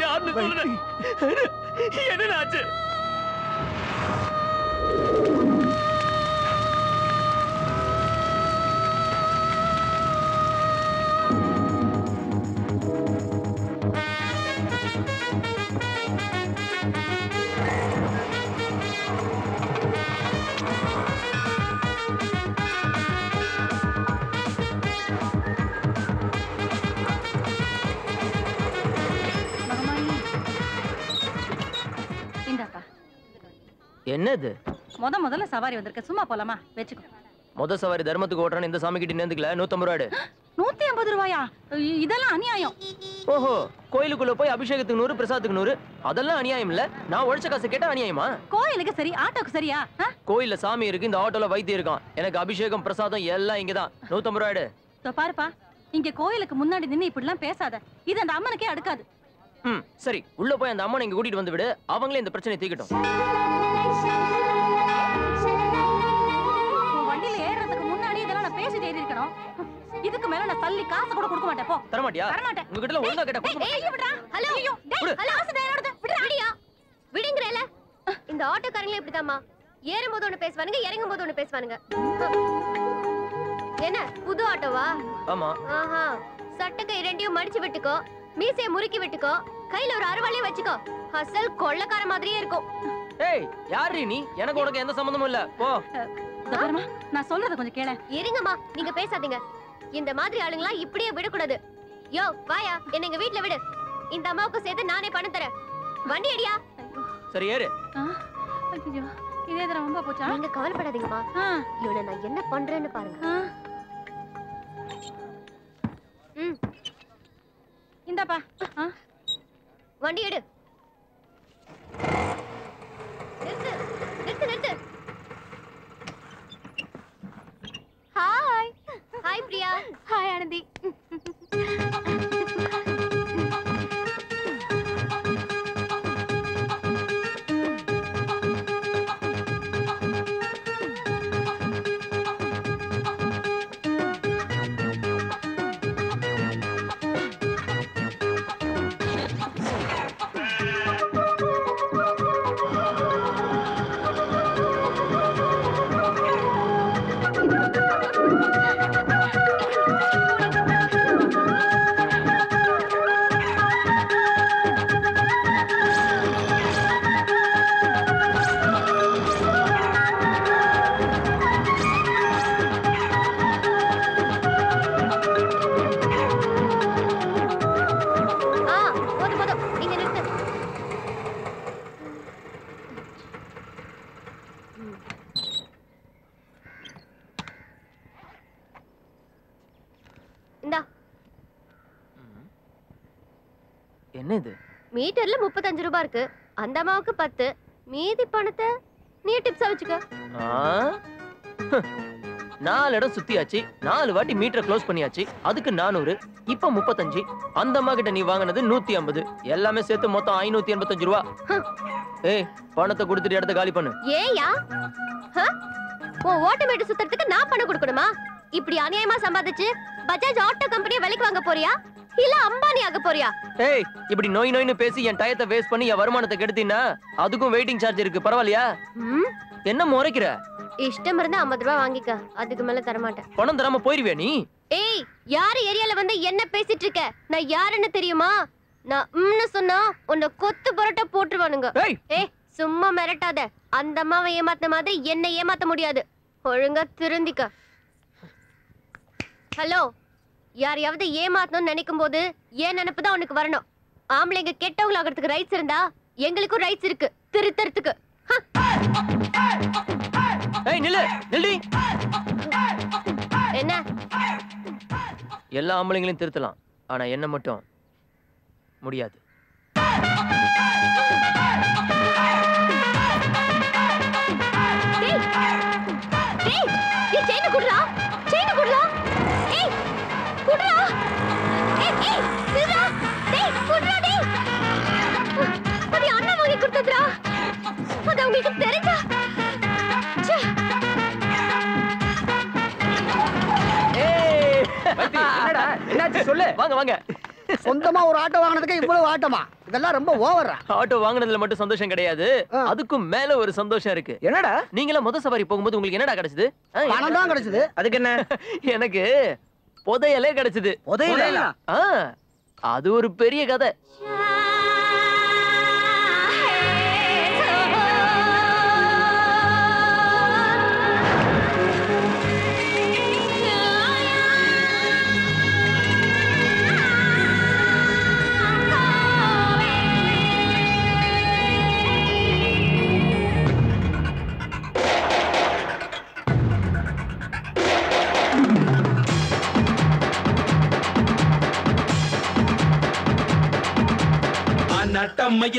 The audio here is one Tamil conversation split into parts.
யாருன்னு முத முதல்ல சவாரி வந்திருக்க. சும்மா போலாமா? வச்சுக்கோ. முத சவாரி தர்மத்துக்கு ஓட்டுறான்னு இந்த சாமி கிட்ட நேர்ந்துக்கல நூத்தம்பது ரூபாடு நூத்தி ஐம்பது ரூபாயா? இதெல்லாம் அநியாயம். ஓஹோ கோயிலுக்குள்ள போய் அபிஷேகத்துக்கு நூறு பிரசாதத்துக்கு நூறு அதெல்லாம் அநியாயம் இல்ல நான் உழைச்ச காசு கேட்டா அநியாயமா? கோயிலுக்கு சரி ஆட்டோக்கு சரியா? கோயில்ல சாமி இருக்கு இந்த ஆட்டோல வைத்தியம் இருக்கான். எனக்கு அபிஷேகம் பிரசாதம் எல்லாம் இங்கதான். நூத்தம்பது ரூபாடு பாருப்பா இங்க கோயிலுக்கு முன்னாடி நின்னு இப்படிலாம் பேசாத. இது அந்த அம்மனுக்கே அடுக்காது. ம் சரி. உள்ள போய் அந்த அம்மனை இங்க கூட்டிட்டு வந்து விடு. அவங்களே இந்த பிரச்சனையை தீக்கட்டும் இருக்கணும் இதுக்கு மேல நான் தள்ளி காசு கூட கொடுக்க மாட்டேன் போ. தரமாட்டியா? தரமாட்டேன். உங்ககிட்ட எல்லாம் ஒழுங்கா கேட்டா கொடுக்க மாட்டியா? ஹலோ விடு. ஹலோ விடியா? விடுங்கறல. இந்த ஆட்டோக்காரங்களே இப்படிதாம்மா. ஏறும்போது ஒண்ணு பேசுவானுங்க இறங்கும் போது ஒண்ணு பேசுவானுங்க. என்ன புது ஆட்டோவா? ஆமா. ஆஹா. சட்டக்கை ரெண்டையும் மடிச்சு விட்டுக்கோ. மீசைய முறுக்கி விட்டுக்கோ. கையில ஒரு அருவாளையும் வச்சுக்கோ. அசல் கொள்ளக்கார மாதிரியே இருக்கும். ஏய் யாரு நீ? எனக்கு உனக்கு எந்த சம்பந்தமும் இல்ல. போ. நான் சொல்றத கொஞ்சம் கேள. இருங்கம்மா நீங்க பேசாதீங்க. இந்த மாதிரி ஆளுங்களா இப்படியே விடக்கூடாது. யோ வாயா என்ன எங்க வீட்ல விடு. இந்த அம்மாவுக்கு சேர்த்து நானே பணம் தரேன். வண்டி அடியா? சரி ஏறு. ஐயோ இதே ரொம்ப போச்சா? நீங்க கவலைப்படாதீங்கம்மா. இவனை நான் என்ன பண்றேன்னு பாருங்க. இந்தாப்பா. வண்டி எடு. நிறுத்து நிறுத்து நிறுத்து. Hi hi Priya hi Anandhi மீட்டர்ல முப்பத்தஞ்சு ரூபாய் இருக்கு. அந்த அம்மாவுக்கு பத்து. மீதி பணத்தை நீ டிப்ஸா வச்சுக்க. நாலு இடம் சுத்தியாச்சு. நாலு வாட்டி மீட்டரை க்ளோஸ் பண்ணியாச்சு. அதுக்கு நானூறு. இப்ப முப்பத்தஞ்சு. அந்த அம்மா கிட்ட நீ வாங்கினது நூத்தி ஐம்பது. எல்லாமே சேர்த்து மொத்தம் ஐநூத்தி எண்பத்தஞ்சு ரூபா. ஏய் பணத்தை கொடுத்துட்டு இடத்த காலி பண்ணு. ஏயா? உன் ஓட்டு மீட்டர் சுத்துறதுக்கு நான் பணம் கொடுக்கணுமா? இப்படி அநியாயமா சம்பாதிச்சு பஜாஜ் ஆட்டோ கம்பெனியை விலைக்கு வாங்க போறியா? இல்ல அம்பானி ஆக போறியா? ஏய் இப்படி நோய் நோய்னு பேசி என் டயத்தை வேஸ்ட் பண்ணி என் வருமானத்தை கெடுத்தீன்னா அதுக்கும் வெயிட்டிங் சார்ஜ் இருக்கு. பரவாயில்லையா? என்ன முறைக்கிற? இஷ்டம் இருந்தா ஐம்பது ரூபாய் வாங்கிக்க. அதுக்கு மேல தரமாட்டேன். பணம் தராம போயிருவியா நீ? ஏய் யாரு ஏரியால வந்து என்ன பேசிட்டு இருக்க? நான் யாருன்னு தெரியுமா? நான் ம்னு சொன்னா உன்னை கொத்து புரட்ட போட்டுருவானுங்க. ஏய். ஏய் சும்மா மிரட்டாத. அந்த அம்மாவை ஏமாத்த மாதிரி என்ன ஏமாத்த முடியாது. ஒழுங்கா திருந்திக்க. ஹலோ. யாரையாவது ஏமாத்தணும்னு நினைக்கும் போது ஏன் நினைப்பு தான் உனக்கு வரணும்? ஆம்பளைங்க கெட்டவங்கள ஆகிறதுக்கு ரைட்ஸ் இருந்தா எங்களுக்கும் ரைட்ஸ் இருக்கு. திருத்தறதுக்கு. என்ன? எல்லா ஆம்பளைங்களையும் திருத்தலாம். ஆனா என்ன மட்டும்? முடியாது. கூடாதுரா அது உங்களுக்கு தெரிஞ்சா? சொல்லு. வாங்க வாங்க. சொந்தமா ஒரு ஆட்டோ வாங்கினதுக்கு இவ்வளவு ஆட்டமா? இதெல்லாம் ரொம்ப ஓவரா. ஆட்டோ வாங்கினதுல மட்டும் சந்தோஷம் கிடையாது. அதுக்கும் மேல ஒரு சந்தோஷம் இருக்கு. என்னடா? நீங்களா முத சவாரி போகும்போது உங்களுக்கு என்னடா கிடைச்சது? பணம் அதுக்கு என்ன? எனக்கு புதையலே கிடைச்சது. புதையல? அது ஒரு பெரிய கதை.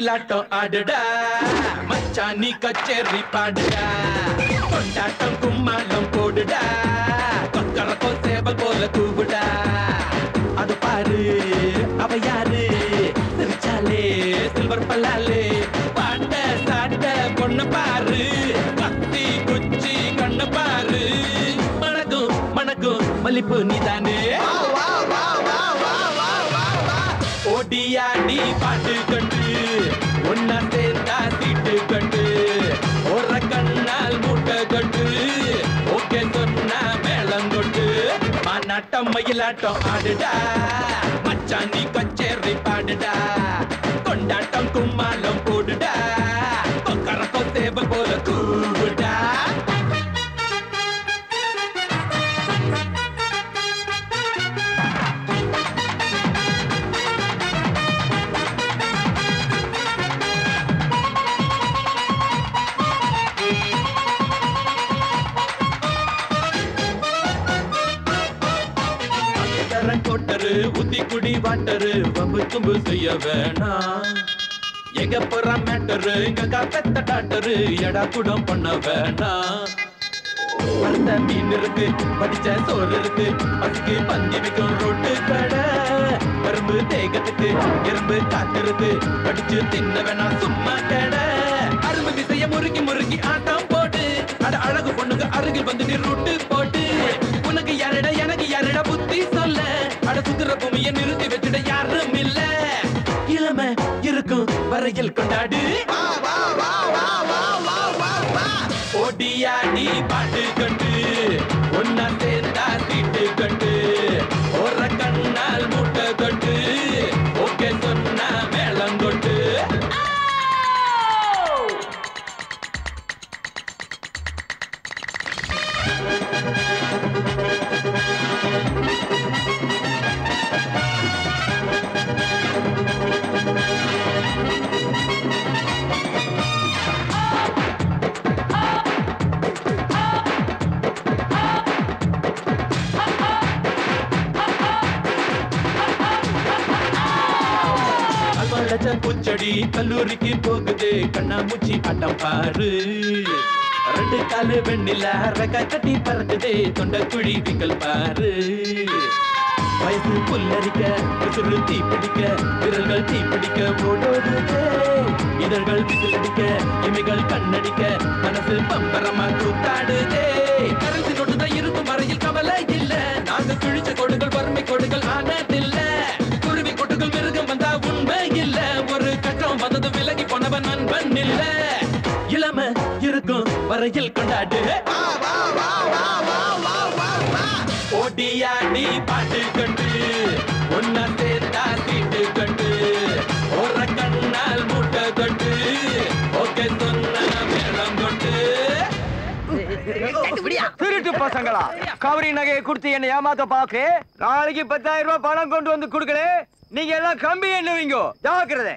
மயிலாட்டம் ஆடுடா. மச்சானி கச்சேரி பாடுடா. கொண்டாட்டம் கும்மாளம் போடுடா. கொக்கரக்கோ சேவல் போல கூவுடா. அது பாரு அவ யாரு? சிரிச்சாலே சில்வர் பல்லாலே. பாட்ட சாட்ட பொண்ணு பாரு. கத்தி குச்சி கண்ணு பாரு. மணக்கும் மணக்கும் மல்லிப்பு நீதானே. ஓடியாடி பாட்டு. மாநாட்டம் ஆடுடா. ஆடுடா நீ கொச்சேரி பாடுடா. மேட்டரு வம்பு தும்பு செய்ய வேணாம். எங்க போற மேட்டரு எங்க பெத்த டாக்டரு எடா குடம் பண்ண வேணாம். வளர்த்த மீன் இருக்கு படிச்ச சோறு இருக்கு அதுக்கு பந்தி வைக்கும் ரொட்டு கடை. கரும்பு தேகத்துக்கு எறும்பு காத்து இருக்கு படிச்சு தின்ன வேணாம் சும்மா கடை. அரும்பு விசைய முறுக்கி முறுக்கி ஆட்டம் போடு. அட அழகு பொண்ணுக்கு அருகில் வந்து நீ போ சுத்துற நிறுத்தி வச்சுட யாரும் இல்ல. இளமை இருக்கும் வரையில் கொண்டாடு. கல்லூரிக்கு போகுது. கண்ணாமூச்சி ஆட்டம் பாரு. ரெண்டு காலு வெண்ணில ரக கட்டி பறக்குது. தொண்ட குழி விங்கல் பாரு. வயசு புல்லரிக்க உசுறு தீ பிடிக்க விரல்கள் தீ பிடிக்க ஓடோடுதே. இதழ்கள் விசிலடிக்க இமைகள் கண்ணடிக்க மனசு பம்பரமா கூத்தாடுதே. கரன்சி நோட்டுதான் இருக்கும் வரையில் கவலை இல்ல. நாங்க கிழிச்ச கொடுக்க வரையில் கொண்டாடு. ஓடியாடி பாட்டு கண்டு ஒன்னா சேர்ந்தா சீட்டு கண்டு ஒரு கண்ணால் மூட்டை கண்டு ஓகே சொன்ன மேளம் கொண்டு. திருட்டு பசங்களா கவரி நகையை கொடுத்து என்ன ஏமாத்த பாக்கு நாளைக்கு பத்தாயிரம் ரூபாய் பணம் கொண்டு வந்து கொடுக்கல நீங்க எல்லாம் கம்பி எண்ணுவீங்க ஜாக்கிரதை.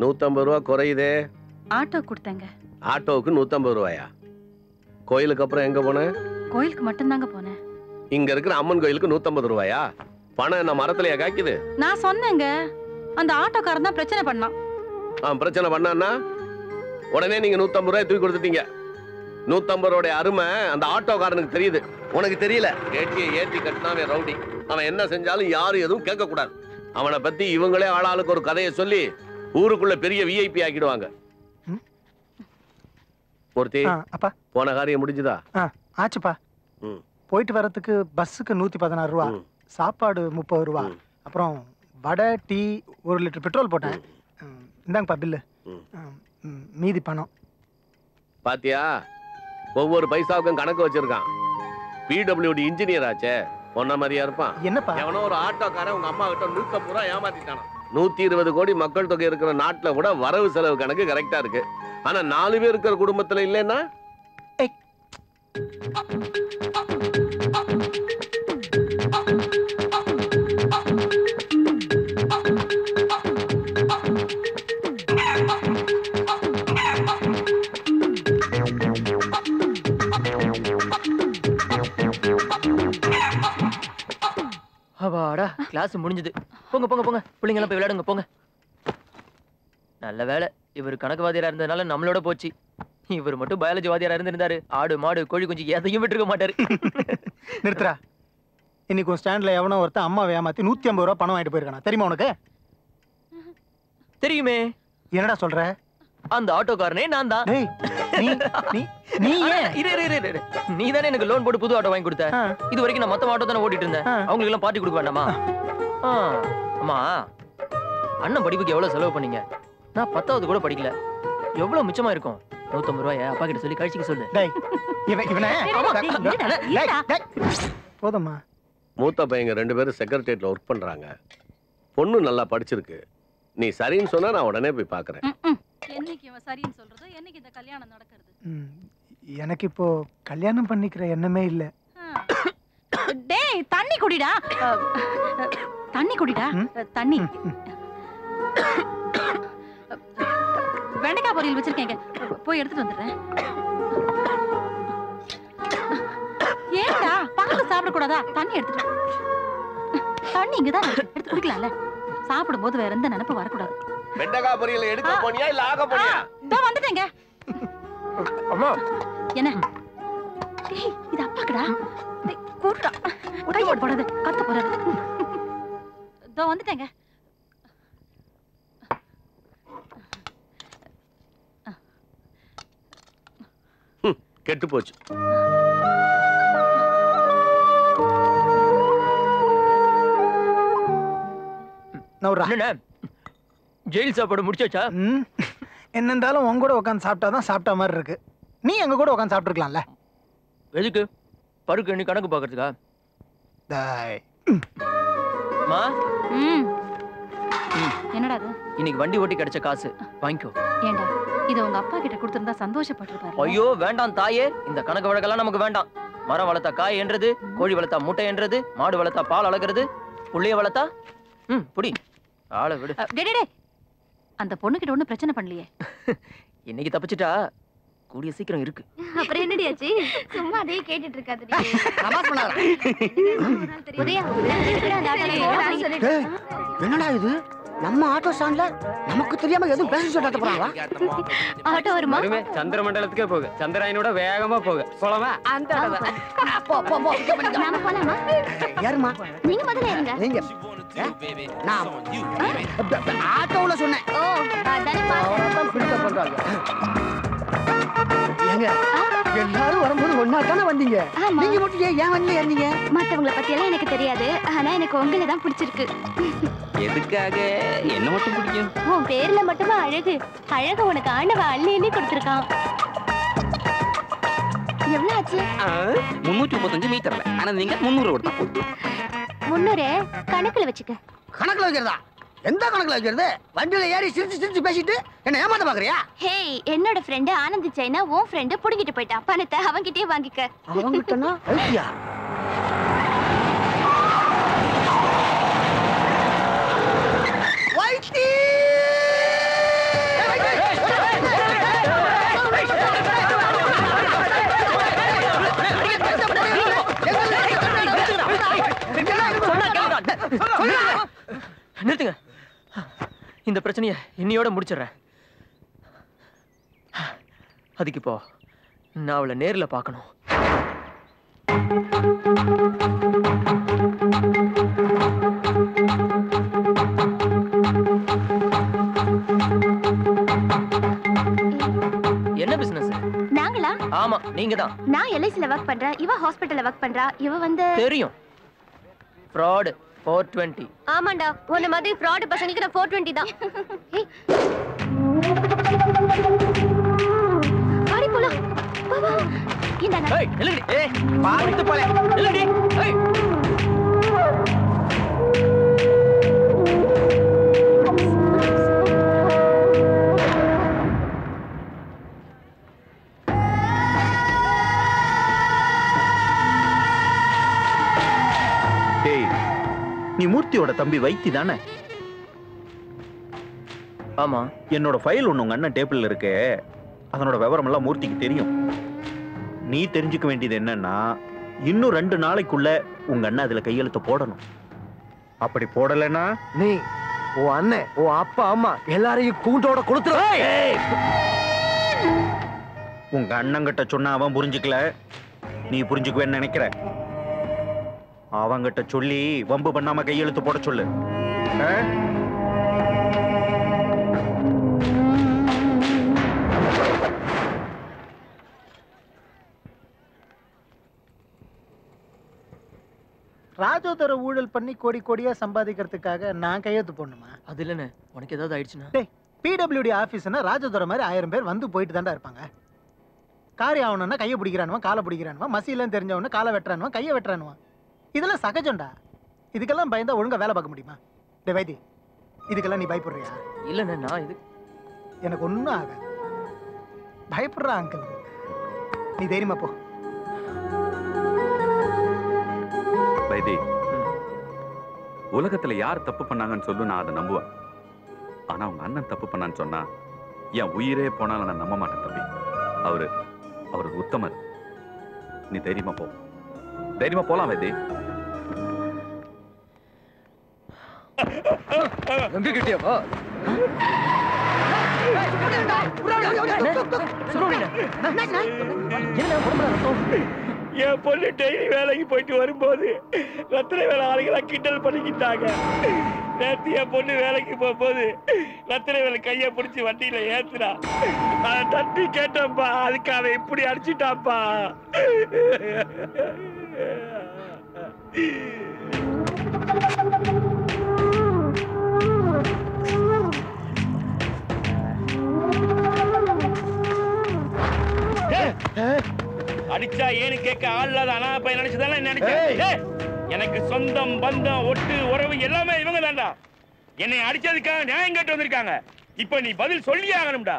நூத்தம்பது ரூபா குறையுதே. ஆட்டோ கொடுத்தேங்க. ஆட்டோவுக்கு நூத்தம்பது ரூபாயா? கோயிலுக்கு அப்புறம் எங்க போன? கோயிலுக்கு மட்டும்தாங்க போனேன். இங்க இருக்கிற அம்மன் கோயிலுக்கு நூத்தம்பது ரூபாயா? பணம் என்ன மரத்துலயா காய்க்குது? நான் சொன்னேங்க. அந்த ஆட்டோக்காரன் தான் பிரச்சனை பண்ணான். அவன் பிரச்சனை பண்ணான்னா? உடனே நீங்க நூத்தம்பது ரூபாய் தூக்கி கொடுத்துட்டீங்க. நூத்தம்பது ரூபாய் அருமை அந்த ஆட்டோக்காரனுக்கு தெரியுது. உனக்கு தெரியல. ஏட்டியை ஏத்தி கட்டினாவே ரவுடி. அவன் என்ன செஞ்சாலும் யாரும் எதுவும் கேட்க கூடாது அவனை பத்தி இவங்களே ஆளாளுக்கு ஒரு கதையை சொல்லி ஊருக்குள்ள பெரிய விஐபி ஆக்கிடுவாங்க. ஆ, அப்பா. போன காரியம் முடிஞ்சுதா? ஆச்சுப்பா. ம். போயிட்டு வர்றதுக்கு பஸ்ஸுக்கு நூத்தி பதினாறு ரூபா. சாப்பாடு முப்பது ரூபா. அப்புறம் வடை டீ ஒரு லிட்டர் பெட்ரோல் போட்டேன். இந்தாங்கப்பா பில்லு. மீதி பணம். பாத்தியா? ஒவ்வொரு பைசாவுக்கும் கணக்கு வச்சிருக்கான். பிடபிள்யூடி இன்ஜினியர் ஆச்சே. பொண்ண மாதிரியா இருப்பான். என்னப்பா? எவனோ ஒரு ஆட்டோக்காரன் உங்க அம்மா கிட்ட நூத்தம்பது ரூபா ஏமாத்திட்டானா நூத்தி இருபது கோடி மக்கள் தொகை இருக்கிற நாட்டில் கூட வரவு செலவு கணக்கு கரெக்டா இருக்கு. ஆனா நாலு பேர் இருக்கிற குடும்பத்துல இல்லைன்னா? அப்பாடா கிளாஸ் முடிஞ்சது. போங்க போங்க போங்க. பிள்ளைங்க எல்லாம் போய் விளையாடுங்க போங்க. நல்ல வேலை இவர் கணக்குவாதியாரா இருந்ததுனால நம்மளோட போச்சு. இவர் மட்டும் பயாலஜி வாதியாரா இருந்திருந்தாரு. ஆடு மாடு கோழி குஞ்சு எதையும் விட்டுருக்க மாட்டாரு. நிறுத்துறா இன்னைக்கு உன் ஸ்டாண்ட்ல எவனோ ஒருத்தன் அம்மாவை ஏமாத்தி நூத்தி ஐம்பது ரூபா பணம் வாங்கிட்டு போயிருக்கானா. தெரியுமா உனக்கு? தெரியுமே. என்னடா சொல்ற? அந்த ஆட்டோக்காரனே நான் தான். டேய் நீ நீ நீ ஏன்? இரு இரு, இரு இரு. நீ தானே எனக்கு லோன் போட்டு புது ஆட்டோ வாங்கி கொடுத்த. இது வரைக்கும் நான் மொத்த ஆட்டோ தானே ஓட்டிட்டு இருந்தேன். அவங்களுக்கு எல்லாம் பார்ட்டி கொடுக்க வேண்டாமா? ஆ, அம்மா அண்ணன் படிப்புக்கு எவ்வளவு செலவு பண்ணீங்க? நான் பத்தாவது கூட படிக்கல. எவ்வளவு மிச்சமா இருக்கும்? நூத்தம்பது ரூபாய? அப்பா கிட்ட சொல்லி கழிச்சுக்க சொல்லு. போதும்மா. மூத்த பையங்க ரெண்டு பேரும் செக்ரட்டேரியட்ல ஒர்க் பண்றாங்க. பொண்ணு நல்லா படிச்சிருக்கு. நீ சரின்னு சொன்னா நான் உடனே போய் பாக்குறேன். என்னைக்கு இவன் சரின்னு சொல்றது? என்னைக்கு இந்த கல்யாணம் நடக்கிறது? ம், எனக்கு இப்போ கல்யாணம் பண்ணிக்கிற எண்ணமே இல்ல. டேய் தண்ணி குடிடா. தண்ணி குடிடா. தண்ணி. வெண்டைக்காய் பொரியல் வச்சிருக்கேங்க. போய் எடுத்துட்டு வந்துடுறேன். ஏன்டா பக்கத்துல சாப்பிட கூடாதா தண்ணி எடுத்துட்டு. தண்ணி இங்கதான் இருக்கு. எடுத்து குடிக்கலாம்ல. சாப்பிடும் போது வேற எந்த நினைப்பு வரக்கூடாது. வெண்டக்காய் பொரியல் எடுக்க போனியா இல்ல ஆக போனியா? இதோ வந்துட்டேங்க. அம்மா. என்ன? டேய் இது அப்பாக்குடா. டேய் கூட்டா கையோட போடாது கத்த போறாது. இதோ வந்துட்டேங்க. கெட்டு போச்சு. நவுறா. என்னண்ணே ஜெயில் சாப்பாடு முடிச்சாச்சா? என்ன இருந்தாலும் உன் கூட உட்காந்து சாப்பிட்டா தான் சாப்பிட்ட மாதிரி இருக்கு. நீ எங்க கூட உட்காந்து சாப்பிட்டுருக்கலாம்ல? எதுக்கு? பருக்கு எண்ணி கணக்கு பாக்குறதுக்கா டேய். மா? என்னடா அது? இன்னைக்கு வண்டி ஓட்டி கிடைச்ச காசு. வாங்கிக்கோ. ஏண்டா இத உங்க அப்பா கிட்ட கொடுத்திருந்தா சந்தோஷப்பட்டிருப்பாரு. ஐயோ வேண்டாம் தாயே. இந்த கணக்கு வழக்கெல்லாம் நமக்கு வேண்டாம். மரம் வளர்த்தா காய் என்றது கோழி வளர்த்தா முட்டை என்றது மாடு வளர்த்தா பால் அளக்கிறது புள்ளைய வளர்த்தா? ம் புடி. ஆளை விடு. அந்த பொண்ணு கிட்ட ஒண்ணும் பிரச்சனை பண்ணலையே. இன்னைக்கு தப்பிச்சிட்டா கூடிய சீக்கிரம் இருக்கு. அப்புறம் என்னடி ஆச்சு? சும்மா அதே கேட்டுட்டு இருக்காது அந்த என்னடா இது? நம்ம ஆட்டோ ஸ்டாண்ட்ல நமக்கு தெரியாம எதுவும் பேச சொல்லிட்டு போறாங்களா ஆட்டோ வருமா? சந்திர மண்டலத்துக்கே போகு. சந்திராயனோட வேகமா போகு. போலாமா? போ போ போ போலாமா? யாரும்மா நீங்க முதல்ல இருங்க நீங்க? நான் ஆட்டோவுல சொன்னேன். எல்லாரும் வரும்போது ஒன்னா தானே வந்தீங்க. நீங்க மட்டும் ஏன் வந்து மத்தவங்கள பத்தி எல்லாம் எனக்கு தெரியாது. ஆனா எனக்கு உங்களை தான் பிடிச்சிருக்கு. எதுக்காக? என்ன மட்டும் பிடிக்கும்? உன் பேர்ல மட்டுமா அழகு? அழகு உனக்கு ஆண்டவ அள்ளி அள்ளி கொடுத்துருக்கான். எவ்வளவு ஆச்சு? முன்னூத்தி முப்பத்தஞ்சு மீட்டர்ல. ஆனா நீங்க முன்னூறு ஓட்டா முன்னூறு கணக்குல வச்சுக்க. கணக்குல வைக்கிறதா? எந்த கணக்குல வைக்கிறது? வண்டியில ஏறி சிரிச்சு சிரிச்சு பேசிட்டு என்ன ஏமாத்த பாக்குறியா? ஹேய் என்னோட ஃப்ரெண்டு ஆனந்த் சைனா உன் ஃப்ரெண்டு புடுங்கிட்டு போயிட்டான் பணத்தை அவன்கிட்டயே வாங்கிக்க. அவங்கிட்டனா ஐயா. வைத்தி! நிறுத்துங்க. இந்த பிரச்சனைய இன்னையோட முடிச்சிடுறேன். அதுக்கு இப்போ நான் அவளை நேர்ல பார்க்கணும். என்ன பிசினஸ் நாங்களா? ஆமா நீங்க தான் நான் எல்ஐசில ஒர்க் பண்றேன் இவ ஹாஸ்பிட்டல்ல ஒர்க் பண்றா இவ வந்து தெரியும். Fraud four twenty. ஆமாண்டா உன்ன மாதிரி ஃப்ராட் பசங்களுக்கு நான் 420 தான். ஏய். வாடி போலாம். ஏய் பார்த்து போல. நில்லுடி. நீ மூர்த்தியோட தம்பி வைத்தி தானே? ஆமா. என்னோட ஃபைல் ஒன்று உங்க அண்ணன் டேபிள்ல இருக்கு. அதனோட விவரம் எல்லாம் மூர்த்திக்கு தெரியும். நீ தெரிஞ்சுக்க வேண்டியது என்னன்னா இன்னும் ரெண்டு நாளைக்குள்ள உங்க அண்ணன் அதுல கையெழுத்து போடணும். அப்படி போடலைன்னா? நீ உன் அண்ணன் உன் அப்பா அம்மா எல்லாரையும் கூண்டோட கொடுத்துரு உங்க அண்ணங்கிட்ட சொன்னா அவன் புரிஞ்சுக்கல. நீ புரிஞ்சுக்குவேன்னு நினைக்கிற. அவங்கிட்ட சொல்லி வம்பு பண்ணாம கையெழுத்து போட சொல்லு? ராஜோதர ஊழல் பண்ணி கோடி கோடியா சம்பாதிக்கிறதுக்காக நான் கையெழுத்து போடணுமா? அது இல்லைண்ணே. உனக்கு ஏதாவது ஆயிடுச்சுன்னா? டேய் பிடபிள்யூடி ஆஃபீஸ்னா ராஜதுரை மாதிரி ஆயிரம் பேர் வந்து போயிட்டு தாண்டா இருப்பாங்க. காரி ஆகணும்னா கையை பிடிக்கிறானுவா காலை பிடிக்கிறானுவா மசியெல்லாம் தெரிஞ்சவன காலை வெட்டுறானுவா கையை வெட்டுறானுவா இதெல்லாம் சகஜம்டா. இதுக்கெல்லாம் பயந்தா ஒழுங்கா வேலை பார்க்க முடியுமா? டே வைத்தி இதுக்கெல்லாம் நீ பயப்படுறியா? இல்லைண்ணே நான் இது எனக்கு ஒன்றும் ஆகாது. பயப்படுறா அங்கிள் நீ தைரியமா போ. வைத்தி. உலகத்துல யார் தப்பு பண்ணாங்கன்னு சொல்லு நான் அதை நம்புவேன். ஆனா உங்க அண்ணன் தப்பு பண்ணான்னு சொன்னா என் உயிரே போனாலும் நான் நம்ப மாட்டேன் தம்பி. அவரு அவரு உத்தமர். நீ தைரியமா போ. தைரியமா போலாம் வைத்தி எங்க கிட்டியா வா என் பொண்ணு டெய்லி வேலைக்கு போயிட்டு வரும்போது ரத்தனை வேலை ஆளுங்களா கிண்டல் பண்ணிக்கிட்டாங்க. நேத்து என் பொண்ணு வேலைக்கு போகும்போது ரத்தனை வேலை கைய பிடிச்சி வண்டியில ஏத்துறா. அதை தட்டி கேட்டப்பா அதுக்கு அவன் இப்படி அடிச்சிட்டாப்பா அடிச்சா ஏன்னு கேட்க ஆள் இல்லாத அனாத பையன் நினைச்சுதானே நினைச்சேன் எனக்கு சொந்தம் பந்தம் ஒட்டு உறவு எல்லாமே இவங்க தான்டா என்னை அடிச்சதுக்காக நியாயம் கேட்டு வந்திருக்காங்க. இப்ப நீ பதில் சொல்லியே ஆகணும்டா.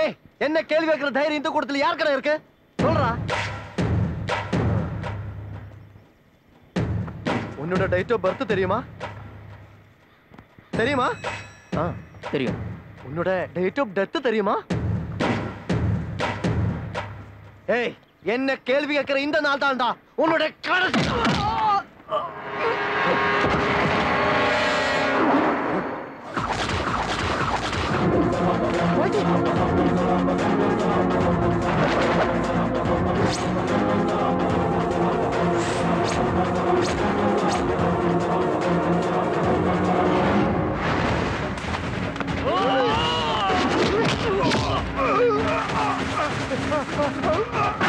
ஏய் என்ன கேள்வி வைக்கிற தைரியம் இந்த கூட்டத்துல யார் கடை இருக்கு? சொல்றா. உன்னோட டேட் ஆஃப் பர்த் தெரியுமா? தெரியுமா? ஆ தெரியும். உன்னோட டேட் ஆஃப் டெத் தெரியுமா? ஏய் என்ன கேள்வி கேட்கிற இந்த நாள் தான்டா உன்னுடைய கடைசி Oh! Ha ha ha ha!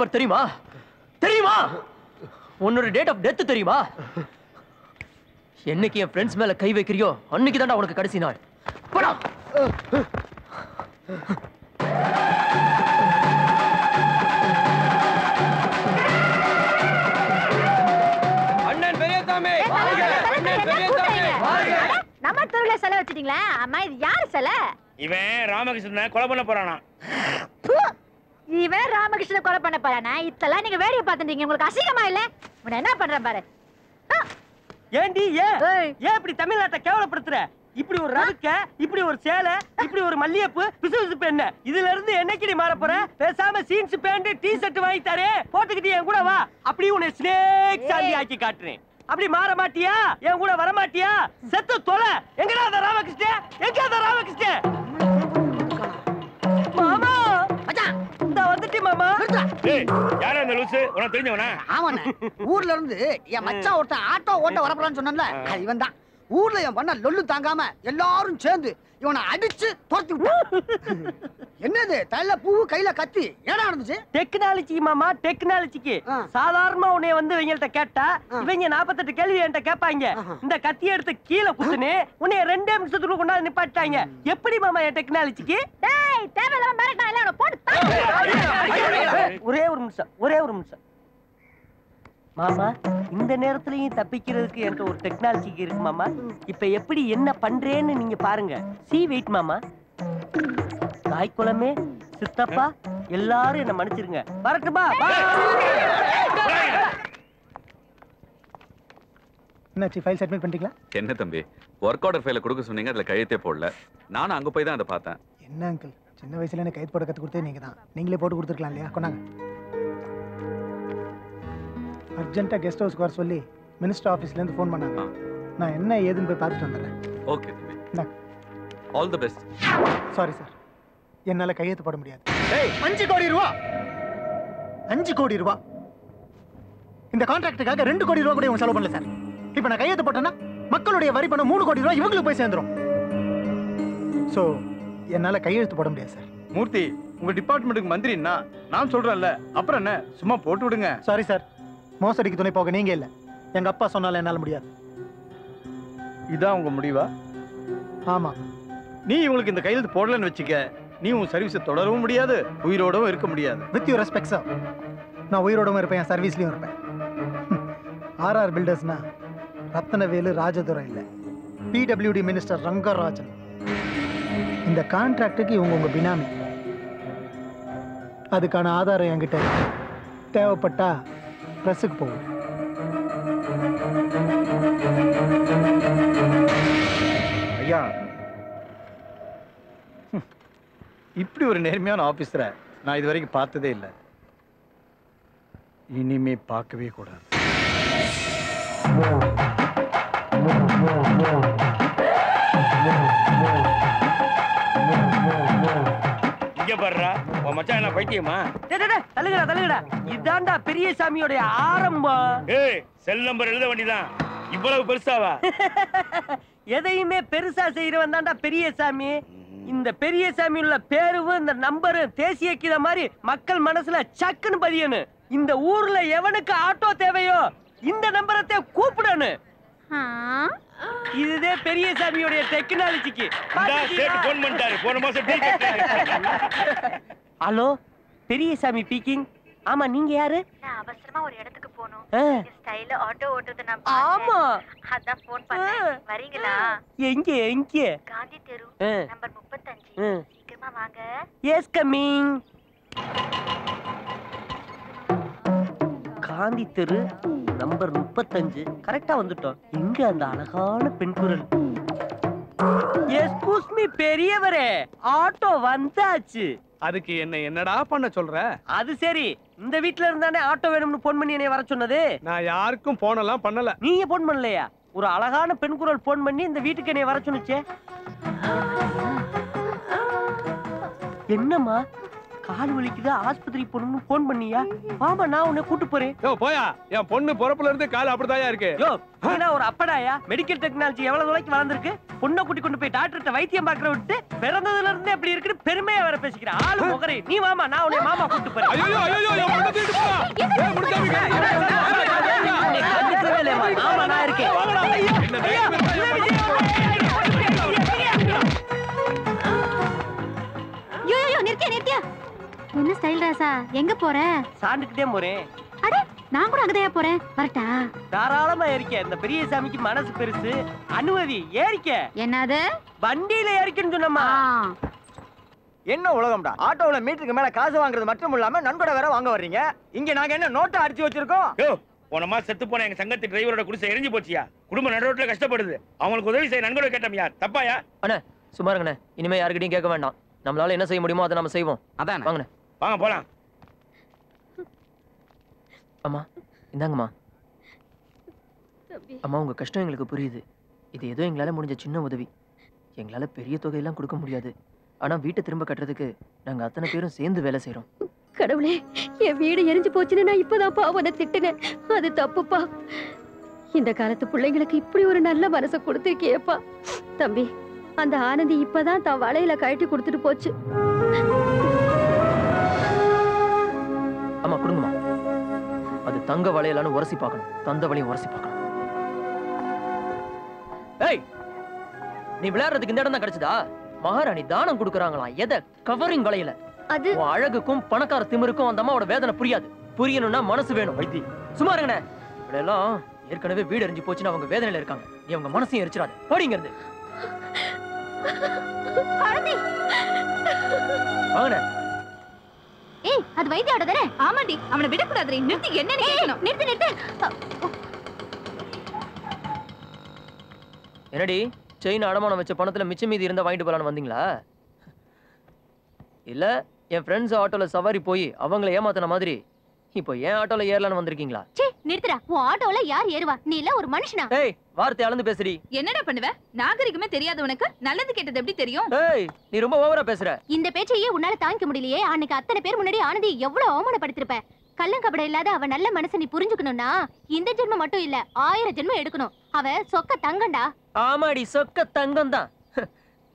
Birth தெரியுமா? தெரியுமா? உன்னோட டேட் ஆஃப் டெத் தெரியுமா? என்னைக்கு என் ஃப்ரெண்ட்ஸ் மேல கை வைக்கிறியோ அன்னைக்கு தான்டா உனக்கு கடைசி நாள். போடா. அண்ணன் பெரியசாமி அண்ணன் பெரியசாமி நம்ம தெருவுல சிலை வச்சிட்டீங்களா. அம்மா இது யாரு சிலை? இவன் ராமகிருஷ்ணன் கொலை பண்ண போறானா? இவன் ராமகிருஷ்ணன் கொலை பண்ண போறானா? இதெல்லாம் நீங்க வேடிக்கை பார்த்துட்டீங்க. உங்களுக்கு அசிங்கமா இல்ல? உன்னை என்ன பண்றேன் பாரு. ஏண்டி ஏன் ஏன் இப்படி தமிழ்நாட்டை கேவலப்படுத்துற? இப்படி ஒரு ரவுக்க இப்படி ஒரு சேலை இப்படி ஒரு மல்லிகைப்பூ பிசுபிசுப்பு என்ன? இதுல இருந்து என்னைக்கு மாற போற? பேசாம சீன்ஸ் பேண்ட் டி ஷர்ட் வாங்கி தரேன் போட்டுக்கிட்டு என் கூட வா. அப்படி உன்னை ஸ்னேக் சாந்தி ஆக்கி காட்டுறேன். அப்படி மாற மாட்டியா? என் கூட வர மாட்டியா? செத்து தொலை. எங்கடா அந்த ராமகிருஷ்ணன்? எங்க அந்த ராமகிருஷ்ணன்? மாமா! இந்த வந்துட்டு மாமா. ஏய் யாரா அந்த லூசு? உனக்கு தெரிஞ்சவனா? ஆமாண்ணே. ஊர்ல இருந்து என் மச்சான் ஒருத்தன் ஆட்டோ ஓட்ட வரப்போறான்னு சொன்னேன்ல அது இவன் தான் ஊர்ல என் பண்ண லொல்லு தாங்காம எல்லாரும் சேர்ந்து இவனை அடிச்சு துரத்தி என்னது தலையில பூவு கையில கத்தி? ஏடா நடந்துச்சு? டெக்னாலஜி மாமா டெக்னாலஜிக்கு சாதாரணமா உன்னைய வந்து இவங்கள்ட்ட கேட்டா இவங்க 48 கேள்வி என்கிட்ட கேட்பாங்க. இந்த கத்தியை எடுத்து கீழே குத்துனே உன்னைய ரெண்டே நிமிஷத்துக்குள்ள கொண்டாந்து நிப்பாட்டாங்க எப்படி மாமா என் டெக்னாலஜிக்கு? உன்னை. ஒரே ஒரு நிமிஷம் ஒரே ஒரு நிமிஷம். மாமா இந்த நேரத்துலயும் தப்பிக்கிறதுக்கு என்கிட்ட ஒரு டெக்னாலஜி இருக்கு மாமா. இப்ப எப்படி என்ன பண்றேன்னு நீங்க பாருங்க. சி வெயிட் மாமா. தாய் குலமே சித்தப்பா எல்லாரும் என்ன மன்னிச்சிருங்க. வரட்டுமா? என்னாச்சு ஃபைல் சப்மிட் பண்ணிட்டீங்களா? என்ன தம்பி ஒர்க் ஆர்டர் ஃபைல கொடுக்க சொன்னீங்க அதுல கையெழுத்தே போடல. நானும் அங்க போய் தான் அதை பார்த்தேன். என்ன அங்கிள் சின்ன வயசுல எனக்கு கைது போட கற்றுக் கொடுத்தே நீங்கள் தான் நீங்களே போட்டு கொடுத்துருக்கலாம் இல்லையா? கொண்டாங்க. அர்ஜென்ட்டாக கெஸ்ட் ஹவுஸ்க்கு வர சொல்லி மினிஸ்டர் ஆஃபீஸ்லேருந்து ஃபோன் பண்ணாங்க. நான் என்ன ஏதுன்னு போய் பார்த்துட்டு வந்துடுறேன். ஓகே தம்பி. All the best sorry sir என்னால் கையெழுத்து போட முடியாது. அஞ்சு கோடி ரூபா! அஞ்சு கோடி ரூபா. இந்த கான்ட்ராக்டுக்காக ரெண்டு கோடி ரூபா கூட இவங்க செலவு பண்ணல சார் இப்போ நான் கையெழுத்து போட்டேன்னா மக்களுடைய வரி பணம் மூணு கோடி ரூபா இவங்களுக்கு போய் சேர்ந்துரும். ஸோ என்னால் கையெழுத்து போட முடியாது சார் மூர்த்தி உங்க டிபார்ட்மெண்ட்டுக்கு மந்திரின்னா நான் சொல்றேன்ல. அப்புறம் என்ன? சும்மா போட்டு விடுங்க. சாரி சார் மோசடிக்கு துணை போக நீங்க இல்லை. எங்க அப்பா சொன்னால என்னால் முடியாது. இதான் உங்க முடிவா? ஆமா. நீ இவங்களுக்கு இந்த கையெழுத்து போடலன்னு வச்சுக்க நீ உன் சர்வீஸை தொடரவும் முடியாது உயிரோடவும் இருக்க முடியாது. வித் யூ ரெஸ்பெக்ட் சார் நான் உயிரோடவும் இருப்பேன் என் சர்வீஸ்லயும் இருப்பேன். ஆர்ஆர் பில்டர்ஸ்னா ரத்னவேலு ராஜதுரை இல்லை. PWD minister Rangarajan. இந்த கான்ட்ராக்டுக்கு இவங்க உங்க பினாமி. அதுக்கான ஆதாரம் என்கிட்ட. தேவைப்பட்டா ப்ரெஸ்ஸுக்கு போகும். ஐயா. இப்படி ஒரு நேர்மையான ஆபீசரை நான் இது வரைக்கும் பார்த்ததே இல்லை. இனிமே பார்க்கவே கூடாது. உன் மச்சான் என்ன பைத்தியமா? தள்ளுங்கடா தள்ளுங்கடா. இதான்டா பெரிய சாமியோடைய ஆரம்பம். ஏய் செல் நம்பர் எழுத வேண்டியதான் இவ்வளவு பெருசாவா? எதையுமே பெருசா செய்யறவன் தான்டா பெரிய சாமி இந்த பெரிய சாமி உள்ள பேருவும் இந்த நம்பரும் தேசிய கீத மாதிரி மக்கள் மனசுல சக்குன்னு பதியணும். இந்த ஊர்ல எவனுக்கு ஆட்டோ தேவையோ இந்த நம்பரத்தை கூப்பிடணும். இதுதே பெரிய சாமியோடைய டெக்னாலஜிக்கு போன் பண்ணிட்டாரு. போன மாசம் டீ ஹலோ பெரிய சாமி பீக்கிங் ஆமா நீங்க யாரு? நான் அவசரமா ஒரு இடத்துக்கு போகணும். ஆ. ஸ்டைல ஆட்டோ ஓட்டுறது நான் ஆமா. அதான் ஃபோன் பண்ணேன். வரீங்களா? எங்க எங்க? காந்தி தெரு. நம்பர் முப்பத்தஞ்சு. ஆ. சீக்கிரமா வாங்க. எஸ் கம்மிங் காந்தி தெரு நம்பர் முப்பத்தஞ்சு. கரெக்டா வந்துட்டோம். எங்க அந்த அழகான பெண் குரல்? எஸ்கூஸ் மீ பெரியவரே. ஆட்டோ வந்தாச்சு. அதுக்கு என்ன என்னடா பண்ண சொல்ற? அது சரி. இந்த வீட்ல இருந்தானே ஆட்டோ வேணும்னு போன் பண்ணி என்னைய வர சொன்னது? நான் யாருக்கும் போனெல்லாம் பண்ணல. நீங்க போன் பண்ணலையா? ஒரு அழகான பெண் குரல் போன் பண்ணி இந்த வீட்டுக்கு என்னை வர சொன்னுச்சே? என்னம்மா? கால் வலிக்குது ஆஸ்பத்திரி போகணும்னு போன் பண்ணியா வாமா நான் உன்னை கூட்டு போறேன் யோ போயா என் பொண்ணு பொறப்புல இருந்து கால் அப்படிதாயா இருக்கு யோ நீனா ஒரு அப்படாயா மெடிக்கல் டெக்னாலஜி எவ்வளவு தொலைக்கு வளர்ந்துருக்கு பொண்ணை கூட்டி கொண்டு போய் டாக்டர்கிட்ட வைத்தியம் பார்க்கற விட்டு பிறந்ததுல இருந்து எப்படி இருக்குன்னு பெருமையா வேற பேசிக்கிற ஆளு முகரே நீ வாமா நான் உன்னை மாமா கூட்டு போறேன் ஐயோ ஐயோ என் பொண்ணை தூக்கிட்டு போடா ஏய் முடிச்சாமி உன்னை கண்டுக்கவே இல்லையேம்மா. ஆமா நான் இருக்கேன் யோ யோ, யோ நிறுத்தியா நிறுத்தியா என்ன ஸ்டைல் ராசா? எங்க போற? சாண்டுக்கிட்டே போறேன். அட நான் கூட அங்கதையா போறேன். வரட்டா? தாராளமா ஏறிக்க. இந்த பெரிய சாமிக்கு மனசு பெருசு. அனுமதி ஏறிக்க. என்னது? வண்டியில ஏறிக்கன்னு சொன்னம்மா. என்ன உலகம்டா? ஆட்டோவுல மீட்டருக்கு மேல காசு வாங்குறது மட்டும் இல்லாம நன்கொடை வேற வாங்க வர்றீங்க. இங்க நாங்க என்ன நோட்டை அடிச்சு வச்சிருக்கோம்? யோ போன மாசம் செத்து போன எங்க சங்கத்து டிரைவரோட குடிசை எரிஞ்சு போச்சியா? குடும்ப நடுரோட்ல கஷ்டப்படுது. அவங்களுக்கு உதவி செய்ய நன்கொடை கேட்டோம்யா தப்பாயா? அண்ணே சும்மா இருங்கண்ணே. இனிமே யாருக்கிட்டையும் கேட்க வேண்டாம். நம்மளால என்ன செய்ய முடியுமோ அதை நம்ம செய்வோம். அதான். வாங்கண்ணே. வாங்க போலாம். அம்மா இந்தாங்கம்மா. அம்மா உங்க கஷ்டம் எங்களுக்கு புரியுது. இது ஏதோ எங்களால முடிஞ்ச சின்ன உதவி. எங்களால பெரிய தொகையெல்லாம் கொடுக்க முடியாது. ஆனா வீட்டை திரும்ப கட்டுறதுக்கு நாங்க அத்தனை பேரும் சேர்ந்து வேலை செய்றோம். கடவுளே என் வீடு எரிஞ்சு போச்சுன்னு நான் இப்பதான்ப்பா அவனை திட்டுனேன். அது தப்புப்பா. இந்த காலத்து பிள்ளைங்களுக்கு இப்படி ஒரு நல்ல மனசை கொடுத்துருக்கியேப்பா தம்பி அந்த ஆனந்தி இப்பதான் தான் வலையில கழட்டி கொடுத்துட்டு போச்சு. தங்க வளையலான்னு உரசி பார்க்கணும். தந்த வளையும் உரசி பார்க்கணும். ஏய் நீ விளையாடுறதுக்கு இந்த இடம் தான் கிடைச்சதா? மகாராணி தானம் கொடுக்குறாங்களாம். எதை? கவரிங் வளையல. அது அழகுக்கும் பணக்கார திமிருக்கும் அந்த அம்மாவோட வேதனை புரியாது. புரியணும்னா மனசு வேணும். வைத்தி சும்மா இருங்கண்ணே. இவளெல்லாம் ஏற்கனவே வீடு எரிஞ்சு போச்சுன்னு அவங்க வேதனையில இருக்காங்க. நீ அவங்க மனசையும் எரிச்சிடாத. போடிங்க இருந்து வாங்கண்ணே. ஏய் அது வைத்தியோட தானே? ஆமாண்டி அவனை விடக்கூடாது நிறுத்தி என்ன கேட்கணும். நிறுத்து நிறுத்து. என்னடி செயின் அடமானம் வச்ச பணத்துல மிச்சம் மீதி இருந்தா வாங்கிட்டு போலான்னு வந்தீங்களா? இல்ல என் ஃப்ரெண்ட்ஸ் ஆட்டோல சவாரி போய் அவங்கள ஏமாத்தின மாதிரி இப்போ என் ஆட்டோல ஏறலான்னு வந்திருக்கீங்களா? சே நிறுத்துடா. உன் ஆட்டோல யார் ஏறுவா? நீ இல்ல ஒரு மனுஷனா? ஏய் வார்த்தை அளந்து பேசுடி. என்னடா பண்ணுவ? நாகரிகமே தெரியாது உனக்கு? நல்லது கெட்டது எப்படி தெரியும்? ஏய் நீ ரொம்ப ஓவரா பேசுற. இந்த பேச்சையே உன்னால தாங்கிக்க முடியலையே. அன்னைக்கு அத்தனை பேர் முன்னாடி ஆனந்தி எவ்வளவு அவமானப்படுத்திருப்ப. கள்ளங்கபடம் இல்லாத அவ நல்ல மனசை நீ புரிஞ்சுக்கணும்னா இந்த ஜென்மம் மட்டும் இல்ல ஆயிரம் ஜென்மம் எடுக்கணும். அவ சொக்க தங்கண்டா ஆமாடி சொக்க தங்கம் தான்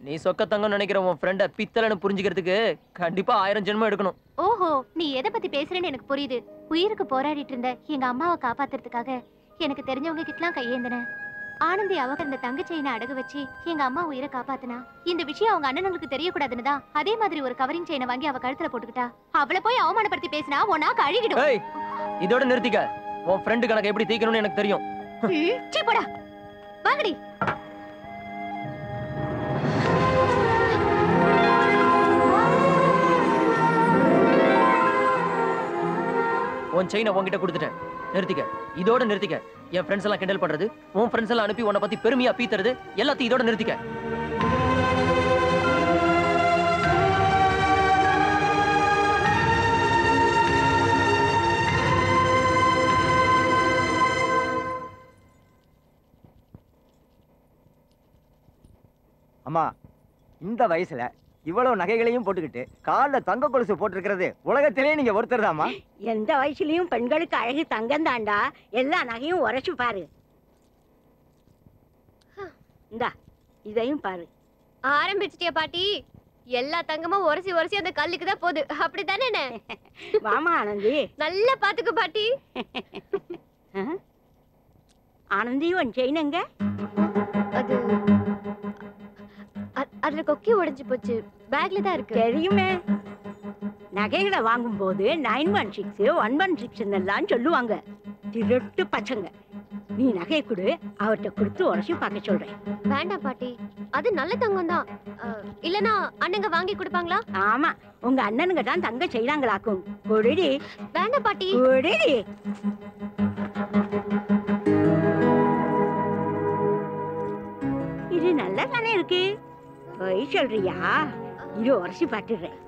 நீ சொக்க தங்கம் நினைக்கிற உன் ஃப்ரெண்ட பித்தளைன்னு புரிஞ்சுக்கிறதுக்கு கண்டிப்பா ஆயிரம் ஜென்மம் எடுக்கணும். ஓஹோ நீ எதை பத்தி பேசுறேன்னு எனக்கு புரியுது. உயிருக்கு போராடிட்டு இருந்த எங்க அம்மாவை காப்பாத்துறதுக்காக எனக்கு தெரிஞ்சவங்க கிட்டலாம் கையேந்தின. ஆனந்தி அவங்க இந்த தங்க செயினை அடகு வச்சு எங்க அம்மா உயிரை காப்பாத்துனா? இந்த விஷயம் அவங்க அண்ணனுங்களுக்கு தெரியக்கூடாதுன்னு தான் அதே மாதிரி ஒரு கவரிங் செயினை வாங்கி அவ கழுத்துல போட்டுக்கிட்டா. அவளை போய் அவமானப்படுத்தி பேசினா உன் ஏய் இதோட நிறுத்திக்க. உன் ஃப்ரெண்டு கணக்கு எப்படி தீக்கணும்னு எனக்கு தெரியும். வாங்கடி. உன் செயினை உன்கிட்ட கொடுத்துட்டேன். நிறுத்திக்க. இதோட நிறுத்திக்க. என் ஃப்ரெண்ட்ஸ் எல்லாம் கிண்டல் பண்றது உன் ஃப்ரெண்ட்ஸ் எல்லாம் அனுப்பி உன்னை பத்தி பெருமையா பீத்துறது எல்லாத்தையும் இதோட நிறுத்திக்க. அம்மா இந்த வயசுல இவ்வளவு நகைகளையும் போட்டுக்கிட்டு கால்ல தங்க கொலுசு போட்டிருக்கிறது உலகத்திலேயே நீங்க ஒருத்தர் தாமா எந்த வயசுலயும் பெண்களுக்கு அழகு தங்கம் தாண்டா எல்லா நகையும் உரைச்சு பாரு. இந்தா இதையும் பாரு. ஆரம்பிச்சிட்டியா பாட்டி? எல்லா தங்கமும் உரசி உரசி அந்த கல்லுக்கு தான் போகுது. அப்படித்தானே வாமா ஆனந்தி. நல்லா பாத்துக்க பாட்டி. அஹ். ஆனந்தி உன் செயின் எங்க? அது அதுல கொக்கி உடைஞ்சு போச்சு. பேக்ல தான் இருக்கு. தெரியுமே. நகைகளை வாங்கும் போது nine one six one one six எல்லாம் சொல்லுவாங்க. திருட்டு பசங்க. நீ நகை கொடு அவர்கிட்ட கொடுத்து உரைச்சு பார்க்க சொல்றேன். வேண்டாம் பாட்டி. அது நல்ல தங்கம் தான். இல்லனா அண்ணங்க வாங்கி கொடுப்பாங்களா? ஆமா. உங்க அண்ணனுங்க தான் தங்க செய்யறாங்களாக்கும் கொடிடி. வேண்டாம் பாட்டி. கொடிடி. இது நல்லா தானே இருக்கு. பொய் சொல்றியா? இரு உரசி பார்த்துடுறேன்.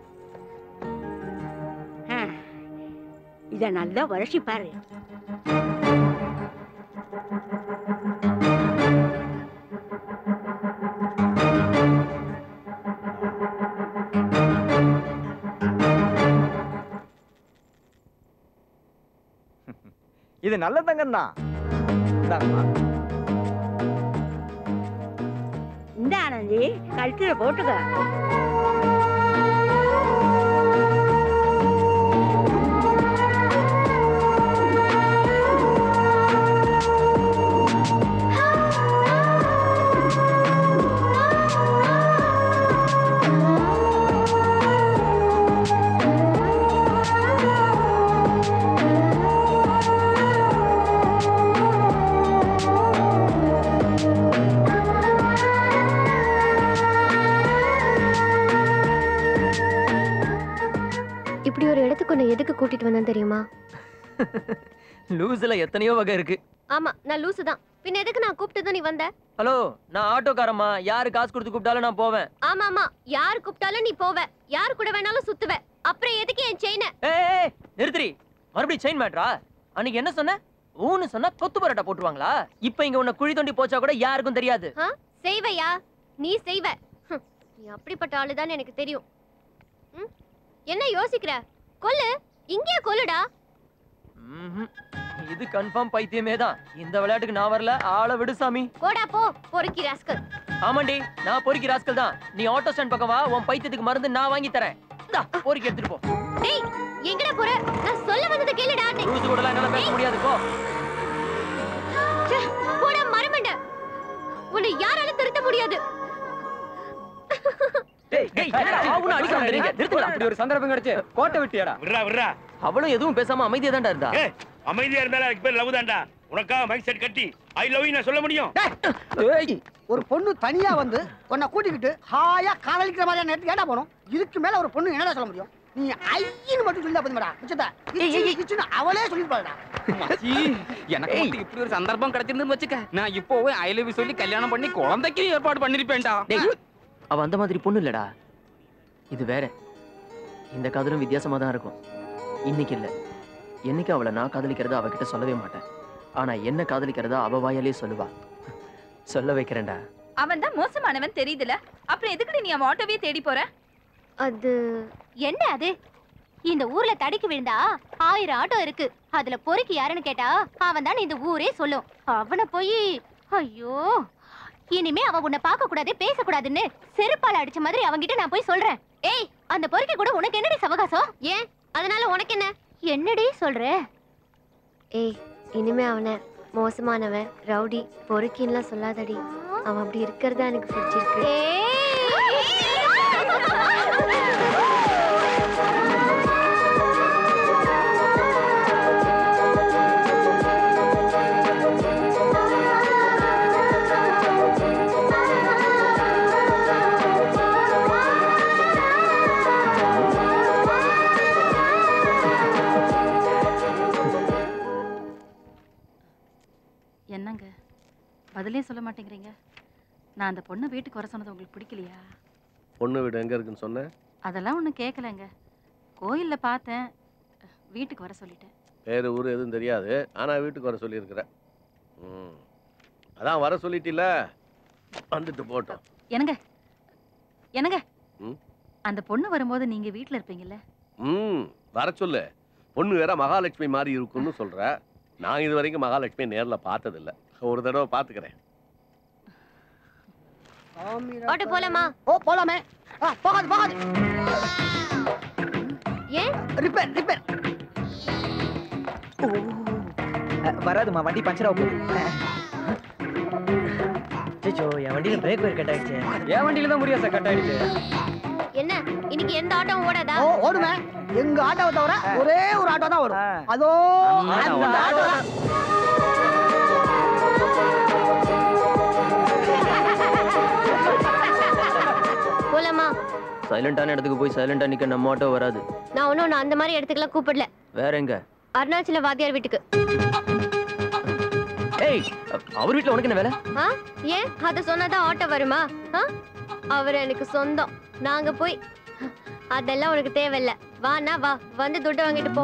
இதை நல்லா உரசி பாரு. இது நல்லதங்கண்ணா. இந்தாங்கம்மா. இந்த ஆனந்தி கழுத்துல போட்டுக்க தெரியுமா? லூஸ்ல எத்தனையோ வகை இருக்கு. ஆமா நான் லூசு தான். பின்ன எதுக்கு நான் கூப்பிட்டு நீ வந்த? ஹலோ நான் ஆட்டோக்காரம்மா. யாரு காசு கொடுத்து கூப்பிட்டாலும் நான் போவேன். ஆமா ஆமா. யார் கூப்பிட்டாலும் நீ போவ. யார் கூட வேணாலும் சுத்துவ. அப்புறம் எதுக்கு என் செயினை ஏய், நிறுத்திரி மறுபடியும் செயின் மேட்ரா அன்னைக்கு என்ன சொன்ன? ஊன்னு சொன்னா கொத்து பரோட்டா போட்டுருவாங்களா? இப்ப இங்க உன்னை குழி தோண்டி போச்சா கூட யாருக்கும் தெரியாது? செய்வையா? நீ செய்வ. நீ அப்படிப்பட்ட ஆளுதான் எனக்கு தெரியும்? என்ன யோசிக்கிற? கொல்லு. இங்கேயே கொல்லுடா. இது கன்ஃபார்ம் பைத்தியமே தான். இந்த விளையாட்டுக்கு நான் வரல. ஆளை விடு சாமி. போடா போ. பொறுக்கி ராஸ்கல் ஆமாண்டி நான் பொறுக்கி ராஸ்கல் தான். நீ ஆட்டோ ஸ்டாண்ட் பக்கம் வா. உன் பைத்தியத்துக்கு மருந்து நான் வாங்கி தரேன். இந்தா, பொறுக்கி எடுத்துட்டு போ. டேய் எங்கடா போற? நான் சொல்ல வந்தது கேளுடா. லூசு கூடலாம் என்னால பேச முடியாது போ. போடா மரமண்ட உன்னை யாராலும் திருத்த முடியாது. ஒரு சந்தர்ப்பம் கிடைச்சு. கோட்டை விட்டியாடா. விட்றா விட்றா. அவளும் எதுவும் பேசாம அமைதியா தான்டா இருந்தா. ஏய் அமைதியா இருந்தாலும் அதுக்கு பேர் லவ் தான்டா. உனக்காக மைக் செட் கட்டி ஐ லவ் யூ நான் சொல்ல முடியும்? ஒரு பொண்ணு தனியா வந்து உன்னை கூட்டிக்கிட்டு ஹாயா காதலிக்கிற மாதிரியான நேரத்துக்கு ஏடா போகணும் இதுக்கு மேல ஒரு பொண்ணு என்னடா சொல்ல முடியும்? நீ ஐயின்னு மட்டும் சொல்லி போதுமாடா மிச்சத்தை. கிச்சுன்னு அவளே சொல்லிருப்பாடா எனக்கு இப்படி ஒரு சந்தர்ப்பம் கிடைச்சிருந்து வச்சுக்க. நான் இப்போவே ஐ லவ் சொல்லி கல்யாணம் பண்ணி குழந்தைக்கு ஏற்பாடு பண்ணிருப்பேன்டா. டேய், அவ அந்த மாதிரி பொண்ணு இல்லடா. இது வேற. இந்த காதலும் வித்தியாசமா தான் இருக்கும். இன்னைக்கு இல்ல. என்னைக்கு அவளை நான் காதலிக்கிறத அவகிட்ட சொல்லவே மாட்டேன். ஆனா என்ன காதலிக்கிறதா அவ வாயாலே சொல்லுவா. சொல்ல வைக்கிறேன்டா. அவன் தான் மோசமானவன் தெரியுதுல. அப்புறம் எதுக்கு நீ அவன் ஆட்டோவே தேடி போற? அது என்ன அது? இந்த ஊர்ல தடுக்கி விழுந்தா ஆயிரம் ஆட்டோ இருக்கு. அதுல பொறுக்கி யாருன்னு கேட்டா அவன் தான் இந்த ஊரே சொல்லும். அவனை போய் ஐயோ. இனிமே அவன் உன்னை பார்க்க கூடாது பேசக்கூடாதுன்னு செருப்பால அடிச்ச மாதிரி அவன்கிட்ட நான் போய் சொல்றேன். ஏய்! அந்த பொறுக்கி கூட உனக்கு என்னடி சவகாசம்? ஏன்? அதனால உனக்கு என்ன? என்னடி சொல்ற? ஏய் இனிமே அவனை மோசமானவன் ரவுடி பொறுக்கின்லாம் சொல்லாதடி. அவன் அப்படி இருக்கிறதா எனக்கு பிடிச்சிருக்கு. என்னங்க பதிலே சொல்ல மாட்டேங்கிறீங்க. நான் அந்த பொண்ணை வீட்டுக்கு வர சொன்னது உங்களுக்கு பிடிக்கலையா? பொண்ணு வீடு எங்க இருக்குன்னு சொன்னேன் அதெல்லாம் ஒன்றும் கேட்கலங்க கோயில்ல பார்த்தேன். வீட்டுக்கு வர சொல்லிட்டேன். பேரு ஊர் எதுவும் தெரியாது. ஆனா வீட்டுக்கு வர சொல்லியிருக்கிற. ம். அதான் வர சொல்லிட்டில வந்துட்டு போட்டோம். என்னங்க? என்னங்க? அந்த பொண்ணு வரும்போது நீங்க வீட்ல இருப்பீங்கல்ல? ம். வர சொல்லு. பொண்ணு வேற மகாலட்சுமி மாதிரி இருக்கும்னு சொல்ற. நான் இது வரைக்கும் மகாலட்சுமி நேர்ல பார்த்ததில்ல. ஒரு தடவை பார்த்துக்கிறேன் ஆட்டோ போலாமா? ஓ போலாமே. போகாது போகாது. ஏன் ரிப்பேர் ரிப்பேர். வராதுமா வண்டி பஞ்சர் ஆகும் சேச்சோ என் வண்டியில பிரேக் ஒயர் கட் ஆயிடுச்சு. என் வண்டியில தான் முடியாது சார் கட் ஆயிடுச்சு. என்ன இன்னைக்கு எந்த ஆட்டோவும் ஓடாதா? ஓ ஓடுமே. எங்க ஆட்டோவை தவிர ஒரே ஒரு ஆட்டோ தான் வரும் அதோ அந்த ஆட்டோ சைலண்டான இடத்துக்கு போய் சைலண்டா நிக்க நம்ம ஆட்டோ வராது. நான் ஒன்னும் அந்த மாதிரி இடத்துக்குலாம் கூப்பிடல. வேற எங்க? அருணாச்சல வாத்தியார் வீட்டுக்கு. ஏய் அவர் வீட்ல உனக்கு என்ன வேலை? ஆ ஏன்? அத சொன்னாதான் ஆட்டோ வருமா? ஆ? அவர் எனக்கு சொந்தம். நாங்க போய் அதெல்லாம் உனக்கு தேவையில்ல. வாண்ணா வா. வந்து துட்டு வாங்கிட்டு போ.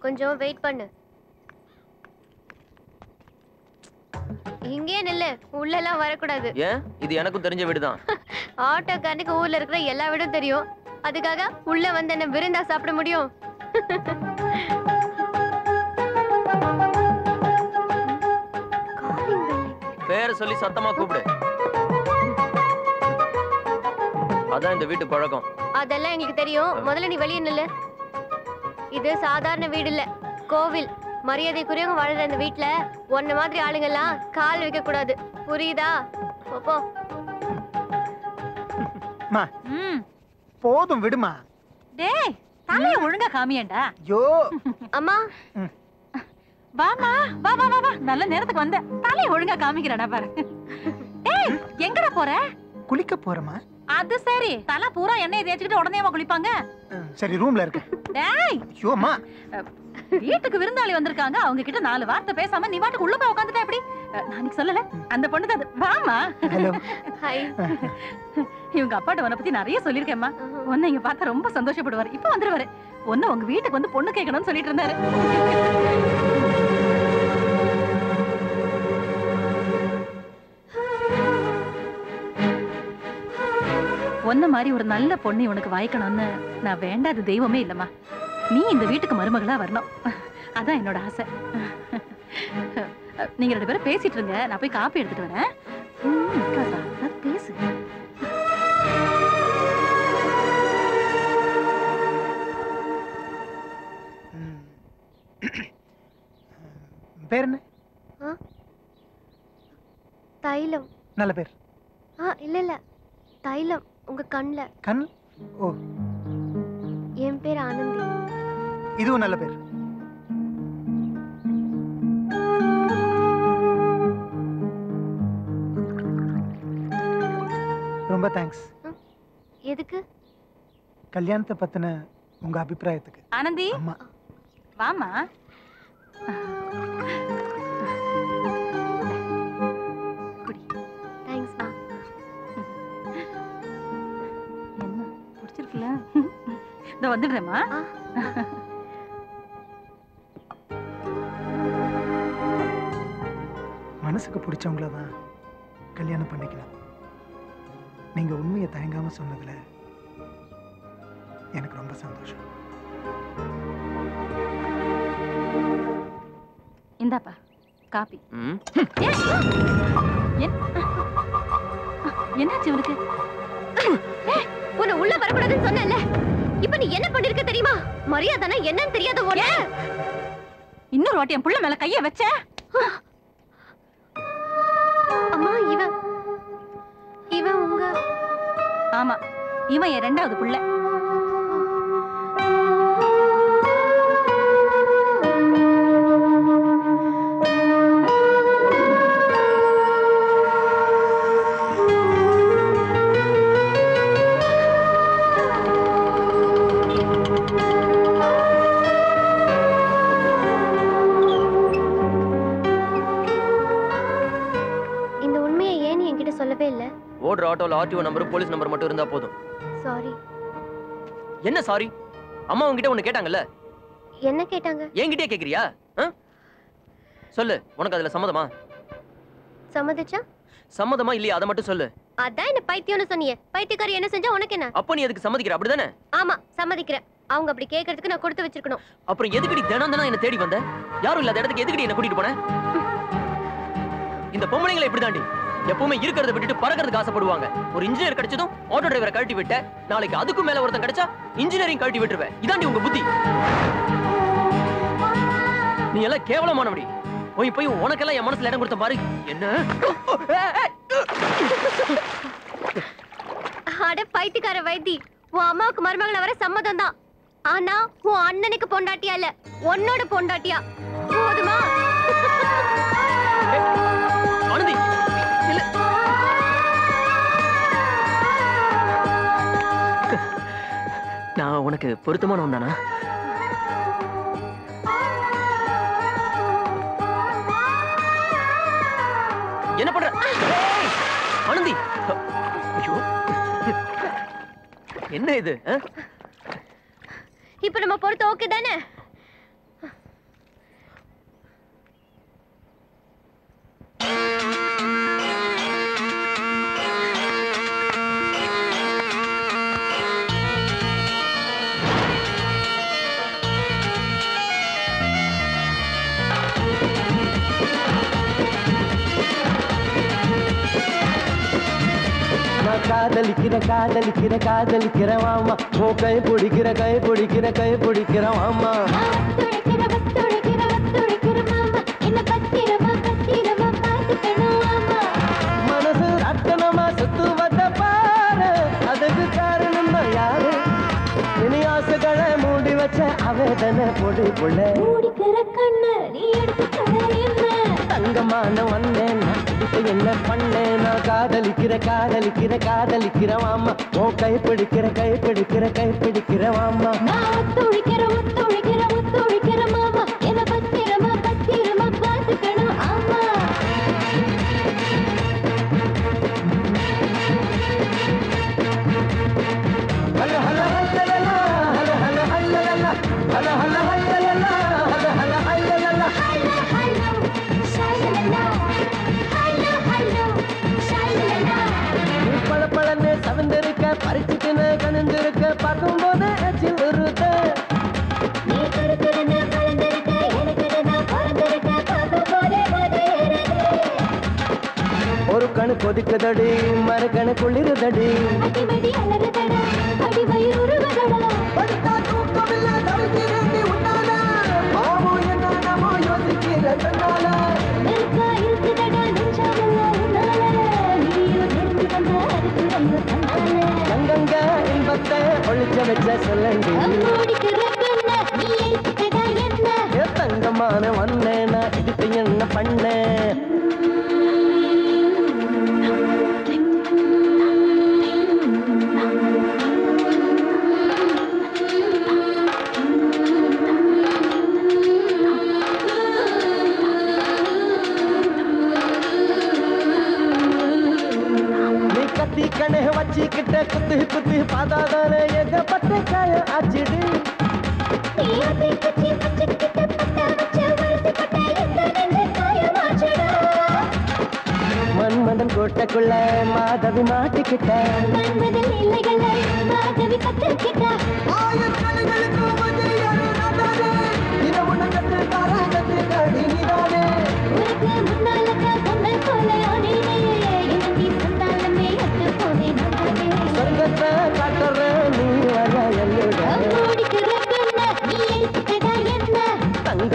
கொஞ்சம் வெயிட் பண்ணு. இங்கேயே நில்லு. உள்ள எல்லாம் வரக்கூடாது. ஏன்? இது எனக்கும் தெரிஞ்ச வீடுதான். ஆட்டோக்காரனுக்கு ஊர்ல இருக்கிற எல்லா வீடும் தெரியும். அதுக்காக உள்ள வந்து என்ன விருந்தா சாப்பிட முடியும்? பேரை சொல்லி சத்தமா கூப்பிடு. அதான் இந்த வீட்டு பழக்கம். அதெல்லாம் எங்களுக்கு தெரியும். முதல்ல நீ வெளியே நில்லு. இது சாதாரண வீடு இல்ல கோவில். மரியாதைக்குரியவங்க வாழ்ற இந்த வீட்ல உன்ன மாதிரி ஆளுங்கெல்லாம் கால் வைக்க கூடாது. புரியுதா? போ, போ. மா. போதும் விடுமா. டேய் தலைய ஒழுங்கா காமியேண்டா. ஐயோ அம்மா. வாமா வா வா வா வா. நல்ல நேரத்துக்கு வந்த. தலைய ஒழுங்கா காமிக்கிறடா பாரு. டேய் எங்கடா போற? குளிக்க போறமா அது சரி. தலை பூரா எண்ணெய் தேய்ச்சிக்கிட்டு உடனேவா குளிப்பாங்க. சரி ரூம்ல இருக்கு. டேய். அம்மா. வீட்டுக்கு விருந்தாளி வந்திருக்காங்க. அவங்க கிட்ட நாலு வார்த்தை பேசாம நீ வாட்டுக்கு உள்ள போய் உட்காந்துட்டா எப்படி? நான் இன்னைக்கு சொல்லல. அந்த பொண்ணு தான் அது. வாமா ஹலோ. ஹாய் இவங்க அப்பாட்ட உன்னை பத்தி நிறைய சொல்லியிருக்கேம்மா. உன்னை இங்க பார்த்தா ரொம்ப சந்தோஷப்படுவாரு. இப்ப வந்துருவாரு. ஒன்னு உங்க வீட்டுக்கு வந்து பொண்ணு கேட்கணும்னு சொல்லிட்டு இருந்தாரு. ஒன்ன மாதிரி ஒரு நல்ல பொண்ணு உனக்கு வாய்க்கணும்னு நான் வேண்டாத தெய்வமே இல்லம்மா. நீ இந்த வீட்டுக்கு மருமகளா வரணும். அதான் என்னோட ஆசை. நீங்க ரெண்டு பேரும் பேசிட்டு இருங்க. நான் போய் காப்பி எடுத்துட்டு வரேன். பேசு. பேர் என்ன? ஆ? தைலம். நல்ல பேர். ஆ இல்ல இல்ல. தைலம். உங்க கண்ணுல கண்? ஓ. என் பேர் ஆனந்தி. இதுவும் நல்ல பேர். ரொம்ப தேங்க்ஸ் எதுக்கு? கல்யாணத்தை பத்தின உங்க அபிப்பிராயத்துக்கு. ஆனந்தி? அம்மா. வாமா இந்த வந்துடுறேம்மா. மனசுக்கு பிடிச்சவங்கள தான் கல்யாணம் பண்ணிக்கலாம். நீங்க உண்மையை தயங்காம சொன்னதுல எனக்கு ரொம்ப சந்தோஷம். இந்தாப்பா காப்பி என்னாச்சு இவனுக்கு உன்னை உள்ள வரக்கூடாதுன்னு சொன்னேன்ல. இப்ப நீ என்ன பண்ணிருக்க தெரியுமா? மரியாதைனா என்னன்னு தெரியாத உன்ன. இன்னொரு வாட்டி என் புள்ள மேல கைய வச்ச? அம்மா இவன் இவன் உங்க ஆமா இவன் என் ரெண்டாவது புள்ள. ஆர்டிஓ நம்பர் போலீஸ் நம்பர் மட்டும் இருந்தா போதும். சாரி என்ன சாரி அம்மா உன்கிட்ட ஒண்ணு கேட்டாங்கல்ல? என்ன கேட்டாங்க? என்கிட்டயே கேக்குறியா? சொல்லு உனக்கு அதுல சம்மதமா? சம்மதிச்சா? சம்மதமா இல்லையா? அதை மட்டும் சொல்லு. அதான் என்ன பைத்தியம்னு சொன்னியே. பைத்தியக்காரி என்ன செஞ்சா உனக்கு என்ன? அப்ப நீ அதுக்கு சம்மதிக்கிற அப்படிதானே? ஆமா சம்மதிக்கிறேன். அவங்க அப்படி கேக்குறதுக்கு நான் கொடுத்து வச்சிருக்கணும். அப்புறம் எதுக்கடி தினம் தினம் என்ன தேடி வந்த? யாரும் இல்லாத இடத்துக்கு எதுக்கடி என்ன கூட்டிட்டு போன? இந்த பொம்பளைங்களை இப்படிதாண்டி. எப்பவுமே இருக்கிறத விட்டுட்டு பறக்கிறதுக்கு ஆசைப்படுவாங்க. ஒரு இன்ஜினியர் கிடைச்சதும் ஆட்டோ டிரைவரை கழட்டி விட்ட நாளைக்கு அதுக்கும் மேல ஒருத்தன் கிடைச்சா இன்ஜினியரிங் கழட்டி விட்டுருவேன். இதாண்டி உங்க புத்தி. நீ எல்லாம் கேவலமானபடி போய் போய் உனக்கெல்லாம் என் மனசுல இடம் கொடுத்த பாரு. என்ன? அட பைத்தியக்கார வைத்தி உன் அம்மாவுக்கு மருமகளை வர சம்மதம் தான் ஆனா உன் அண்ணனுக்கு பொண்டாட்டியா இல்ல? உன்னோட பொண்டாட்டியா? போதுமா? நான் உனக்கு பொருத்தமானவன் தானா என்ன பண்ற? ஆனந்தி ஐயோ. என்ன இது இப்ப நம்ம பொறுத்த ஓகே தானே? காதலிக்கிற காதலிக்கிற காதலிக்கிற மாமா. உன் கை பிடிக்கிற கை பிடிக்கிற கை பிடிக்கிற மாமா. மனசு ரத்தனமா சுத்துவத பாரு. அதுக்கு காரணம் தான் யாரு? இனி ஆசைகளை மூடி வச்ச அவேதனை பொடி புள்ள. தங்கமான வந்தேன். என்ன பண்ணேன் நான் காதலிக்கிற காதலிக்கிற காதலிக்கிற மாமா. கைப்பிடிக்கிற கைப்பிடிக்கிற பிடிக்கிற கை ஒத்துழைக்கிற ஒத்துழைக்கிற ஒத்துழைக்கிற மாமா. என்னென்னமோ யோசிக்கிற தன்னால. அங்கங்க இன்பத்தை ஒழிச்ச வச்ச சொல்லண்டி. தங்கமான வந்தேனா குத்து குத்து பாதாதான ஏகப்பட்ட காய ஆச்சிடு மன்மதன் கோட்டைக்குள்ள மாதவி மாட்டிக்கிட்ட இதை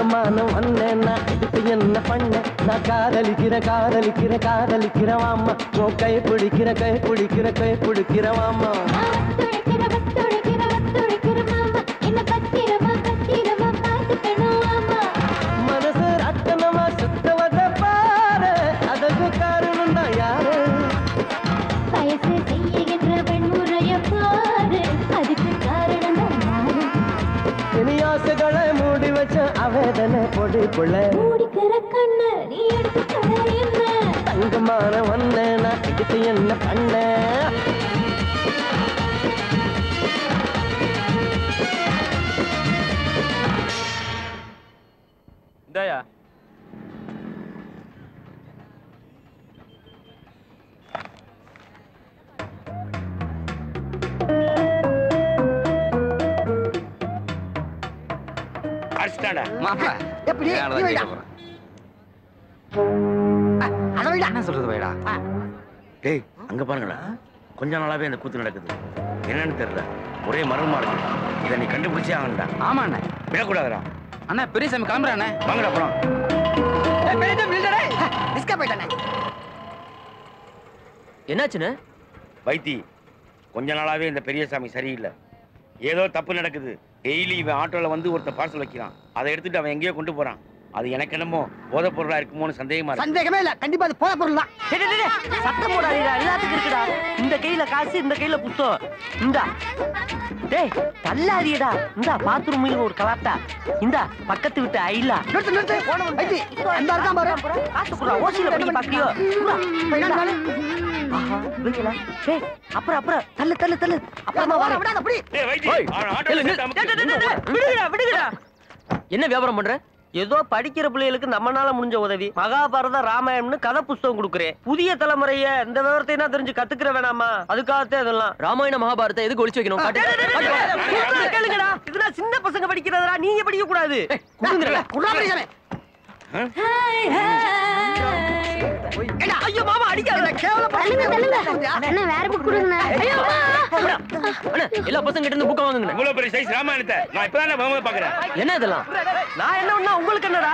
தங்கமான வந்தேன்னா இப்ப என்ன பண்ண? நான் காதலிக்கிற காதலிக்கிற காதலிக்கிறவாமா உன் கை பிடிக்கிற கை பிடிக்கிற கை பிடிக்கிறவாமா புள்ள தங்கமான வந்தேனா இதுக்கு என்ன? பண்ண பாருங்கடா கொஞ்ச நாளாவே அந்த கூத்து நடக்குது. என்னன்னு தெரியல. ஒரே மர்மமா இருக்கு. இதை நீ கண்டுபிடிச்சே ஆகணும்டா. ஆமா அண்ணே விடக்கூடாதுடா. அண்ணா பெரியசாமி கிளம்புறானே வாங்கடா போலாம். என்னாச்சுன்னு வைத்தி கொஞ்ச நாளாவே இந்த பெரியசாமி சரியில்லை. ஏதோ தப்பு நடக்குது. டெய்லி இவன் ஆட்டோல வந்து ஒருத்தன் பார்சல் வைக்கிறான். அதை எடுத்துட்டு அவன் எங்கேயோ கொண்டு போறான். அது எனக்கு என்னமோ போதைப் பொருளா இருக்குமோன்னு சந்தேகமா இருக்கு. சந்தேகமே இல்ல. கண்டிப்பா அது போத பொருள் தான். டேய், டேய், டேய், சத்தம் போடாதீடா எல்லாத்துக்கும் இருக்குடா. இந்த கையில காசு இந்த கையில புத்தகம். இந்தா. டேய் தள்ளாதீடா இந்தா பாத்ரூம் ஒரு கலாட்டா. இந்தா பக்கத்து விட்டு ஐலா நிறுத்து நிறுத்து. வைத்தி அந்த இருக்கான் பாரு. காசு குடுறா. ஓசியில படிக்க பாக்கியோ அப்புறம் அப்புறம். தள்ளு தள்ளு தள்ளு. அப்புறமா வரேன் விடாத அப்படி விடுங்கடா விடுங்கடா. என்ன வியாபாரம் பண்ற? ஏதோ படிக்கிற பிள்ளைகளுக்கு நம்மனால முடிஞ்ச உதவி மகாபாரதம் ராமாயணம்னு கதை புஸ்தகம் கொடுக்குறேன் புதிய தலைமுறைய இந்த விவரத்தை தெரிஞ்சு கத்துக்கிற வேணாமா அதுக்காகத்தான் இதெல்லாம் ராமாயண மகாபாரத்தை எதுக்கு ஒளிச்சு வைக்கணும் கேளுங்கடா இதெல்லாம் சின்ன பசங்க படிக்கிறதா நீங்க படிக்க கூடாது ஐயோ மாமா அடிக்காத அண்ணா வேற புக் கொடுங்க ஐயோ எல்லா பசங்க கிட்ட இருந்து புக்க வாங்குங்க இவ்வளவு பெரிய சைஸ் ராமாயணத்தை நான் இப்பதான் பகவத பாக்குறேன் என்ன இதெல்லாம் நான் என்ன பண்ணா உங்களுக்கு என்னடா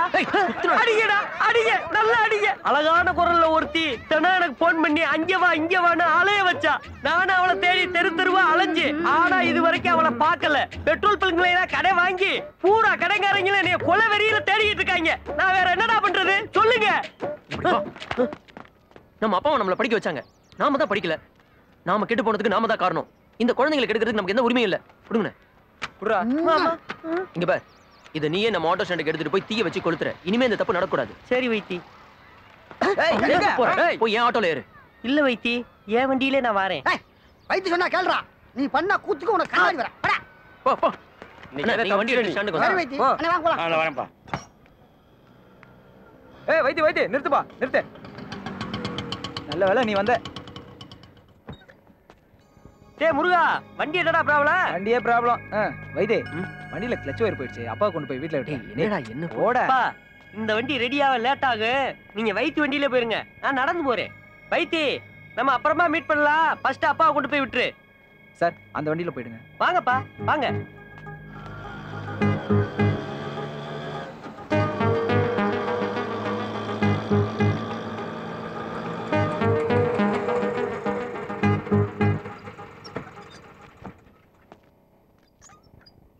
அடிங்கடா அடிங்க நல்லா அடிங்க அழகான குரல்ல ஒருத்தி தினம் எனக்கு போன் பண்ணி அங்க வா இங்க வான்னு அலைய வச்சா நானும் அவளை தேடி தெரு தெருவா அலைஞ்சு ஆனா இது வரைக்கும் அவளை பார்க்கல பெட்ரோல் பல்களை கடை வாங்கி பூரா கடைக்காரங்களும் என்னைய கொலை வெறியில தேடிட்டு இருக்காங்க நான் வேற என்னடா பண்றது? சொல்லுங்க. நம்ம அப்பாவை நம்மள படிக்க வச்சாங்க. நாம தான் படிக்கல. நாம கெட்டு போனதுக்கு நாம தான் காரணம். இந்த குழந்தைங்களை கெடுக்கிறதுக்கு நமக்கு எந்த உரிமையும் இல்ல. கொடுங்க. இங்க பார். இத நீயே நம்ம ஆட்டோ ஸ்டாண்டுக்கு எடுத்துட்டு போய் தீய வச்சு கொளுத்துற. இனிமே இந்த தப்பு நடக்கக்கூடாது. சரி வைத்தி? போய் என் ஆட்டோல ஏறு. இல்ல வைத்தி. என் வண்டியிலே நான் வரேன். வைத்து சொன்னா கேளுடா. நீ பண்ண கூத்துக்கு உனக்கு கண்ணாடி வரேன். போ போ. இன்னைக்கு அண்ணா, நீங்க வண்டி எடுத்து ஸ்டாண்டுக்கு சரி வாங்க. வைத்தி அண்ணா ஏய் வைத்தி வைத்தி நிறுத்துப்பா நிறுத்து. நல்ல வேலை நீ வந்த. டேய் முருகா வண்டி என்னடா ப்ராப்ளம் வண்டியே ப்ராப்ளம் வைத்தி வண்டியில கிளச் ஒயர் போயிடுச்சு. அப்பா கொண்டு போய் வீட்ல விட்டேன் என்னடா என்ன போட. இந்த வண்டி ரெடியாக லேட் ஆகும் நீங்க வைத்தி வண்டியில போயிருங்க. நான் நடந்து போறேன். வைத்தி நம்ம அப்புறமா மீட் பண்ணலாம். ஃபர்ஸ்ட் அப்பாவை கொண்டு போய் விட்டுரு. சார் அந்த வண்டியில போயிடுங்க. வாங்கப்பா வாங்க.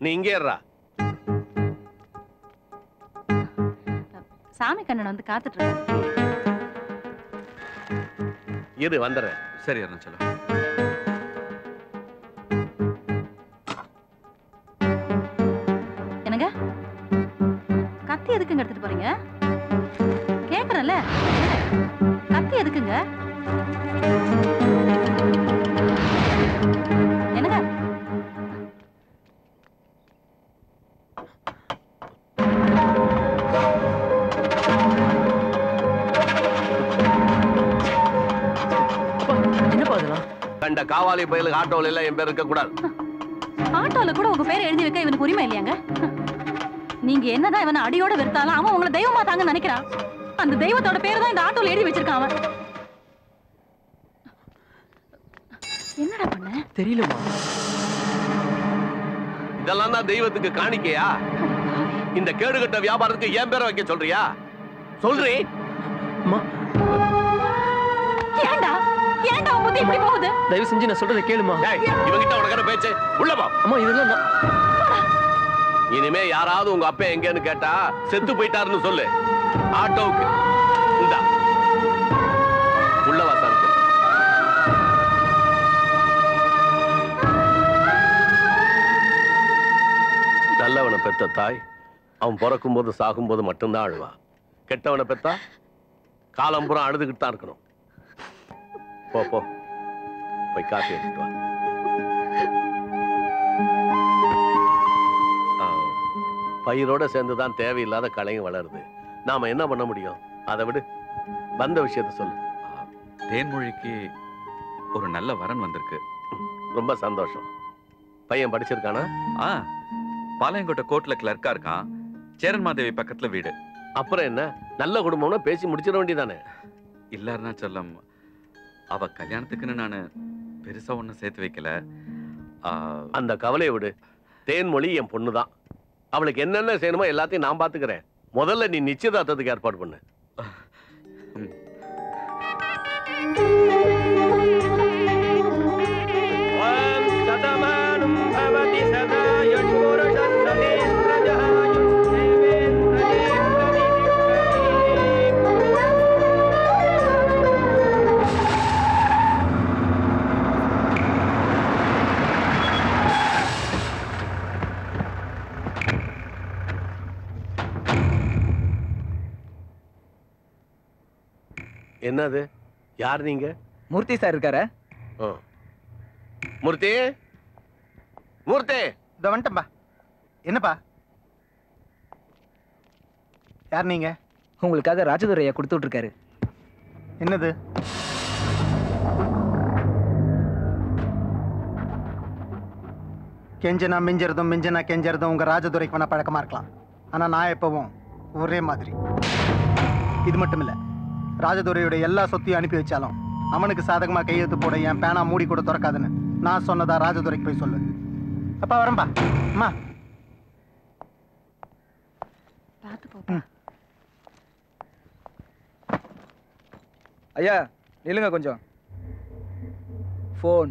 நீ இங்கே இருடா. சாமி கண்ணன் வந்து காத்துட்டு இருக்காரு இரு வந்துடுறேன். சரி அருணாச்சலம். என்னங்க? கத்தி எதுக்குங்க எடுத்துட்டு போறீங்க? கேக்குறேன்ல. கத்தி எதுக்குங்க? கண்ட காவாலி பயலுக்கு ஆட்டோல எல்லாம் என் பேர் இருக்க கூடாது. ஆட்டோல கூட உங்க பேரை எழுதி வைக்க இவனுக்கு உரிமை இல்லையாங்க? நீங்க என்னதான் இவனை அடியோட வெறுத்தாலும் அவன் உங்களை தெய்வமா தாங்க நினைக்கிறான் அந்த தெய்வத்தோட பேர் தான் இந்த ஆட்டோல எழுதி வச்சிருக்கான் அவன். என்னடா பண்ண? தெரியலமா இதெல்லாம் தான் தெய்வத்துக்கு காணிக்கையா? இந்த கேடுகட்ட வியாபாரத்துக்கு என் பேரை வைக்க சொல்றியா? சொல்றி ஏன்டா ஏன்டா உன் புத்தி இப்படி போகுது? தயவு செஞ்சு நான் சொல்றதை கேளுமா? இவங்கிட்ட உனக்கு பேச்சு. உள்ள போ அம்மா இதெல்லாம் இனிமே யாராவது உங்க அப்பா எங்கன்னு கேட்டா செத்து போயிட்டாருன்னு சொல்லு. ஆட்டோவுக்கு. இந்தா. உள்ள வா சாமி. நல்லவனை பெத்த தாய் அவன் பிறக்கும் போது சாகும் போது மட்டும்தான் அழுவா. கெட்டவனை பெத்தா காலம்புறம் அழுதுகிட்டு தான் இருக்கணும். போ போ. போய் காஃபி எடுத்துட்டு வா. பயிரோட சேர்ந்து தான் தேவையில்லாத களையும் வளருது. நாம என்ன பண்ண முடியும்? அதை விடு. வந்த விஷயத்த சொல்லு. தேன்மொழிக்கு ஒரு நல்ல வரன் வந்திருக்கு. ரொம்ப சந்தோஷம். பையன் படிச்சிருக்கானா? ஆ பாளையங்கோட்டை கோர்ட்ல கிளர்க்கா இருக்கான். சேரன் மாதேவி பக்கத்துல வீடு. அப்புறம் என்ன? நல்ல குடும்பம்னா பேசி முடிச்சிட வேண்டியதானே? இல்ல அருணாச்சலம் அவ கல்யாணத்துக்குன்னு நானு பெருசா ஒண்ணும் சேர்த்து வைக்கல. அந்த கவலையை விடு. தேன்மொழி என் பொண்ணு தான் அவளுக்கு என்னென்ன செய்யணுமோ எல்லாத்தையும் நான் பாத்துக்கிறேன். முதல்ல நீ நிச்சயதார்த்தத்துக்கு ஏற்பாடு பண்ணு. என்னது? யார் நீங்க? மூர்த்தி சார் இருக்காரு. மூர்த்தி? மூர்த்தி! இந்த வந்துட்டேன்பா என்னப்பா? யார் நீங்க? உங்களுக்காக ராஜதுரையா கொடுத்து விட்டுருக்காரு. என்னது? கெஞ்சனா மிஞ்சறதும் மிஞ்சனா கெஞ்சறதும் உங்க ராஜதுரைக்கு வேணா பழக்கமா இருக்கலாம். ஆனா நான் எப்பவும் ஒரே மாதிரி. இது மட்டும் இல்ல. ராஜதுரையோட எல்லா சொத்தையும் அனுப்பி வச்சாலும் அவனுக்கு சாதகமா கையெழுத்து போட என் பேனா மூடி கூட திறக்காதுன்னு நான் சொன்னதா ராஜதுரைக்கு போய் சொல்லு. அப்பா வரம்பா அம்மா. ஐயா நில்லுங்க கொஞ்சம். ஃபோன்.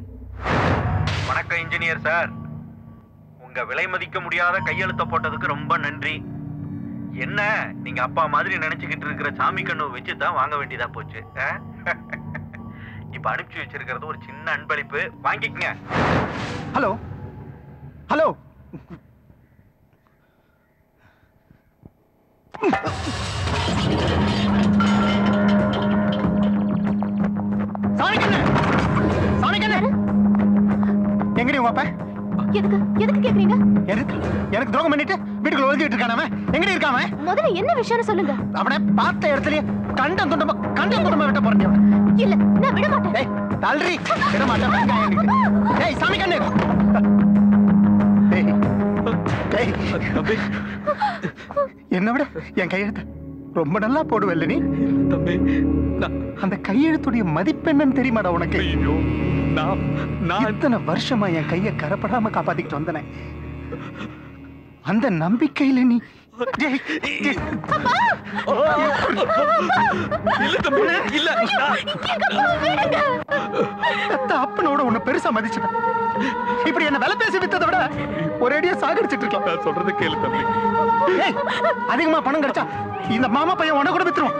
வணக்கம் இன்ஜினியர் சார். உங்க விலை மதிக்க முடியாத கையெழுத்த போட்டதுக்கு ரொம்ப நன்றி. என்ன? நீங்க அப்பா மாதிரி நினைச்சுக்கிட்டு இருக்கிற சாமி கண்ணு வச்சு தான் வாங்க வேண்டியதா போச்சு இப்ப அனுப்பிச்சு வச்சிருக்கிறது ஒரு சின்ன அன்பளிப்பு. வாங்கிக்கங்க. ஹலோ? ஹலோ? சாமி கண்ணு! சாமி கண்ணு! எங்கடி உங்க அப்பா? எதுக்கு? எதுக்கு கேக்குறீங்க? எதுக்கு? எனக்கு துரோகம் பண்ணிட்டு வீட்டுக்குள்ள ஒதுக்கிட்டு இருக்கான எங்கடி இருக்கான் அவன்? முதல்ல என்ன விஷயம்னு சொல்லுங்க. அவனை பார்த்த இடத்துலயே கண்டம் துண்டமா கண்டம் துண்டமா விட்ட போறேன் இல்ல நான் விட மாட்டேன். டேய் தள்ளுறி விட மாட்டேன். வெங்காயம் எனக்கு. டேய் சாமி கண்ணு. டேய் டேய். என்ன விட என் கையெழுத்து ரொம்ப நல்லா போடுவல்ல நீ? அந்த கையெழுத்துடைய மதிப்பு என்னன்னு தெரியுமாடா உனக்கு? நான் இத்தனை வருஷமா என் கையை கரப்படாம காப்பாத்திக்கிட்டு வந்தனே. அந்த நம்பிக்கையில நீ அப்பனோட உன்னை பெருசா மதிச்சுட்டேன். இப்படி என்ன விலை பேசி வித்ததை விட ஒரேடியா சாகடிச்சிட்டு இருக்கலாம் நான் சொல்றது கேளு தம்பி. அதிகமா பணம் கிடைச்சா இந்த மாமா பையன் உன கூட வித்துருவான்.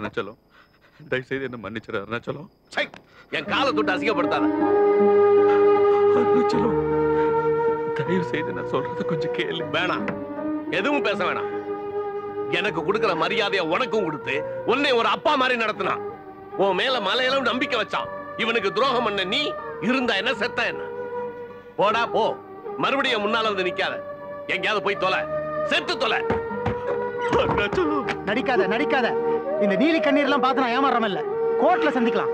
அருணாச்சலம். அருணாச்சலம் தயவுசெய்து என்ன மன்னிச்சிரு அருணாச்சலம். சை, என் காலை தொட்டு அசிங்கப்படுத்தாத. அருணாச்சலம் தயவு செய்து நான் சொல்றத கொஞ்சம் கேளு. வேணாம் எதுவும் பேச வேணாம். எனக்கு கொடுக்கிற மரியாதைய உனக்கும் கொடுத்து உன்னை ஒரு அப்பா மாதிரி நடத்தினான் உன் மேல மலையில நம்பிக்கை வச்சான் இவனுக்கு துரோகம் பண்ண நீ இருந்தா என்ன செத்தா என்ன? போடா போ. மறுபடியும் முன்னால வந்து நிக்காத. எங்கேயாவது போய் தொலை. செத்து தொலை. நடிக்காத நடிக்காத. இந்த நீலி கண்ணீர் எல்லாம் பார்த்து நான் ஏமாறமல்ல கோர்ட்ல சந்திக்கலாம்.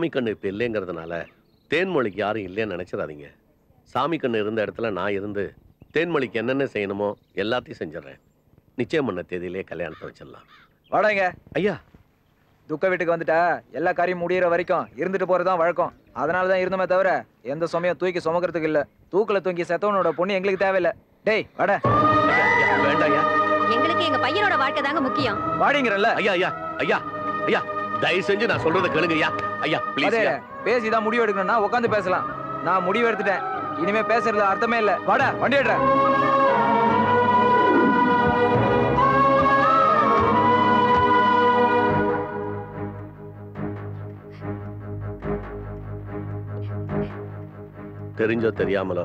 சாமி கண்ணு இப்போ இல்லைங்கிறதுனால தேன்மொழிக்கு யாரும் இல்லைன்னு நினைச்சிடாதீங்க. சாமி கண்ணு இருந்த இடத்துல நான் இருந்து தேன்மொழிக்கு என்னென்ன செய்யணுமோ எல்லாத்தையும் செஞ்சிடறேன். நிச்சயம் பண்ண தேதியிலே கல்யாணத்தை வச்சிடலாம். வாடாங்க ஐயா. துக்க வீட்டுக்கு வந்துட்டா எல்லா காரியம் முடியிற வரைக்கும் இருந்துட்டு போறதுதான் வழக்கம். அதனால தான் இருந்தோமே தவிர எந்த சுமையும் தூக்கி சுமக்கிறதுக்கு இல்ல. தூக்குல தூக்கி செத்தவனோட பொண்ணு எங்களுக்கு தேவையில்ல. டேய் வாட. வேண்டாம் ஐயா. எங்களுக்கு எங்க பையனோட வாழ்க்கை தாங்க முக்கியம். வாடிங்கிறல்ல. ஐயா ஐயா ஐயா. ஐயா. தயவு செஞ்சு நான் சொல்றதை கேளுங்க ஐயா ப்ளீஸ் பேசிதான் முடிவு எடுக்கணும்னா உட்காந்து பேசலாம். நான் முடிவு எடுத்துட்டேன். இனிமே பேசுறதுல அர்த்தமே இல்ல. வாடா வண்டி எடுற தெரிஞ்சோ தெரியாமலோ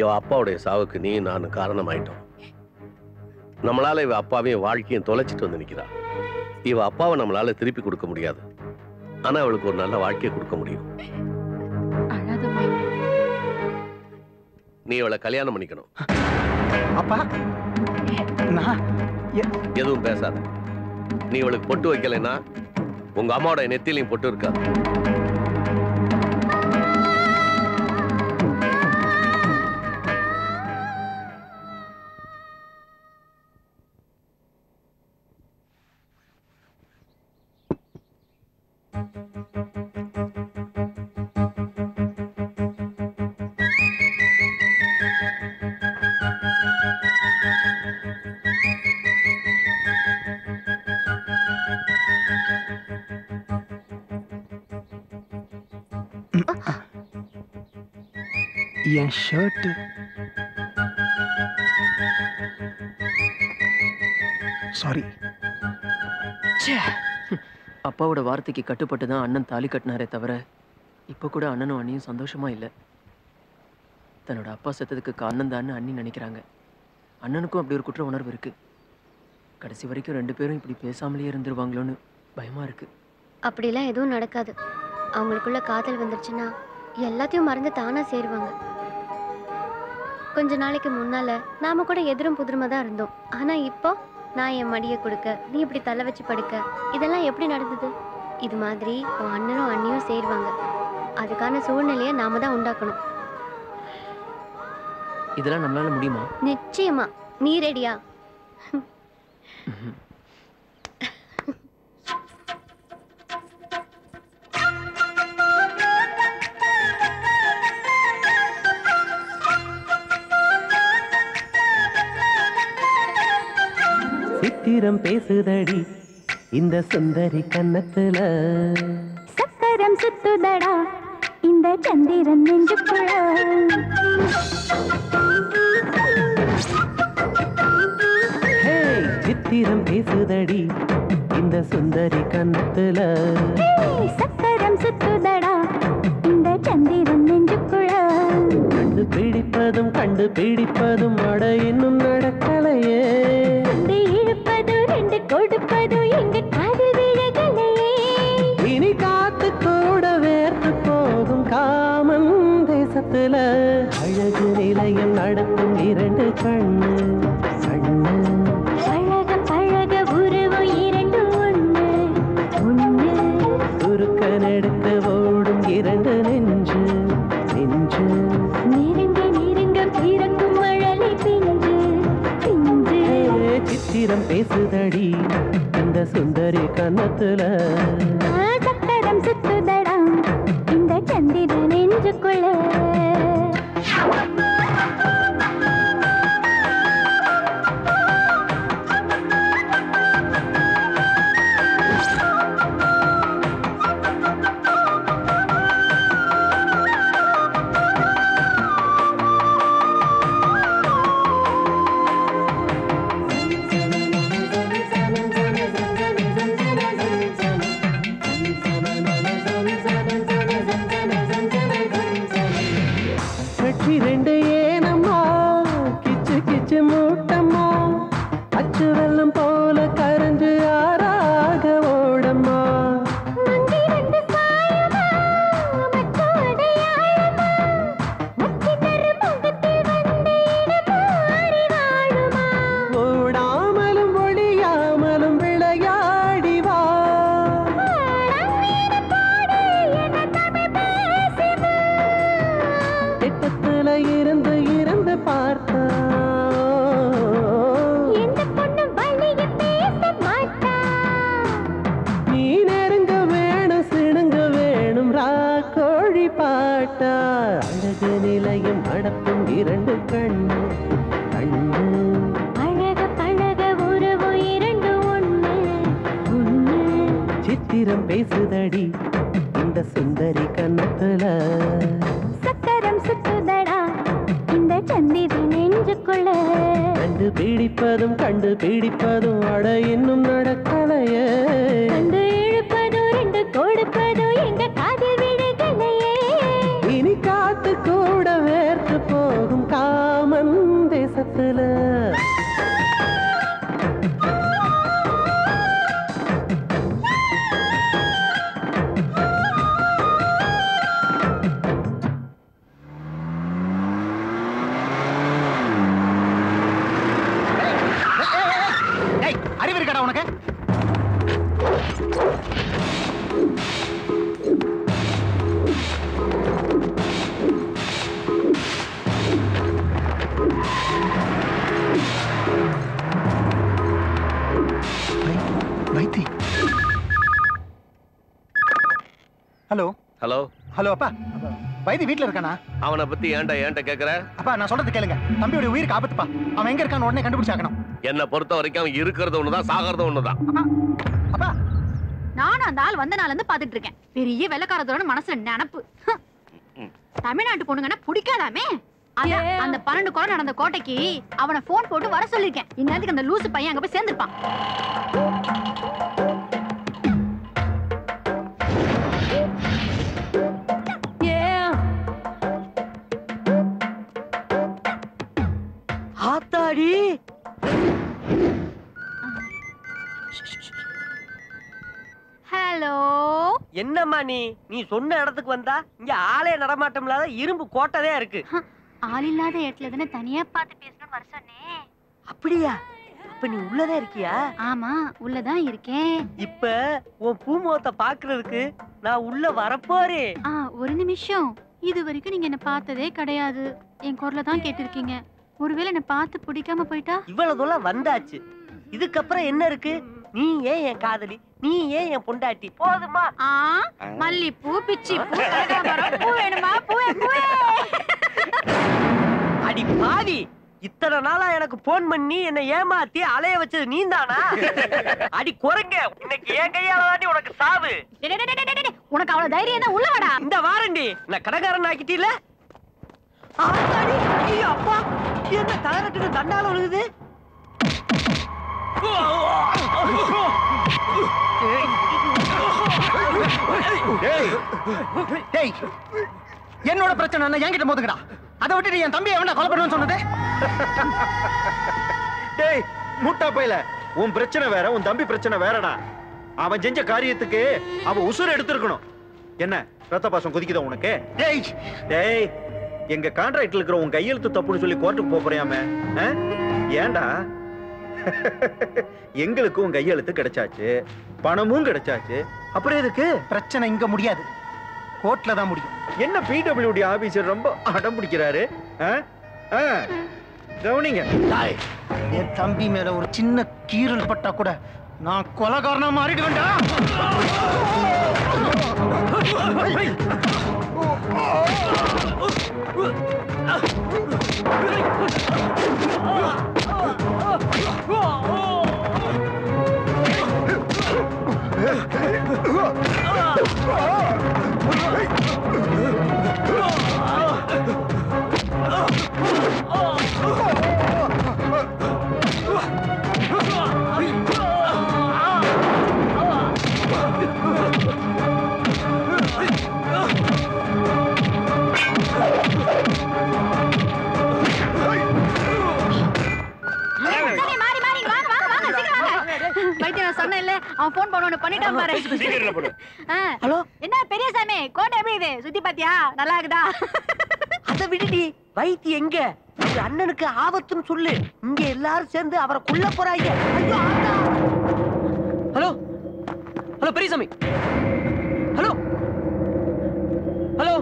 இவ அப்பாவுடைய சாவுக்கு நீ நான் காரணமாயிட்டோம். நம்மளால இவ அப்பாவையும் வாழ்க்கையும் தொலைச்சிட்டு வந்து நிக்கிறா. இவ அப்பாவை நம்மளால திருப்பி கொடுக்க முடியாது. ஆனா அவளுக்கு ஒரு நல்ல வாழ்க்கையை கொடுக்க முடியும். நீ அவளை கல்யாணம் பண்ணிக்கணும். அப்பா நான் எதுவும் பேசாத. நீ இவளுக்கு பொட்டு வைக்கலைன்னா உங்க அம்மாவோட நெத்திலையும் பொட்டு இருக்காது. என் ஷர்ட் சாரி அப்பாவோட வார்த்தைக்கு கட்டுப்பட்டு தான் அண்ணன் தாலி கட்டினாரே தவிர இப்போ கூட அண்ணனும் அண்ணியும் சந்தோஷமா இல்லை. தன்னோட அப்பா செத்ததுக்கு காரணம் தான் அண்ணி நினைக்கிறாங்க. அண்ணனுக்கும் அப்படி ஒரு குற்ற உணர்வு இருக்கு. கடைசி வரைக்கும் ரெண்டு பேரும் இப்படி பேசாமலேயே இருந்துருவாங்களோன்னு பயமா இருக்கு. அப்படிலாம் எதுவும் நடக்காது. அவங்களுக்குள்ள காதல் வந்துருச்சுன்னா எல்லாத்தையும் மறந்து தானா சேருவாங்க. கொஞ்ச நாளைக்கு முன்னால நாம கூட எதிரும் புதிருமா தான் இருந்தோம். ஆனா இப்போ நான் என் மடியை கொடுக்க நீ இப்படி தலை வச்சு படுக்க இதெல்லாம் எப்படி நடந்தது? இது மாதிரி உன் அண்ணனும் அண்ணியும் சேருவாங்க. அதுக்கான சூழ்நிலையை நாம தான் உண்டாக்கணும். இதெல்லாம் நம்மளால முடியுமா? நிச்சயமா. நீ ரெடியா சித்திரம் பேசுதடி. இந்த சுந்தரி கன்னத்துல. சக்கரம் சுத்துதடா. இந்த சந்திரன் நெஞ்சுக்குள்ள. சித்திரம் பேசுதடி. இந்த சுந்தரி கன்னத்துல. சக்கரம் சுத்துதடா. இந்த சந்திரன் நெஞ்சுக்குள்ள. கண்டு பிடிப்பதும் கண்டு பிடிப்பதும் அட இன்னும் நடக்கலையே. தேசத்துல. அழகு நிலையம் நடத்தும் இரண்டு கண்ணு கண்ணு. பழக பழக உருவம் இரண்டு ஒண்ணு ஒண்ணு. குறுக்க நெடுக்க ஓடும் இரண்டு நெஞ்சு நெஞ்சு. நெருங்க நெருங்க பிறக்கும் மழலை பிஞ்சு பிஞ்சு. சித்திரம் பேசுதடி. இந்த சுந்தரி கன்னத்துல. சக்கரம் சுத்துதடா இந்த சந்திர நெஞ்சுக்குள்ள. வைத்தி வீட்ல இருக்கானா? அவனை பத்தி ஏன்டா ஏன்ட்ட கேக்குற? அப்பா நான் சொல்றது கேளுங்க. தம்பியோட உயிருக்கு ஆபத்துப்பா அவன் எங்க இருக்கான்னு உடனே கண்டுபிடிச்சாக்கணும் என்னை பொறுத்த வரைக்கும் அவன் இருக்கிறது ஒண்ணுதான் சாகிறது ஒண்ணுதான். நானும் அந்த ஆள் வந்த நாள்ல இருந்து பாத்துட்டு இருக்கேன். பெரிய வெள்ளக்காரத்தோட மனசுல நினப்பு. தமிழ்நாட்டு பொண்ணுங்கன்னா பிடிக்காதாமே? அந்த பன்னெண்டு கொலை நடந்த கோட்டைக்கு அவனை போன் போட்டு வர சொல்லிருக்கேன் இந்நேரத்துக்கு அந்த லூசு பையன் அங்க போய் சேர்ந்திருப்பான். நீ சொன்ன இடத்துக்கு வந்தா இங்க ஆளே நடமாட்டம் இல்லாத இரும்பு கோட்டதே இருக்கு. ஆள் இல்லாத இடத்துல தானே தனியா பார்த்து பேசணும்னு வர சொன்னேன். அப்படியா? அப்ப நீ உள்ளதே இருக்கியா? ஆமா உள்ளதான் இருக்கேன். இப்ப உன் பூமுகத்தை பாக்குறதுக்கு நான் உள்ள வரப்போறேன். ஒரு நிமிஷம். இது வரைக்கும் நீங்க என்ன பார்த்ததே கிடையாது. என் குரலை தான் கேட்டிருக்கீங்க. ஒருவேளை என்ன பார்த்து பிடிக்காம போயிட்டா? இவ்வளவு தூரம் வந்தாச்சு. இதுக்கப்புறம் என்ன இருக்கு? நீ ஏன் என் காதலி? நீ ஏன் என் பொண்டாட்டி. போதுமா? ஆ மல்லிப்பூ பிச்சி பூ பூ வேணுமா? பூவே பூவே. அடி பாவி இத்தனை நாளா எனக்கு போன் பண்ணி என்னை ஏமாத்தி அலைய வச்சது நீந்தானா? அடி குரங்க இன்னைக்கு என் கையால தாண்டி உனக்கு சாவு. உனக்கு அவ்வளவு தைரியம் தான் உள்ள வாடா. இந்த வாரண்டி நான் கடைக்காரன் ஆக்கிட்டீல அப்பா. என்ன தலைநட்டுக்கு தண்டால விழுகுது டேய் என்னோட பிரச்சனை என்ன? என்கிட்ட மோதுங்கடா. அதை விட்டு என் தம்பியை எவனா கொலை பண்ணுவேன்னு சொன்னது? டேய் முட்டா பையல. உன் பிரச்சனை வேற உன் தம்பி பிரச்சனை வேறடா. அவன் செஞ்ச காரியத்துக்கு அவன் உசுர் எடுத்திருக்கணும். என்ன ரத்த பாசம் குதிக்குதா உனக்கு? டேய். டேய் எங்க கான்ட்ராக்ட்ல இருக்கிற உன் கையெழுத்து தப்புன்னு சொல்லி கோர்ட்டுக்கு போறியாமே? ஏன்டா? எங்களுக்கு உன் கையெழுத்து கிடைச்சாச்சு பணமும் கிடைச்சாச்சு. அப்புறம் எதுக்கு? பிரச்சனை இங்க முடியாது. கோர்ட்ல தான் முடியும். என்ன பிடபிள்யூடி ஆபீசர் ரொம்ப அடம் பிடிக்கிறாரு? ஆ? ஆ. கவனிங்க. என் தம்பி மேல ஒரு சின்ன கீறல் பட்டா கூட நான் கொலகாரனா மாறிடுவேன்டா. சரி, அவன் போன் பண்ண பண்ணிட்டான் பாரு. சீக்கிரம் போடு. ஹலோ? என்ன பெரியசாமி கோட்டை எப்படி இது? சுத்தி பாத்தியா? நல்லா இருக்குதா? அதை விடுடி. வைத்தி எங்க? உங்க அண்ணனுக்கு ஆபத்துன்னு சொல்லு. இங்க எல்லாரும் சேர்ந்து அவரை கொல்ல போறாங்க. Hello? Hello Periyasamy hello? Hello?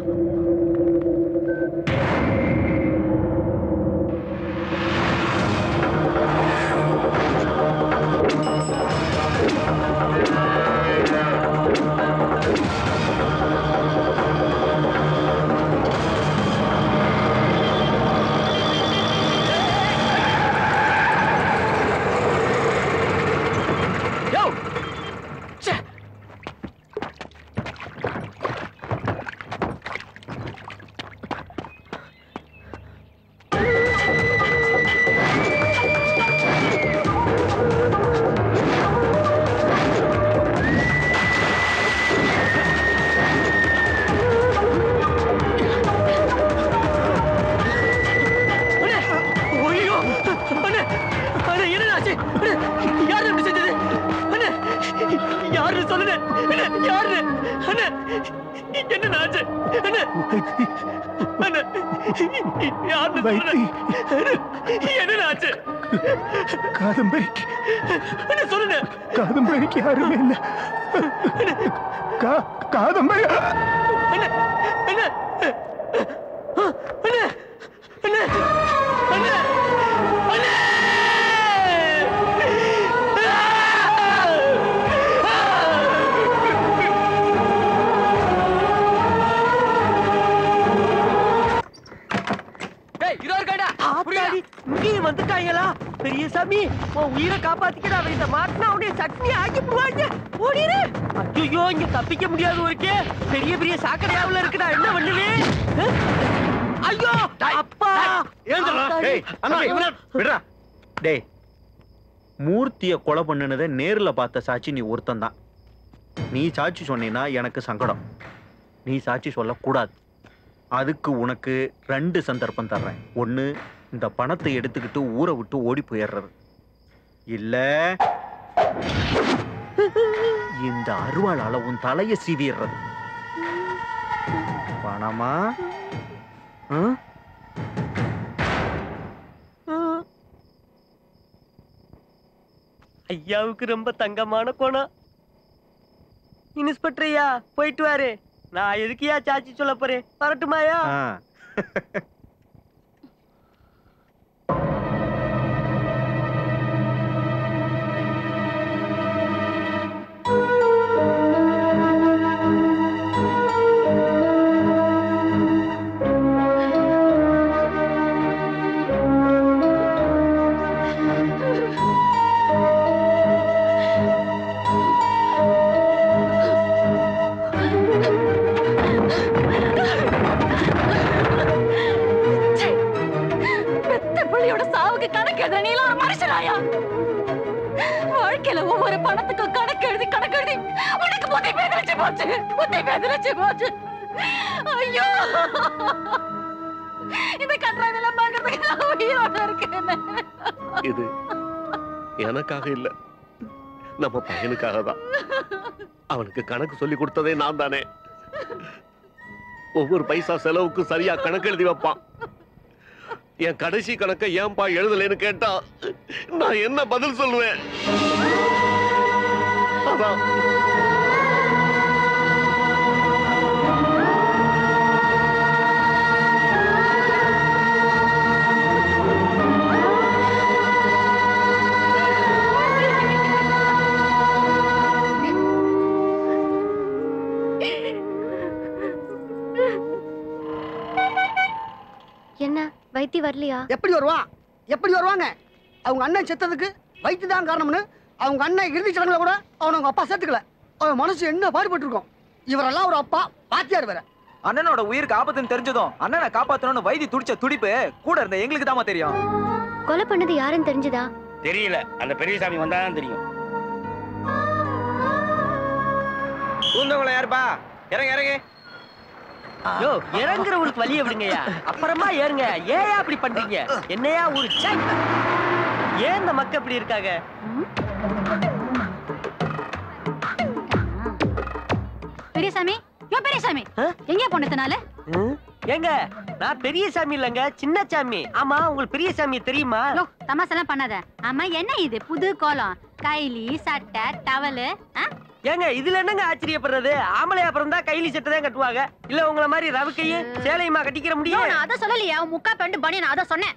கொலை நேரில் நேர்ல பார்த்த சாட்சி நீ ஒருத்தன் தான் நீ சாட்சி சொன்னீன்னா எனக்கு சங்கடம். நீ சாட்சி சொல்லக்கூடாது. அதுக்கு உனக்கு ரெண்டு சந்தர்ப்பம் தர்றேன். ஒண்ணு இந்த பணத்தை எடுத்துக்கிட்டு ஊரை விட்டு ஓடி போயிடுறது. இல்ல இந்த அருவாளால உன் தலையை சீவிடுறது. பணமா? ஆ? ஐயாவுக்கு ரொம்ப தங்கமான கோணம் இன்ஸ்பெக்டர் ஐயா போயிட்டு வாரு. நான் எதுக்குயா சாச்சி சொல்ல போறேன்? வரட்டுமாயா? பிள்ளையோட சாவுக்கு கணக்கு எழுத நீ ஒரு மனுஷனாயா? வாழ்க்கையில ஒவ்வொரு பணத்துக்கும் கணக்கு எழுதி கணக்கு எழுதி உனக்கு புத்தி பேதலிச்சு போச்சு புத்தி பேதலிச்சு போச்சு. ஐயோ! இந்த கட்டுறாங்கெல்லாம் பாக்குறதுக்கு நான் உயிரோட இருக்கேன். இது எனக்காக இல்ல. நம்ம பையனுக்காக தான். அவனுக்கு கணக்கு சொல்லி கொடுத்ததே நான் தானே. ஒவ்வொரு பைசா செலவுக்கு சரியா கணக்கு எழுதி வைப்பான். என் கடைசி கணக்கை ஏன்பா எழுதலைன்னு கேட்டா நான் என்ன பதில் சொல்லுவேன்? அதான் வைத்தி வரலையா? எப்படி வருவான் எப்படி வருவாங்க? அவங்க அண்ணன் செத்ததுக்கு வைத்து தான் காரணம்னு அவங்க அண்ணன் இறுதி சடங்குல கூட அவனை அவங்க அப்பா சேர்த்துக்கல. அவன் மனசு என்ன பாடுபட்டிருக்கும்? இவரெல்லாம் ஒரு அப்பா பாத்தியார் வேற. அண்ணனோட உயிருக்கு ஆபத்துன்னு தெரிஞ்சதும் அண்ணனை காப்பாத்தணும்னு வைத்தி துடிச்ச துடிப்பு கூட இருந்த எங்களுக்கு தாமா தெரியும். கொலை பண்ணது யாருன்னு தெரிஞ்சுதா? தெரியல. அந்த பெரியசாமி வந்தாதான் தெரியும். பூந்தவங்கள யாருப்பா? இறங்க இறங்க. யோ இறங்குறவங்களுக்கு வழிய விடுங்கய்யா. அப்புறமா ஏறுங்க. ஏயா அப்படி பண்றீங்க? என்னையா ஒரு சை ஏன் இந்த மக்கள் இப்படி இருக்காங்க? பெரியசாமி யோ பெரியசாமி. எங்க போனதுனால? ஏங்க நான் பெரிய சாமி இல்லங்க சின்ன சாமி. ஆமா உங்களுக்கு பெரிய சாமி தெரியுமா? தமாசெல்லாம் பண்ணாத. ஆமா என்ன இது? புது கோலம். கைலி சட்டை டவலு ஏங்க இதுல என்னங்க ஆச்சரியப்படுறது? ஆம்பளையா பிறந்தா கைலி சட்டை தான் கட்டுவாங்க. இல்ல உங்கள மாதிரி ரவுக்கையும் சேலையுமா கட்டிக்கிற முடியும்? நான் அத சொல்லலையா. முக்கா பெண்டு பண்ணி நான் அத சொன்னேன்.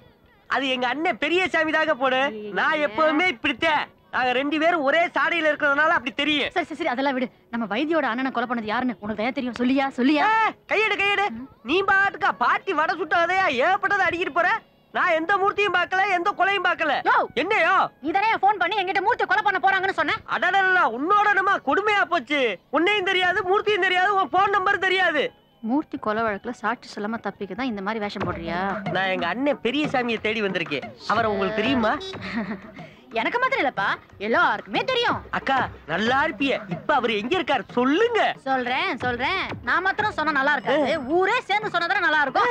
அது எங்க அண்ணன் பெரிய சாமி தாங்க போடு. நான் எப்பவுமே இப்படித்தான். நாங்க ரெண்டு பேரும் ஒரே சாடையில இருக்கிறதுனால அப்படி தெரியும். சரி சரி சரி அதெல்லாம் விடு. நம்ம வைத்தியோட அண்ணனை கொலை பண்ணது யாருன்னு உனக்கு தயா தெரியும். சொல்லியா சொல்லியா? கையெடு கையெடு. நீ பாட்டுக்கா பாட்டி வடை சுட்டாதையா? ஏற்பட்டதை அடிக்கிட்டு போற? நான் எந்த மூர்த்தியும் பார்க்கல எந்த கொலையும் பார்க்கல. என்னையோ? நீ தானே ஃபோன் பண்ணி என்கிட்ட மூர்த்தி கொலை பண்ண போறாங்கன்னு சொன்ன அடடா உன்னோட நம்ம கொடுமையா போச்சு. உன்னையும் தெரியாது மூர்த்தியும் தெரியாது உன் போன் நம்பர் தெரியாது. மூர்த்தி கொலை வழக்குல சாட்சி சொல்லாம தப்பிக்க தான் இந்த மாதிரி வேஷம் போடுறியா? நான் எங்க அண்ணன் பெரிய சாமியை தேடி வந்திருக்கேன். அவரை உங்களுக்கு தெரியுமா? எனக்கு மாத்திரம் இல்லப்பா எல்லாருக்குமே தெரியும். அக்கா நல்லா இருப்பிய. இப்ப அவர் எங்க இருக்காரு? சொல்லுங்க. சொல்றேன் சொல்றேன். நான் மாத்திரம் சொன்னா நல்லா இருக்காது. ஊரே சேர்ந்து சொன்னதானே நல்லா இருக்கும்.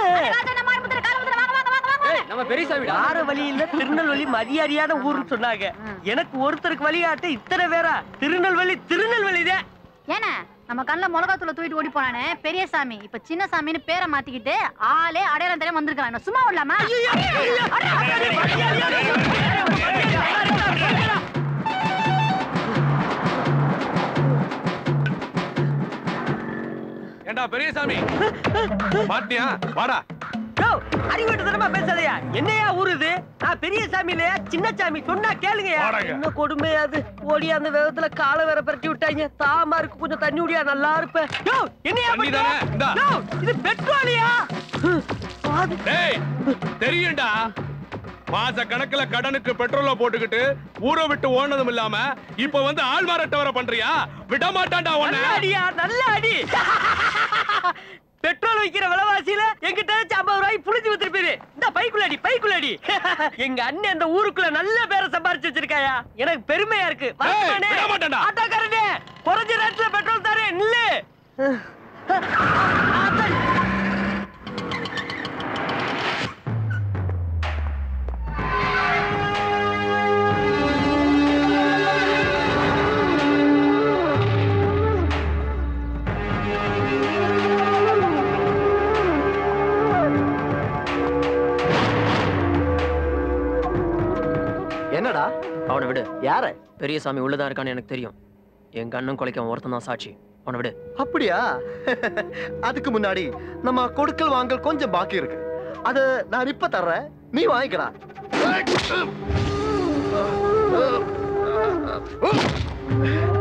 நம்ம பெரியசாமிடா வார வழியில திருநெல்வேலி மரியாதையான ஊர்னு சொன்னாங்க எனக்கு ஒருத்தருக்கு வழிகாட்ட இத்தனை பேரா திருநெல்வேலி திருநெல்வேலி தான் ஏன்னா நம்ம கண்ணுல மிளகாத்தூள தூக்கிட்டு ஓடி போனானே பெரியசாமி இப்ப சின்ன சாமின்னு பேரை மாத்திக்கிட்டு ஆளே அடையாளம் தெரியாம வந்திருக்கான் சும்மா விடலாமா ஏண்டா பெரியசாமி பாட்டியா வாடா அறிவிட்டு தரமா பேசாதயா? என்னையா ஊரு இது நான் பெரிய சாமி இல்லையா? சின்ன சாமி. சொன்னா கேளுங்கயா. என்ன கொடுமையா அது ஓடி அந்த வேகத்துல காலை வேற பரட்டி விட்டாங்க தாமா இருக்கு கொஞ்சம் தண்ணி விடியா நல்லா இருப்பேன். யோ என்னையா. யோ, இது பெட்ரோலியா? தெரியும்டா. மாச கணக்குல கடனுக்கு பெட்ரோல போட்டுக்கிட்டு ஊரை விட்டு இல்லாம இப்ப வந்து ஆழ்வாரட்ட வர பண்றியா? விட மாட்டான்டா உன்னை அடியா நல்ல அடி. பெட்ரோல் விக்கிற விலைவாசியில எங்கிட்ட ஐம்பது ரூபாய் புளிஞ்சு வித்துருப்பீரு இந்த பைக்குள்ள அடி பைக்குள்ள அடி எங்க அண்ணன் அந்த ஊருக்குள்ள நல்ல பேரை சம்பாரிச்சு வச்சிருக்காயா? எனக்கு பெருமையா இருக்கு. ஆட்டோக்காரனே குறைஞ்ச ரேட்ல பெட்ரோல் தரேன் நில்லு. என்னடா அவனை விடு. யார? பெரியசாமி உள்ளதா இருக்கான்னு எனக்கு தெரியும். எங்க அண்ணன் கொலைக்க ஒருத்தன் தான் சாட்சி. அவனை விடு. அப்படியா? அதுக்கு முன்னாடி நம்ம கொடுக்கல் வாங்கல் கொஞ்சம் பாக்கி இருக்கு. அது நான் இப்ப தர்றேன். நீ வாங்கிக்கடா.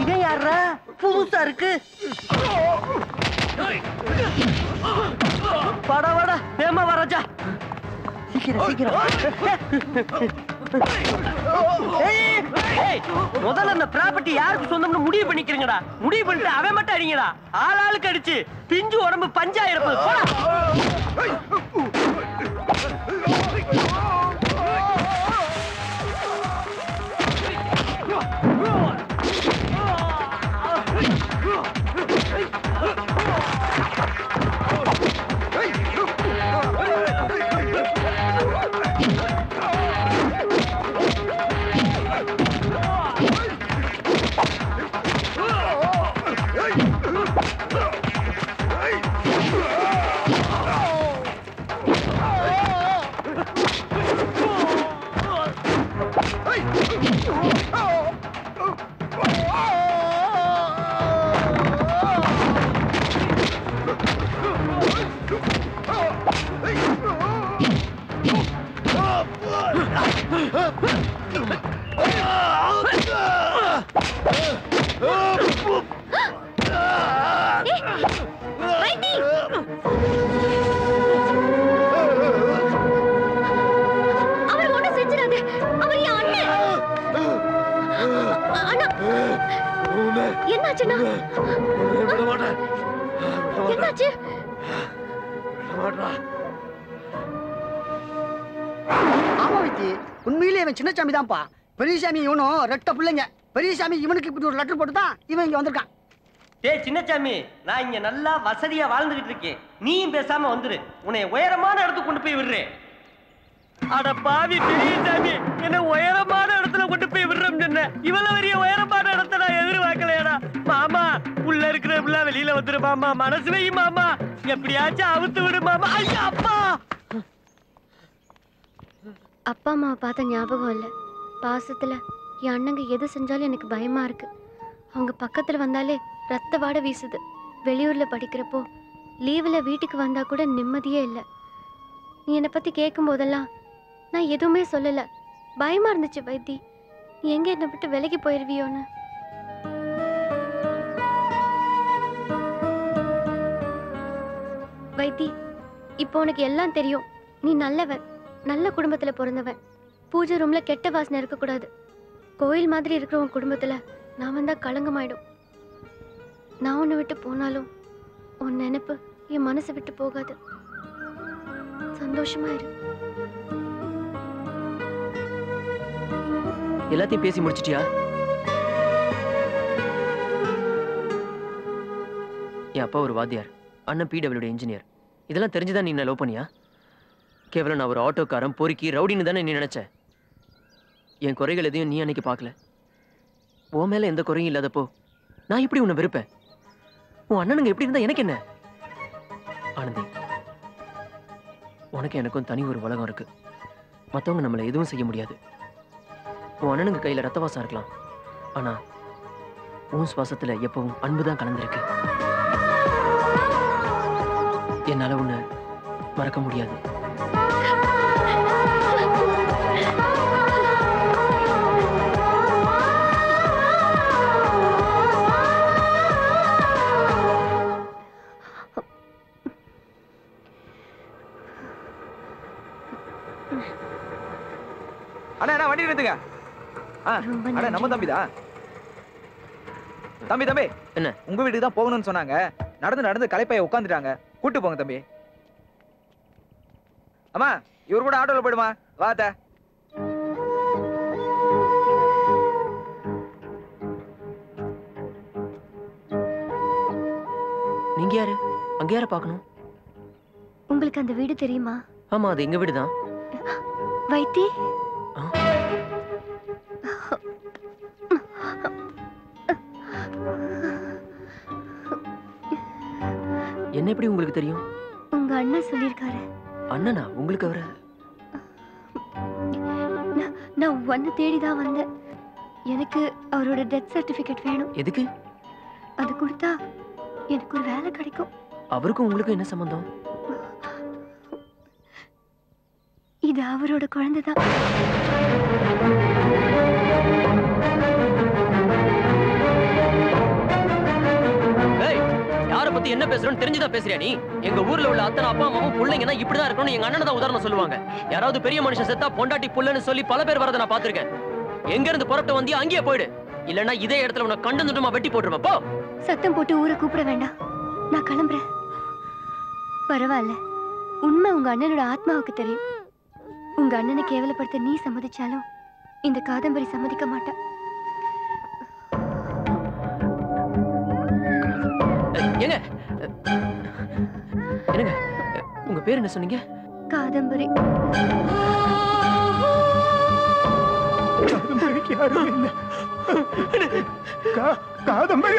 இவன் யாரா புதுசா இருக்கு. வாடா வட. வேமா வரஜா சீக்கிரம் சீக்கிரம். முதல்ல அந்த ப்ராப்பர்ட்டி யாருக்கு சொந்தம்னு முடிவு பண்ணிக்கிறீங்கடா. முடிவு பண்ணிட்டு அவன் மட்டும் அடிங்கடா. ஆள் ஆளுக்கு அடிச்சு பிஞ்சு உடம்பு பஞ்சாயிரம் இவன் சின்ன சாமி தான்ப்பா பெரியசாமி இவனும் ரெட்ட பிள்ளைங்க. பெரியசாமி இவனுக்கு இப்படி ஒரு லெட்டர் போட்டு தான் இவன் இங்க வந்திருக்கான். டேய் சின்னசாமி நான் இங்க நல்லா வசதியா வாழ்ந்துகிட்டு இருக்கேன். நீயும் பேசாம வந்துரு. உன்னை உயரமான இடத்துக்கு கொண்டு போய் விடுறேன். அட பாவி பெரியசாமி என்ன உயரமான இடத்துல கொண்டு போய் விடுறோம் சொன்ன. இவ்வளவு பெரிய உயரமான இடத்த நான் எதிர்பார்க்கலையாடா. மாமா உள்ள இருக்கிற வெளியில வந்துரு மாமா. மனசு வை மாமா. எப்படியாச்சும் அவுத்து விடு மாமா. ஐயா அப்பா! அப்பா அம்மாவை பார்த்த ஞாபகம் இல்லை. பாசத்தில் என் அண்ணங்க எது செஞ்சாலும் எனக்கு பயமாக இருக்குது அவங்க பக்கத்தில் வந்தாலே ரத்த வாட வீசுது. வெளியூரில் படிக்கிறப்போ லீவில் வீட்டுக்கு வந்தால் கூட நிம்மதியே இல்லை. நீ என்னை பற்றி கேட்கும் போதெல்லாம் நான் எதுவுமே சொல்லலை. பயமாக இருந்துச்சு வைத்தி. நீ எங்கே என்னை விட்டு விலகி போயிடுவியோன்னு வைத்தி இப்போ உனக்கு எல்லாம் தெரியும். நீ நல்லவன். நல்ல குடும்பத்துல பிறந்தவன். பூஜை ரூம்ல கெட்ட வாசனை இருக்கக்கூடாது. கோயில் மாதிரி இருக்கிற உன் குடும்பத்துல நான் வந்தா களங்கமாயிடும். நான் உன்னை விட்டு போனாலும் உன் நினைப்பு என் மனசை விட்டு போகாது. சந்தோஷமா இரு. எல்லாத்தையும் பேசி முடிச்சிட்டியா? என் அப்பா ஒரு வாத்தியார். அண்ணன் பிடபிள்யூடி இன்ஜினியர் இதெல்லாம் தெரிஞ்சுதான் நீ என்ன லவ் பண்ணியா? கேவலம் நான் ஒரு ஆட்டோக்காரன் பொறுக்கி ரவுடின்னு தானே நீ நினச்சேன் என் குறைகள் எதையும் நீ அன்னைக்கு பார்க்கல. உன் மேல எந்த குறையும் இல்லாதப்போ நான் எப்படி உன்னை வெறுப்பேன்? உன் அண்ணனுங்க எப்படி இருந்தா எனக்கு என்ன? ஆனந்தி உனக்கு எனக்கும் தனி ஒரு உலகம் இருக்கு. மத்தவங்க நம்மளை எதுவும் செய்ய முடியாது. உன் அண்ணனுங்க கையில ரத்தவாசம் இருக்கலாம். ஆனா உன் சுவாசத்தில் எப்பவும் அன்புதான் கலந்துருக்கு. என்னால உன்னை மறக்க முடியாது. அண்ணா நம்ம தம்பி தான் தம்பி தம்பி என்ன? உங்க வீட்டுக்கு தான் போகணும்னு சொன்னாங்க. நடந்து நடந்து களைப்பாய உட்காந்துட்டாங்க கூட்டு போங்க தம்பி. அம்மா இவர் கூட ஆட்டோல போயிடுமா? வா அத்தை. நீங்க யாரு? அங்க யார பார்க்கணும்? உங்களுக்கு அந்த வீடு தெரியுமா? ஆமா அது எங்க வீடுதான். வைத்தி? என்ன எப்படி உங்களுக்கு தெரியும்? உங்க அண்ணன் சொல்லியிருக்காரு. அண்ணனா? உங்களுக்கு அவர? நான்- வந்து தேடி தான் வந்தேன். எனக்கு அவரோட டெத் சர்டிபிகேட் வேணும். எதுக்கு? அது கொடுத்தா எனக்கு ஒரு வேலை கிடைக்கும். அவருக்கும் உங்களுக்கும் என்ன சம்பந்தம்? இது அவரோட குழந்தை தான் பத்தி என்ன பேசுறோம்னு தெரிஞ்சுதான் பேசுறியா நீ? எங்க ஊர்ல உள்ள அத்தனை அப்பா அம்மாவும் பிள்ளைங்கன்னா இப்படிதான் இருக்கணும் எங்க அண்ணன் தான் உதாரணம் சொல்லுவாங்க. யாராவது பெரிய மனுஷன் செத்தா பொண்டாட்டி புள்ளன்னு சொல்லி பல பேர் வரதை நான் பாத்திருக்கேன் எங்க இருந்து புறப்பட்டு வந்தியா அங்கேயே போயிடு. இல்லன்னா இதே இடத்துல உனக்கு கண்டு துண்டமா வெட்டி போட்டுருமா போ. சத்தம் போட்டு ஊரை கூப்பிட வேண்டாம். நான் கிளம்புறேன். பரவாயில்ல. உண்மை உங்க அண்ணனோட ஆத்மாவுக்கு தெரியும். உங்க அண்ணனை கேவலப்படுத்த நீ சம்மதிச்சாலும் இந்த காதம்பரி சம்மதிக்க மாட்டா. ஏங்க என்னங்க? உங்க பேர் என்ன சொன்னீங்க? காதம்பரி. காதம்பரிக்கு யாரும் இல்லை. கா- காதம்பரி.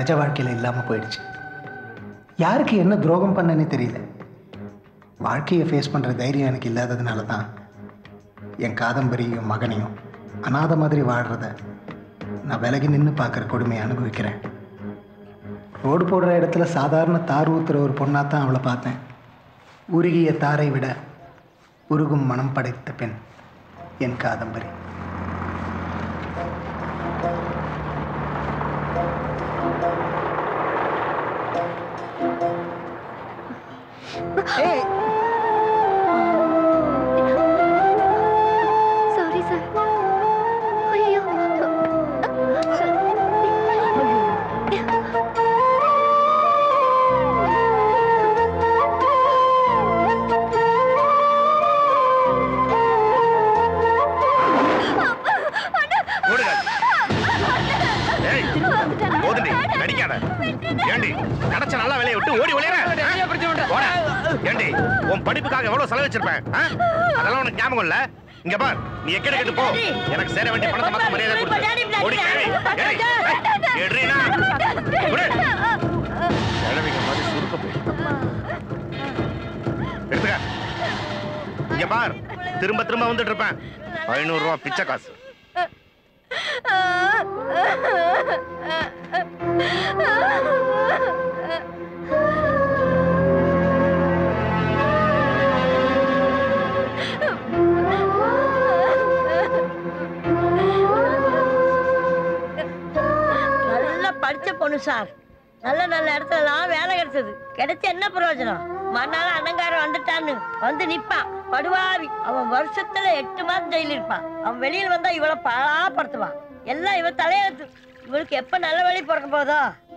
நிஜ வாழ்க்கையில் இல்லாமல் போயிடுச்சு. யாருக்கு என்ன துரோகம் பண்ணனே தெரியல. வாழ்க்கையை ஃபேஸ் பண்ணுற தைரியம் எனக்கு இல்லாததுனால தான் என் காதம்பரியும் மகனையும் அனாதை மாதிரி வாழ்கிறத நான் விலகி நின்று பார்க்குற கொடுமையை அனுபவிக்கிறேன். ரோடு போடுற இடத்துல சாதாரண தார் ஊற்றுற ஒரு பொண்ணாக தான் அவளை பார்த்தேன். உருகிய தாரை விட உருகும் மனம் படைத்த பெண் என் காதம்பரி. நீ எக்கட கட்டு போ. எனக்கு சேர வேண்டிய பணத்தை மட்டும் மரியாதை கொடுத்து ஓடி கேரி எடுறீனா கிழவிங்க மாதிரி சுருக்க போய். எடுத்துக்க. இங்க பார். திரும்ப திரும்ப வந்துட்டு இருப்பேன். ஐநூறு ரூபா பிச்சை காசு. சார். நல்ல நல்ல இடத்துலலாம் வேலை கிடைச்சது. கிடைச்ச என்ன பிரயோஜனம்? மறுநாள் அண்ணங்காரன் வந்துட்டான்னு. வந்து நிப்பான் படுவாவி. அவன் வருஷத்துல எட்டு மாதம் ஜெயில இருப்பான். அவன் வெளியில வந்தா இவளை பலாப்படுத்துவான் எல்லாம் இவன் தலையெழுத்து. இவளுக்கு எப்ப நல்ல வழி பிறக்க போதோ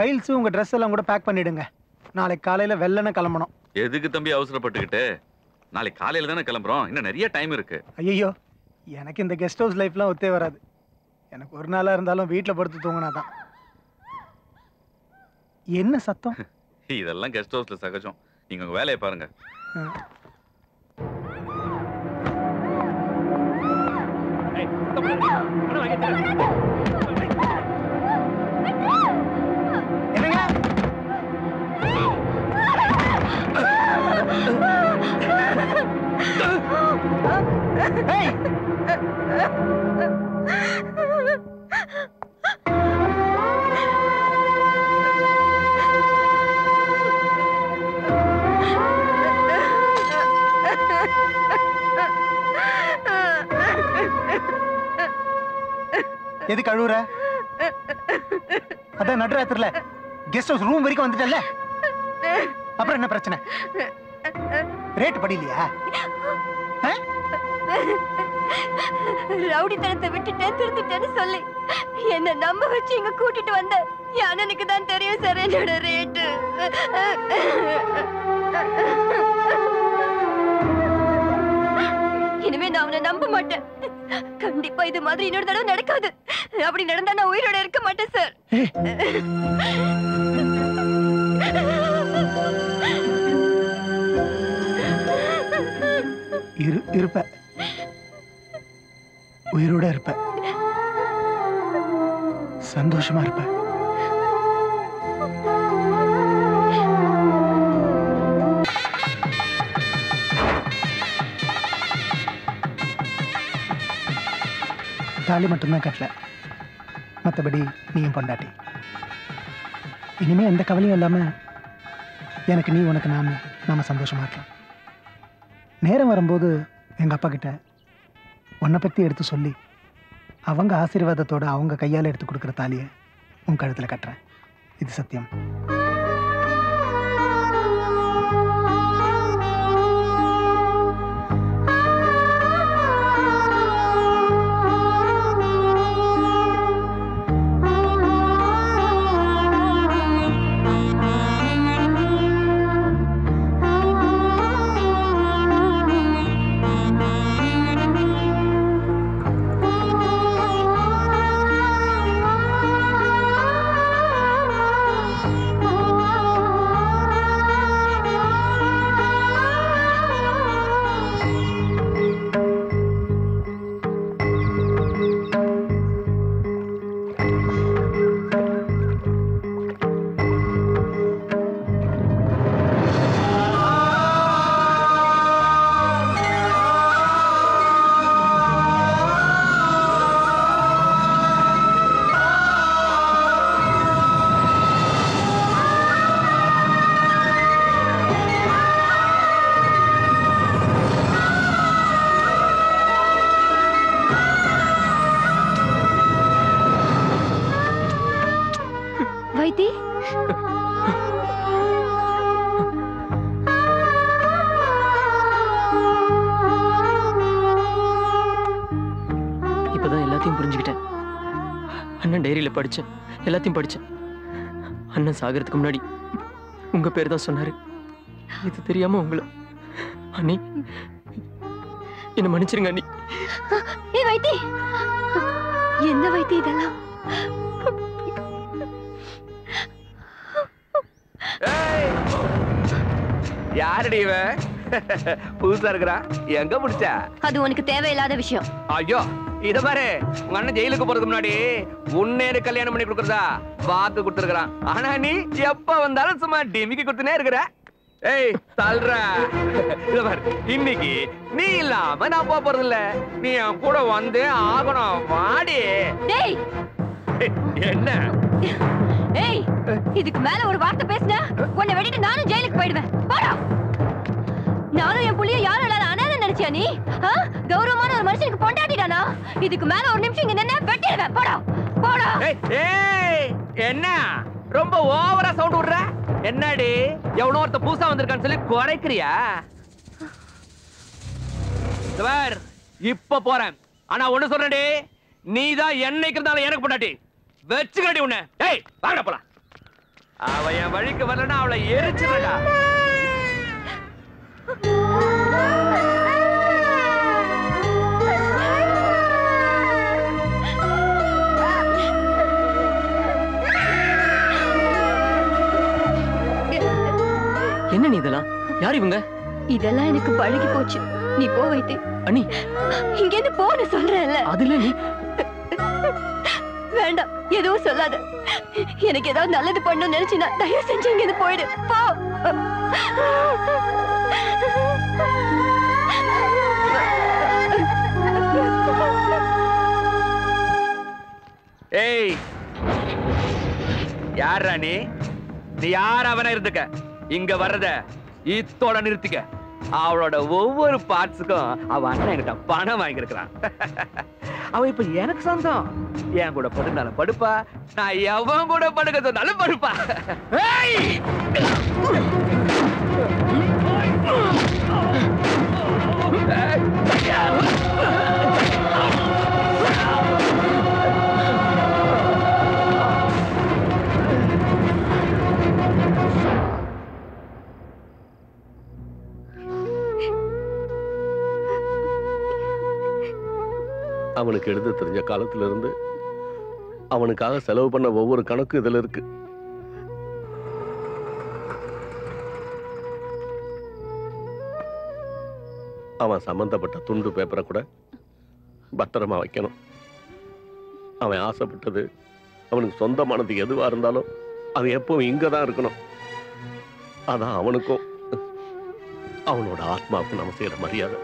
ஃபைல்ஸ் உங்க ட்ரெஸ் எல்லாம் கூட பேக் பண்ணிடுங்க நாளைக்கு காலையில வெள்ளன கிளம்பணும் எதுக்கு தம்பி அவசரப்பட்டுக்கிட்டு நாளைக்கு காலையில தானே கிளம்புறோம் இன்னும் நிறைய டைம் இருக்கு ஐயோ எனக்கு இந்த கெஸ்ட் ஹவுஸ் லைஃப்லாம் ஒத்தே வராது எனக்கு ஒரு நாளா இருந்தாலும் வீட்டில் படுத்து தூங்கினாதான் என்ன சத்தம் இதெல்லாம் கெஸ்ட் ஹவுஸ்ல சகஜம் நீங்க உங்க வேலையை பாருங்க எது கழுவுற அதான் நடுராத்திரில கெஸ்ட் ஹவுஸ் ரூம் வரைக்கும் வந்துட்டல்ல? அப்புறம் என்ன பிரச்சனை? ரேட் படிலையா ரவுடித்தனத்தை விட்டுட்டேன் திருந்துட்டேன்னு சொல்லி என்ன நம்ப வச்சு இங்க கூட்டிட்டு வந்த அண்ணனுக்கு தான் தெரியும் சார் என்னோட ரேட்டு. இனிமே நான் அவனை நம்ப மாட்டேன். கண்டிப்பா இது மாதிரி இன்னொரு தடவை நடக்காது. அப்படி நடந்தா நான் உயிரோட இருக்க மாட்டேன் சார். இரு இருப்ப. உயிரோட இருப்ப. சந்தோஷமா இருப்ப. தாலி மட்டும்தான் கட்டல. மற்றபடி நீயும் பொண்டாட்டி. இனிமே எந்த கவலையும் இல்லாம எனக்கு நீ உனக்கு நாம நாம சந்தோஷமா இருக்கலாம். நேரம் வரும்போது எங்கள் அப்பா கிட்ட உன்னை பற்றி எடுத்து சொல்லி அவங்க ஆசீர்வாதத்தோட அவங்க கையால் எடுத்து கொடுக்குற தாலியை உன் கழுத்தில் கட்டுறேன். இது சத்தியம். எல்லாத்தையும் படிச்சேன் அண்ணன் சாகிறதுக்கு முன்னாடி உங்க பேர் தான் சொன்னாரு. இது தெரியாம உங்களை அண்ணி என்ன மன்னிச்சிருங்க அண்ணி. ஏ வைத்தி! என்ன வைத்தி இதெல்லாம்? யாருடி இவன் புதுசா இருக்கிறா? எங்க பிடிச்சா? அது உனக்கு தேவையில்லாத விஷயம். ஐயோ இத பாரு. உங்க அண்ணன் ஜெயிலுக்கு போறதுக்கு முன்னாடி உன்னேரு கல்யாணம் பண்ணி கொடுக்கறதா? வாக்கு கொடுத்துருக்கான் ஆனா நீ எப்ப வந்தாலும் சும்மா டிமிக்கி கொடுத்துனே இருக்கிற. ஏய் தல்ற இத பாரு இன்னைக்கு நீ இல்லாம நான் போக போறது இல்ல நீ என் கூட வந்து ஆகணும். வாடி. டேய். என்ன? ஏய் இதுக்கு மேல ஒரு வார்த்தை பேசுன உன்னை வெட்டிட்டு நானும் ஜெயிலுக்கு போயிடுவேன். போடா. நானும் என் புள்ளிய யாரும் நினைச்சியா நீ? கௌரவமான ஒரு மனுஷனுக்கு பொண்டாட்டிடானா? இதுக்கு மேல ஒரு நிமிஷம் இங்க நின்னு வெட்டிடுவேன். போடா. போடா. என்ன? ரொம்ப ஓவரா சவுண்ட் விடுற? என்னடி? எவனோ ஒருத்த புதுசா வந்திருக்கான்னு சொல்லி குறைக்கிறியா? பார், இப்ப போறேன். ஆனா ஒண்ணு சொல்றேன்டி நீ தான் என்னைக்கு இருந்தாலும் எனக்கு பொண்டாட்டி. வச்சுக்கடி உன்னை. ஏய் வாங்கடா போலாம். அவ என் வழிக்கு வரலன்னா அவளை எரிச்சிடா என்ன நீ இதெல்லாம்? யார் இவங்க? இதெல்லாம் எனக்கு பழகி போச்சு. நீ போ வைத்தி. அண்ணி. இங்க இருந்து போன்னு சொல்றேன்ல. அதுல நீ வேண்டாம். எதுவும் சொல்லாத. எனக்கு ஏதாவது நல்லது பண்ணணும்னு நினைச்சினா தயவு செஞ்சு இங்க இருந்து போயிடு. போ. ஏய் யாரா நீ? நீ யார் அவன இருந்துக்க? இங்க வர்றத இத்தோட நிறுத்திக்க. அவளோட ஒவ்வொரு பார்ட்ஸுக்கும் அவ அண்ணன் என்கிட்ட பணம் வாங்கியிருக்கிறான். அவ இப்ப எனக்கு சொந்தம். என் கூட படுனாலும் படுப்பா. நான் எவன் கூட படுக்க சொன்னாலும் படுப்பா. ஏய்! அவனுக்கு எழுத தெரிஞ்ச காலத்துல இருந்து அவனுக்காக செலவு பண்ண ஒவ்வொரு கணக்கும் இதில் இருக்கு. அவன் சம்பந்தப்பட்ட துண்டு பேப்பரை கூட பத்திரமா வைக்கணும். அவன் ஆசைப்பட்டது அவனுக்கு சொந்தமானது எதுவா இருந்தாலும் அது எப்பவும் இங்க தான் இருக்கணும். அதான் அவனுக்கும் அவனோட ஆத்மாவுக்கும் நம்ம செய்யற மரியாதை.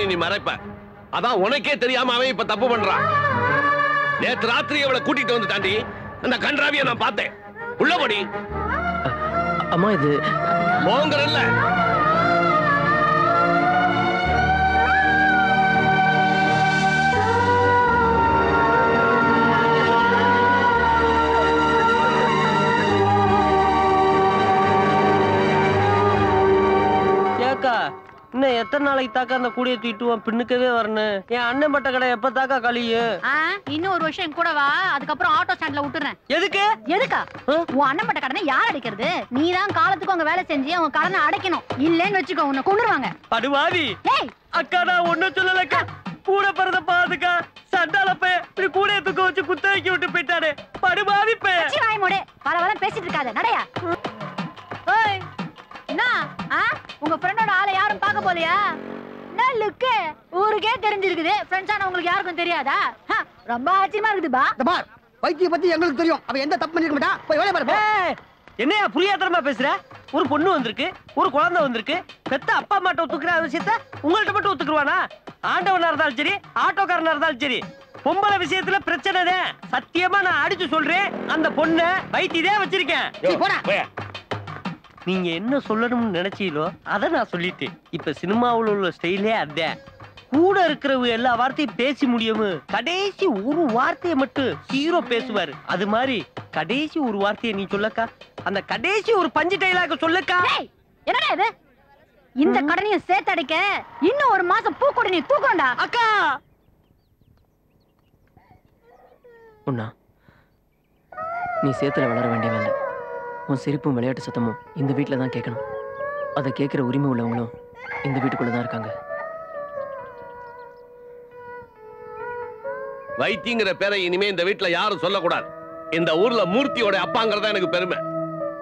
தெரியக்கூடாதுன்னு நீ மறைப்ப. அதான் உனக்கே தெரியாம அவன் இப்ப தப்பு பண்றான். நேத்து ராத்திரி அவளை கூட்டிட்டு வந்து தாண்டி அந்த கன்றாவிய நான் பார்த்தேன். உள்ளபடி அம்மா இது போங்கறல்ல எத்தனை நாளைக்கு தாக்கா அந்த கூடிய தூக்கிட்டுவான் பின்னுக்கவே வரணும்? என் அண்ணன் பட்ட கடை எப்ப தாக்கா கழியும்? ஆ, இன்னும் ஒரு வருஷம் கூட வா. அதுக்கப்புறம் ஆட்டோ ஸ்டாண்ட்ல விட்டுறேன். எதுக்கு? எதுக்கா? உன் அண்ணன் பட்ட கடனை யார் அடைக்கிறது? நீ தான் காலத்துக்கு அங்க வேலை செஞ்சு அவங்க கடனை அடைக்கணும். இல்லன்னு வச்சுக்கோ உன்னை கொண்டுருவாங்க படுவாவி அக்கா நான் ஒண்ணும் சொல்லலக்கா. கூட பிறந்த பாதுக்கா. சண்டால பே இப்படி கூட தூக்க வச்சு குத்த வைக்க விட்டு போயிட்டாரு படுபாவி பே வச்சு வாய் மூடு. வர வர பேசிட்டு இருக்காத. நடையா? உங்க ஃப்ரெண்டோட ஆளை யாரும் பார்க்க போலையா? என்ன லுக்கு ஊருக்கே தெரிஞ்சிருக்குது. ஃப்ரெண்ட்ஸான உங்களுக்கு யாருக்கும் தெரியாதா? ஹ, ரொம்ப ஆச்சரியமா இருக்குது பா. பார் வைத்திய பத்தி எங்களுக்கு தெரியும். அவன் எந்த தப்பு பண்ணிருக்க மாட்டா போய் வேலைய பாரு போ. ஏய், என்னையா புரியாதரமா பேசுற? ஒரு பொண்ணு வந்திருக்கு ஒரு குழந்தை வந்திருக்கு. பெத்த அப்பா அம்மாட்ட ஒத்துக்கிற விஷயத்த உங்கள்ட்ட மட்டும் ஒத்துக்குருவானா? ஆண்டவனா இருந்தாலும் சரி ஆட்டோக்காரனா இருந்தாலும் சரி பொம்பளை விஷயத்துல பிரச்சனை தான். சத்தியமா நான் அடிச்சு சொல்றேன் அந்த பொண்ணை வைத்தியதே வச்சிருக்கேன். நீங்க என்ன சொல்லணும்னு நினைச்சீங்களோ அதை நான் சொல்லிட்டேன். இப்ப சினிமாவுல உள்ள ஸ்டைலே அதான் கூட இருக்கிறவங்க எல்லா வார்த்தையும் பேசி முடியும்? கடைசி ஒரு வார்த்தையை மட்டும் ஹீரோ பேசுவாரு. அது மாதிரி கடைசி ஒரு வார்த்தையை நீ சொல்லக்கா? அந்த கடைசி ஒரு பஞ்சு டைலாக சொல்லக்கா? என்னடா இது? இந்த கடனையும் சேர்த்து அடைக்க இன்னும் ஒரு மாசம் பூக்கூட நீ தூக்கண்டா அக்கா! உண்ணா நீ சேத்துல வளர வேண்டியவன் இல்ல. உன் சிரிப்பும் விளையாட்டு சத்தமும் இந்த வீட்டில் தான் கேட்கணும். அதை கேட்குற உரிமை உள்ளவங்களும் இந்த வீட்டுக்குள்ள தான் இருக்காங்க. வைத்தியங்கிற பேரை இனிமே இந்த வீட்டில் யாரும் சொல்லக்கூடாது. இந்த ஊர்ல மூர்த்தியோட அப்பாங்கிறதா எனக்கு பெருமை.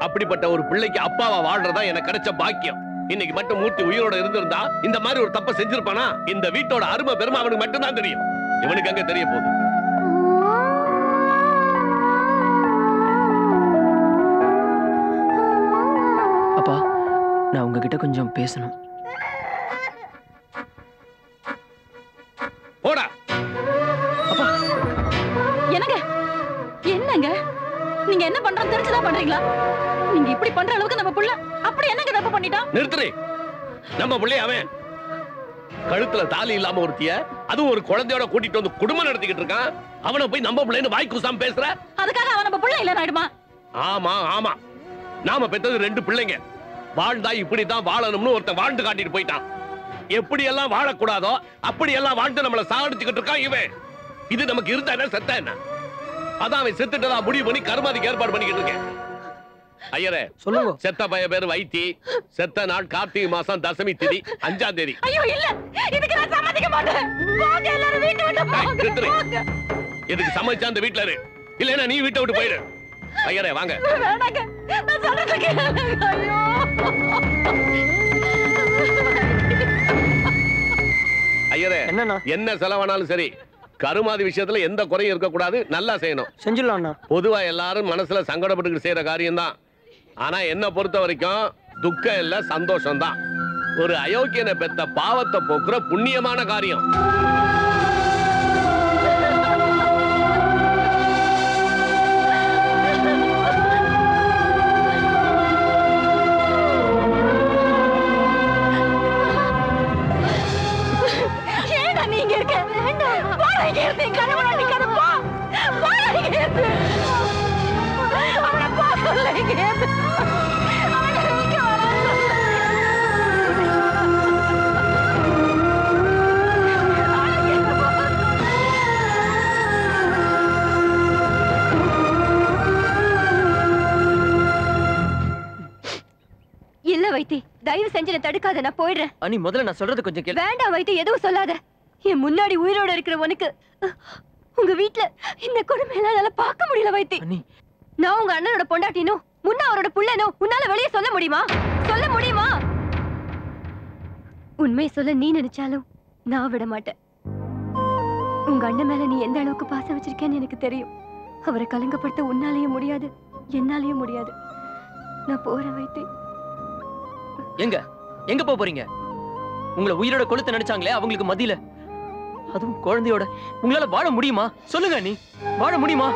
அப்படிப்பட்ட ஒரு பிள்ளைக்கு அப்பாவா வாழ்றதா எனக்கு கிடைச்ச பாக்கியம். இன்னைக்கு மட்டும் மூர்த்தி உயிரோட இருந்திருந்தா இந்த மாதிரி ஒரு தப்ப செஞ்சிருப்பானா? இந்த வீட்டோட அருமை பெருமை அவனுக்கு மட்டும்தான் தெரியும். இவனுக்கு அங்க தெரிய போகுது? நான் உங்ககிட்ட கொஞ்சம் பேசணும். போடா. என்னங்க? என்னங்க? நீங்க என்ன பண்றோம் தெரிஞ்சுதான் பண்றீங்களா? நீங்க இப்படி பண்ற அளவுக்கு நம்ம புள்ள அப்படி என்னங்க தப்பு பண்ணிட்டான்? நிறுத்துறே நம்ம பிள்ளை அவன். கழுத்துல தாலி இல்லாம ஒருத்திய அதுவும் ஒரு குழந்தையோட கூட்டிட்டு வந்து குடும்பம் நடத்திக்கிட்டு இருக்கான். அவனை போய் நம்ம பிள்ளைன்னு வாய் கூசாம பேசுற? அதுக்காக அவன் நம்ம புள்ள இல்ல ஆயிடுமா? ஆமா ஆமா. நாம பெத்தது ரெண்டு பிள்ளைங்க. வாழ்ந்தா இப்படித்தான் வாழணும்னு ஒருத்தன் வாழ்ந்து காட்டிட்டு போயிட்டான். எப்படி எல்லாம் வாழக்கூடாதோ அப்படி எல்லாம் வாழ்ந்து நம்மள சாகடிச்சுக்கிட்டு இருக்கான் இவன். இது நமக்கு இருந்தா என்ன செத்தா என்ன? அதான் அவன் செத்துட்டதா முடிவு பண்ணி கருமாதிக்கு ஏற்பாடு பண்ணிக்கிட்டு இருக்கேன். ஐயரே சொல்லுங்க. செத்த பைய பேர் வைத்தி செத்த நாள் கார்த்திகை மாசம் தசமி திதி அஞ்சாம் தேதி. ஐயோ இல்ல. இதுக்கு நான் சம்மதிக்க மாட்டேன். போங்க எல்லாரும் வீட்டை விட்டு போங்க. இதுக்கு சமைச்சா அந்த வீட்டுல இரு. இல்லைன்னா நீ வீட்டை விட்டு போயிடு ஐயரே வாங்க. வேணாங்க. நான் சொல்றது கேளுங்க ஐயோ. ஐயரே என்ன செலவானாலும் சரி கருமாதி விஷயத்துல எந்த குறையும் இருக்கக்கூடாது நல்லா செய்யணும். செஞ்சிடலாம்ண்ணா. பொதுவா எல்லாரும் மனசுல சங்கடப்பட்டு செய்யற காரியம் தான் ஆனா என்ன பொறுத்த வரைக்கும் துக்கம் இல்ல சந்தோஷம் தான் ஒரு அயோக்கியனை பெத்த பாவத்தை போக்குற புண்ணியமான காரியம். என் கண்ணு முன்னாடி நிக்காத போ இருந்து அவனை போ சொல்ல வைத்தி தயவு செஞ்சு தடுக்காத நான் போயிடுறேன். அனி முதல்ல நான் சொல்றது கொஞ்சம் கேளு. வேண்டாம் வைத்தி எதுவும் சொல்லாத. என் முன்னாடி உயிரோட இருக்கிற உனக்கு உங்க வீட்ல இந்த கொடுமை என்னால பார்க்க முடியல வைத்தி. நான் உங்க அண்ணனோட பொண்டாட்டினும் முன்ன அவரோட புள்ளனோ உன்னால வெளியே சொல்ல முடியுமா? சொல்ல முடியுமா? உண்மையை சொல்ல நீ நினைச்சாலும் நான் விட மாட்டேன். உங்க அண்ணன் மேல நீ எந்த அளவுக்கு பாசம் வச்சிருக்கேன்னு எனக்கு தெரியும். அவரை கலங்கப்படுத்த உன்னாலேயும் முடியாது என்னாலேயும் முடியாது. நான் போறேன் வைத்தி. எங்க? எங்க போறீங்க? உங்களை உயிரோட கொளுத்து நினைச்சாங்களே அவங்களுக்கு மதியில? அதுவும் குழந்தையோட. உங்களால வாழ முடியுமா? சொல்லுங்க நீ வாழ முடியுமா?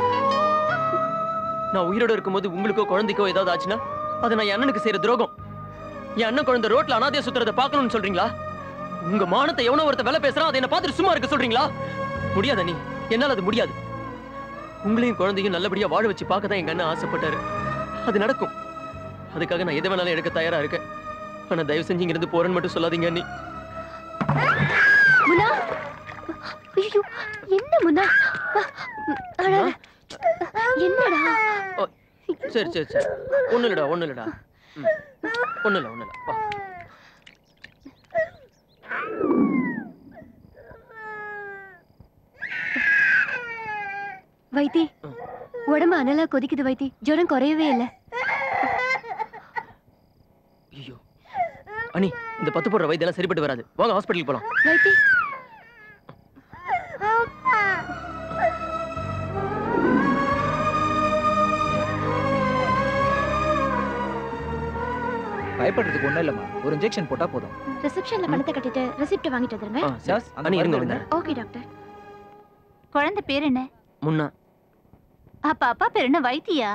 நான் உயிரோட இருக்கும்போது உங்களுக்கோ குழந்தைக்கோ ஏதாவது ஆச்சுன்னா அது நான் என் அண்ணனுக்கு செய்யற துரோகம். என் அண்ணன் குழந்தை ரோட்ல அனாதையா சுத்துறதை பார்க்கணும்னு சொல்றீங்களா? உங்க மானத்தை எவனோ ஒருத்த வேலை பேசுறான் அதை என்ன பார்த்துட்டு சும்மா இருக்க சொல்றீங்களா? முடியாத நீ என்னால அது முடியாது. உங்களையும் குழந்தையும் நல்லபடியா வாழ வச்சு பார்க்க தான் எங்க அண்ணன் ஆசைப்பட்டாரு. அது நடக்கும். அதுக்காக நான் எதை வேணாலும் எடுக்க தயாரா இருக்கேன். ஆனா தயவு செஞ்சு இங்க இருந்து போறேன்னு மட்டும் சொல்லாதீங்க அண்ணி. ஐயோ என்ன முன்னா. என்னடா? சரி சரி சரி. ஒண்ணு இல்லடா ஒண்ணு இல்லடா. ஒண்ணு இல்ல ஒண்ணு இல்ல. வைத்தி உடம்பு அனலா கொதிக்குது வைத்தி. ஜுரம் குறையவே இல்ல. ஐயோ. அண்ணி இந்த பத்து போடுற வைத்தியெல்லாம் சரிப்பட்டு வராது. வாங்க ஹாஸ்பிட்டலுக்கு போலாம். வைத்தி பயப்படுறதுக்கு ஒண்ணும் இல்லம்மா. ஒரு இன்ஜெக்ஷன் போட்டா போதும். ரிசப்ஷன்ல பணத்தை கட்டிட்டு ரெசிப்ட் வாங்கிட்டு வந்துருங்க. ஆ, சரி. அண்ணி இருங்க இருங்க. ஓகே டாக்டர் குழந்தை பேர் என்ன? முன்னா. அப்பா அப்பா பேர் என்ன? வைத்தியா?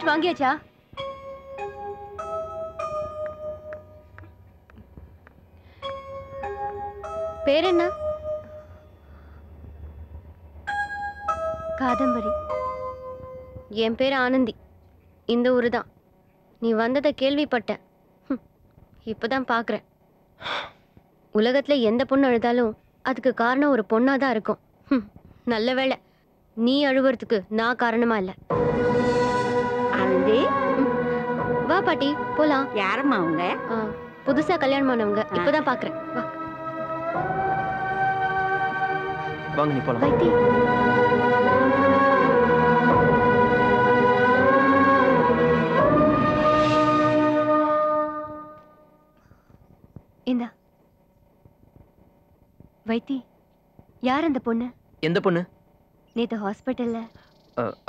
ரிசிப்ட் வாங்கியாச்சா? பேர் என்ன காதம்பரி. என் பேர் ஆனந்தி. இந்த ஊரு தான் நீ வந்ததை கேள்விப்பட்டேன். ஹம், இப்பதான் பாக்குறேன். உலகத்துல எந்த பொண்ணு அழுதாலும் அதுக்கு காரணம் ஒரு பொண்ணா தான் இருக்கும் நல்ல வேளை. நீ அழுவுறதுக்கு நான் காரணமா இல்ல. ஆனந்தி வா பாட்டி போலாம். யாரம்மா அவங்க? புதுசா கல்யாணம் ஆனவங்க. இப்பதான் பாக்குறேன். வா. வாங்க நீ போலாம். வைத்தி. இந்தா. வைத்தி யார் அந்த பொண்ணு? எந்த பொண்ணு? நேத்து ஹாஸ்பிட்டல்ல.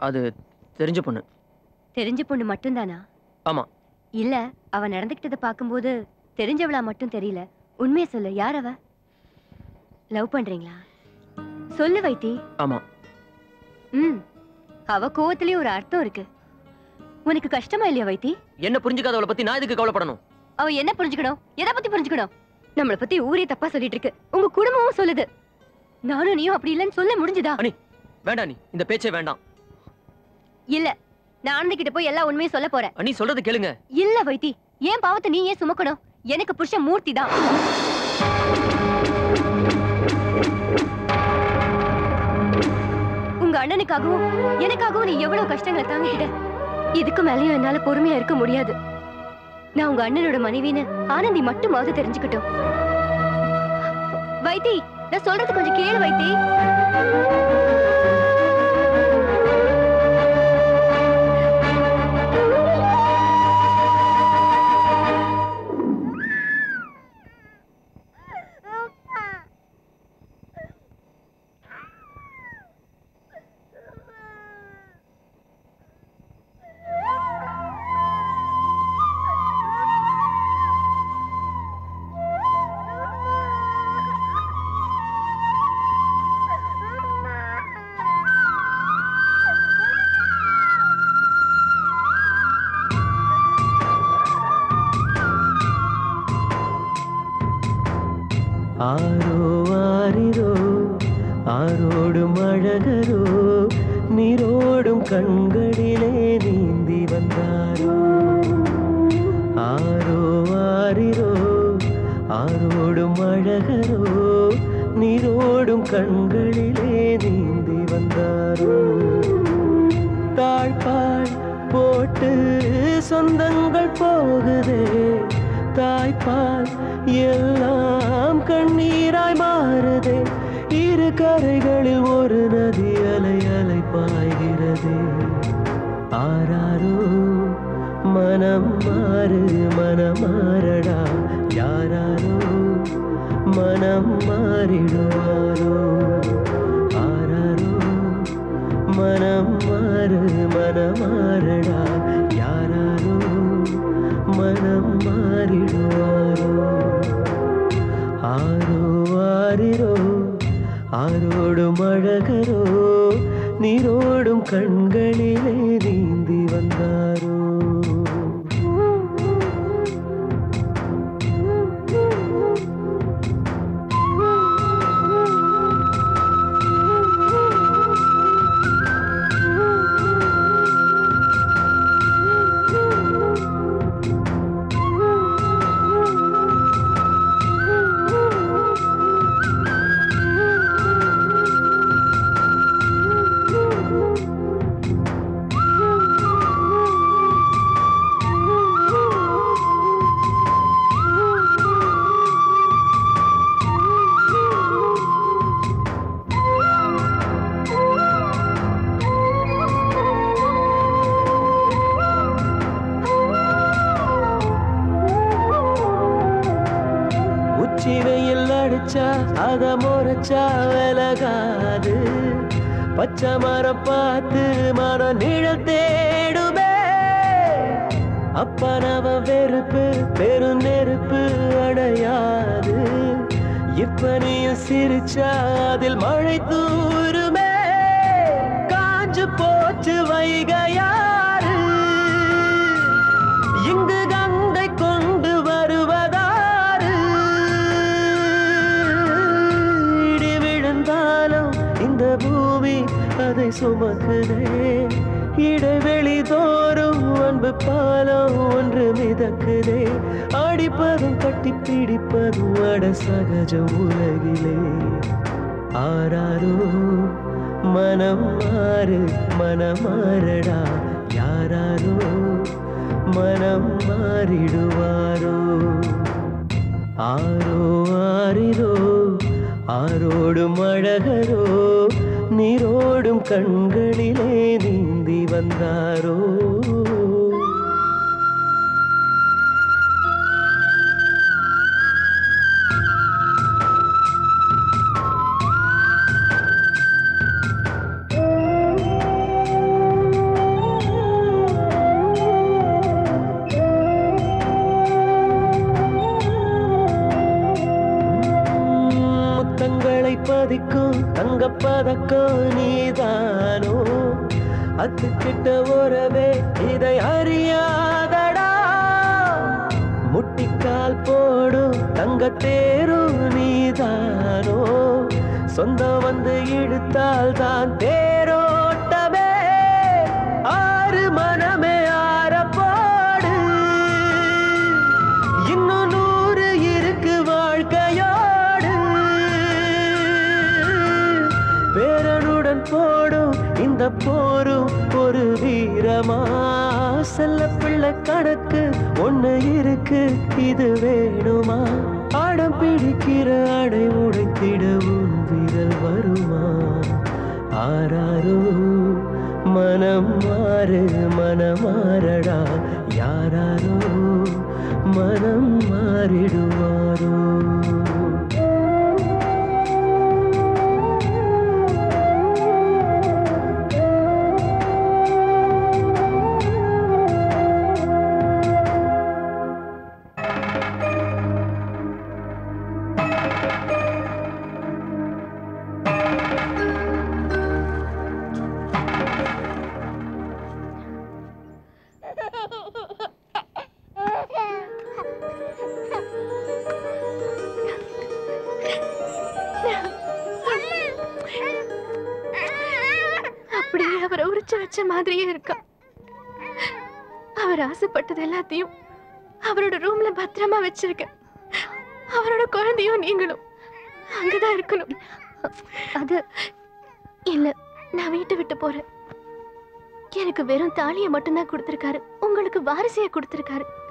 அது தெரிஞ்ச பொண்ணு. தெரிஞ்ச பொண்ணு மட்டும்தானா? ஆமா. இல்ல அவ நடந்துக்கிட்டத பாக்கும்போது தெரிஞ்சவளா மட்டும் தெரியல. உண்மையை சொல்லு யார் அவ? லவ் பண்றீங்களா? சொல்லு வைத்தி. ஆமா. ம். அவ கோவத்திலயும் ஒரு அர்த்தம் இருக்கு. உனக்கு கஷ்டமா இல்லையா வைத்தி? என்ன புரிஞ்சுக்காதவளை பத்தி நான் எதுக்கு கவலைப்படணும்? அவ என்ன புரிஞ்சுக்கணும்? எதை பத்தி புரிஞ்சுக்கணும்? நம்மள பத்தி ஊரே தப்பா சொல்லிட்டு இருக்கு. உங்க குடும்பமும் சொல்லுது. நானும் நீயும் அப்படி இல்லைன்னு சொல்ல முடிஞ்சுதா? வேண்டாம் நீ இந்த பேச்சே வேண்டாம். இல்ல. நான் கிட்ட போய் எல்லா உண்மையும் சொல்ல போறேன். அண்ணி சொல்றது கேளுங்க. இல்ல வைத்தி. ஏன் பாவத்தை நீ ஏன் சுமக்கணும்? எனக்கு புருஷன் மூர்த்தி தான். உங்க அண்ணனுக்காகவும் எனக்காகவும் நீ எவ்வளவு கஷ்டங்களை தாங்கிக்கிட்ட? இதுக்கு மேலயும் என்னால பொறுமையா இருக்க முடியாது. நான் உங்க அண்ணனோட மனைவின்னு ஆனந்தி மட்டுமாவது தெரிஞ்சுக்கிட்டோம். வைத்தி நான் சொல்றது கொஞ்சம் கேளு வைத்தி. பச்சை மரம் பார்த்து மன நிழ பாலம் ஒன்று மிதக்குதே. அடிப்பதும் கட்டி பிடிப்பதும் அட சகஜ உலகிலே. ஆராரோ மனம் மாறு மனமாறடா யாராரோ மனம் மாறிடுவாரோ. ஆரோ ஆறிரோ ஆரோடும் அழகரோ. நீரோடும் கண்களிலே நீந்தி வந்தாரோ.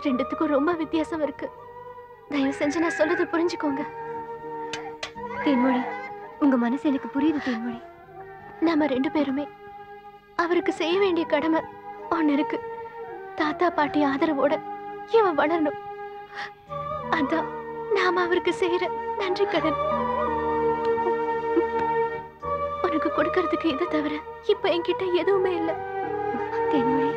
ரெண்டுத்துக்கும் ரொம்ப வித்தியாசம் இருக்கு. தயவு செஞ்சு நான் சொல்றதை புரிஞ்சுக்கோங்க. தேன்மொழி உங்க மனசு எனக்கு புரியுது தேன்மொழி. நாம ரெண்டு பேருமே அவருக்கு செய்ய வேண்டிய கடமை ஒன்னு இருக்கு. தாத்தா பாட்டி ஆதரவோட இவன் வளரணும். அதான் நாம அவருக்கு செய்யற நன்றி கடன். உனக்கு கொடுக்கறதுக்கு இதை தவிர இப்ப என்கிட்ட எதுவுமே இல்லை. தேன்மொழி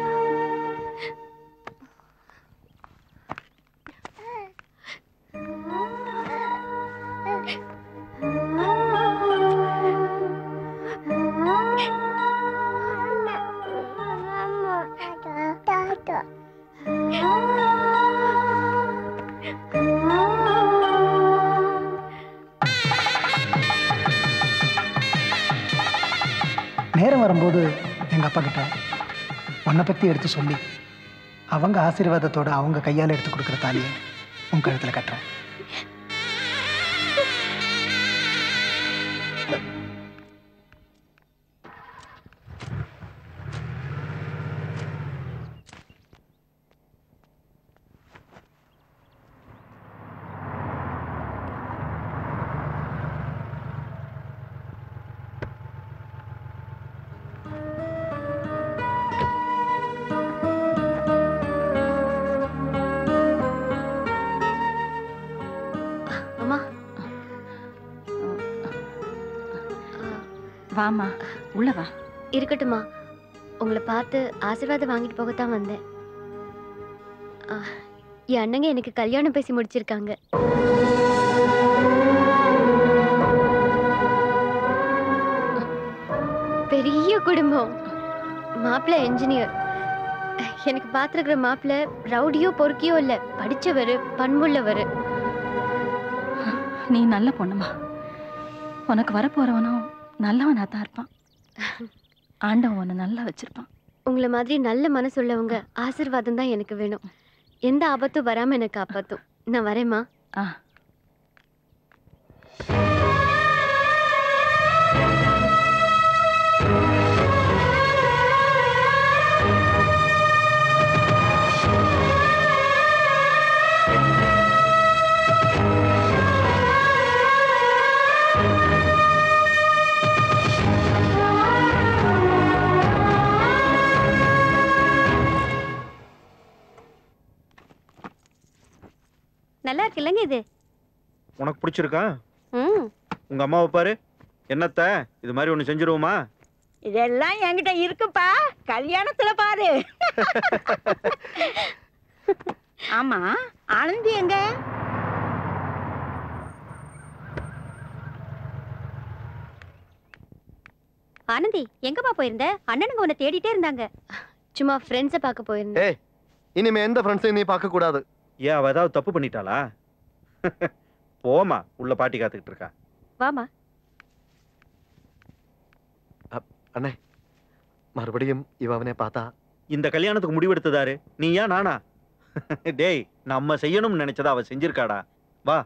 போது எங்கள் அப்பா கிட்ட உன்னை பற்றி எடுத்து சொல்லி அவங்க ஆசீர்வாதத்தோடு அவங்க கையால் எடுத்து கொடுக்குற தாலியை உன் கழுத்தில் கட்டுறேன். ஆசீர்வாதம் வாங்கிட்டு போகத்தான் வந்தேன். என் அண்ணங்க எனக்கு கல்யாணம் பேசி முடிச்சிருக்காங்க. பெரிய குடும்பம். மாப்பிள்ளை என்ஜினியர் எனக்கு பார்த்துருக்கிற மாப்பிள்ளை ரவுடியோ பொறுக்கியோ இல்லை படித்தவர் பண்புள்ளவர். நீ நல்ல பொண்ணுமா. உனக்கு வரப்போறவனும் நல்லவனாக தான் இருப்பான். ஆண்டவன் உன்னை நல்லா வச்சிருப்பான். உங்களை மாதிரி நல்ல மனசுள்ளவங்க ஆசீர்வாதம் தான் எனக்கு வேணும். எந்த ஆபத்தும் வராம எனக்கு காப்பாத்தும். நான் வரேம்மா. ஆ. நல்லா இருக்கு இல்லைங்க இது. உனக்கு பிடிச்சிருக்கா? ம். உங்க அம்மாவை பாரு. என்னத்த? இது மாதிரி ஒன்று செஞ்சிருவோமா? இதெல்லாம் என்கிட்ட இருக்குப்பா. கல்யாணத்துல பாரு. ஆமா ஆனந்தி எங்க? ஆனந்தி எங்கம்மா போயிருந்த? அண்ணனுங்க உன்னை தேடிட்டே இருந்தாங்க. சும்மா ஃப்ரெண்ட்ஸை பார்க்க போயிருந்தேன். ஏய் இனிமே எந்த ஃப்ரெண்ட்ஸையும் நீ பார்க்க கூடாது ஏன் அவ ஏதாவது தப்பு பண்ணிட்டாளா? போமா உள்ள பாட்டி காத்துக்கிட்டு இருக்கா. வாமா அண்ணே மறுபடியும் இவ அவனை பார்த்தா? இந்த கல்யாணத்துக்கு முடிவெடுத்ததாரு. நீ ஏன் நானா? டேய் நம்ம செய்யணும்னு நினைச்சதை அவ செஞ்சிருக்காடா? வா.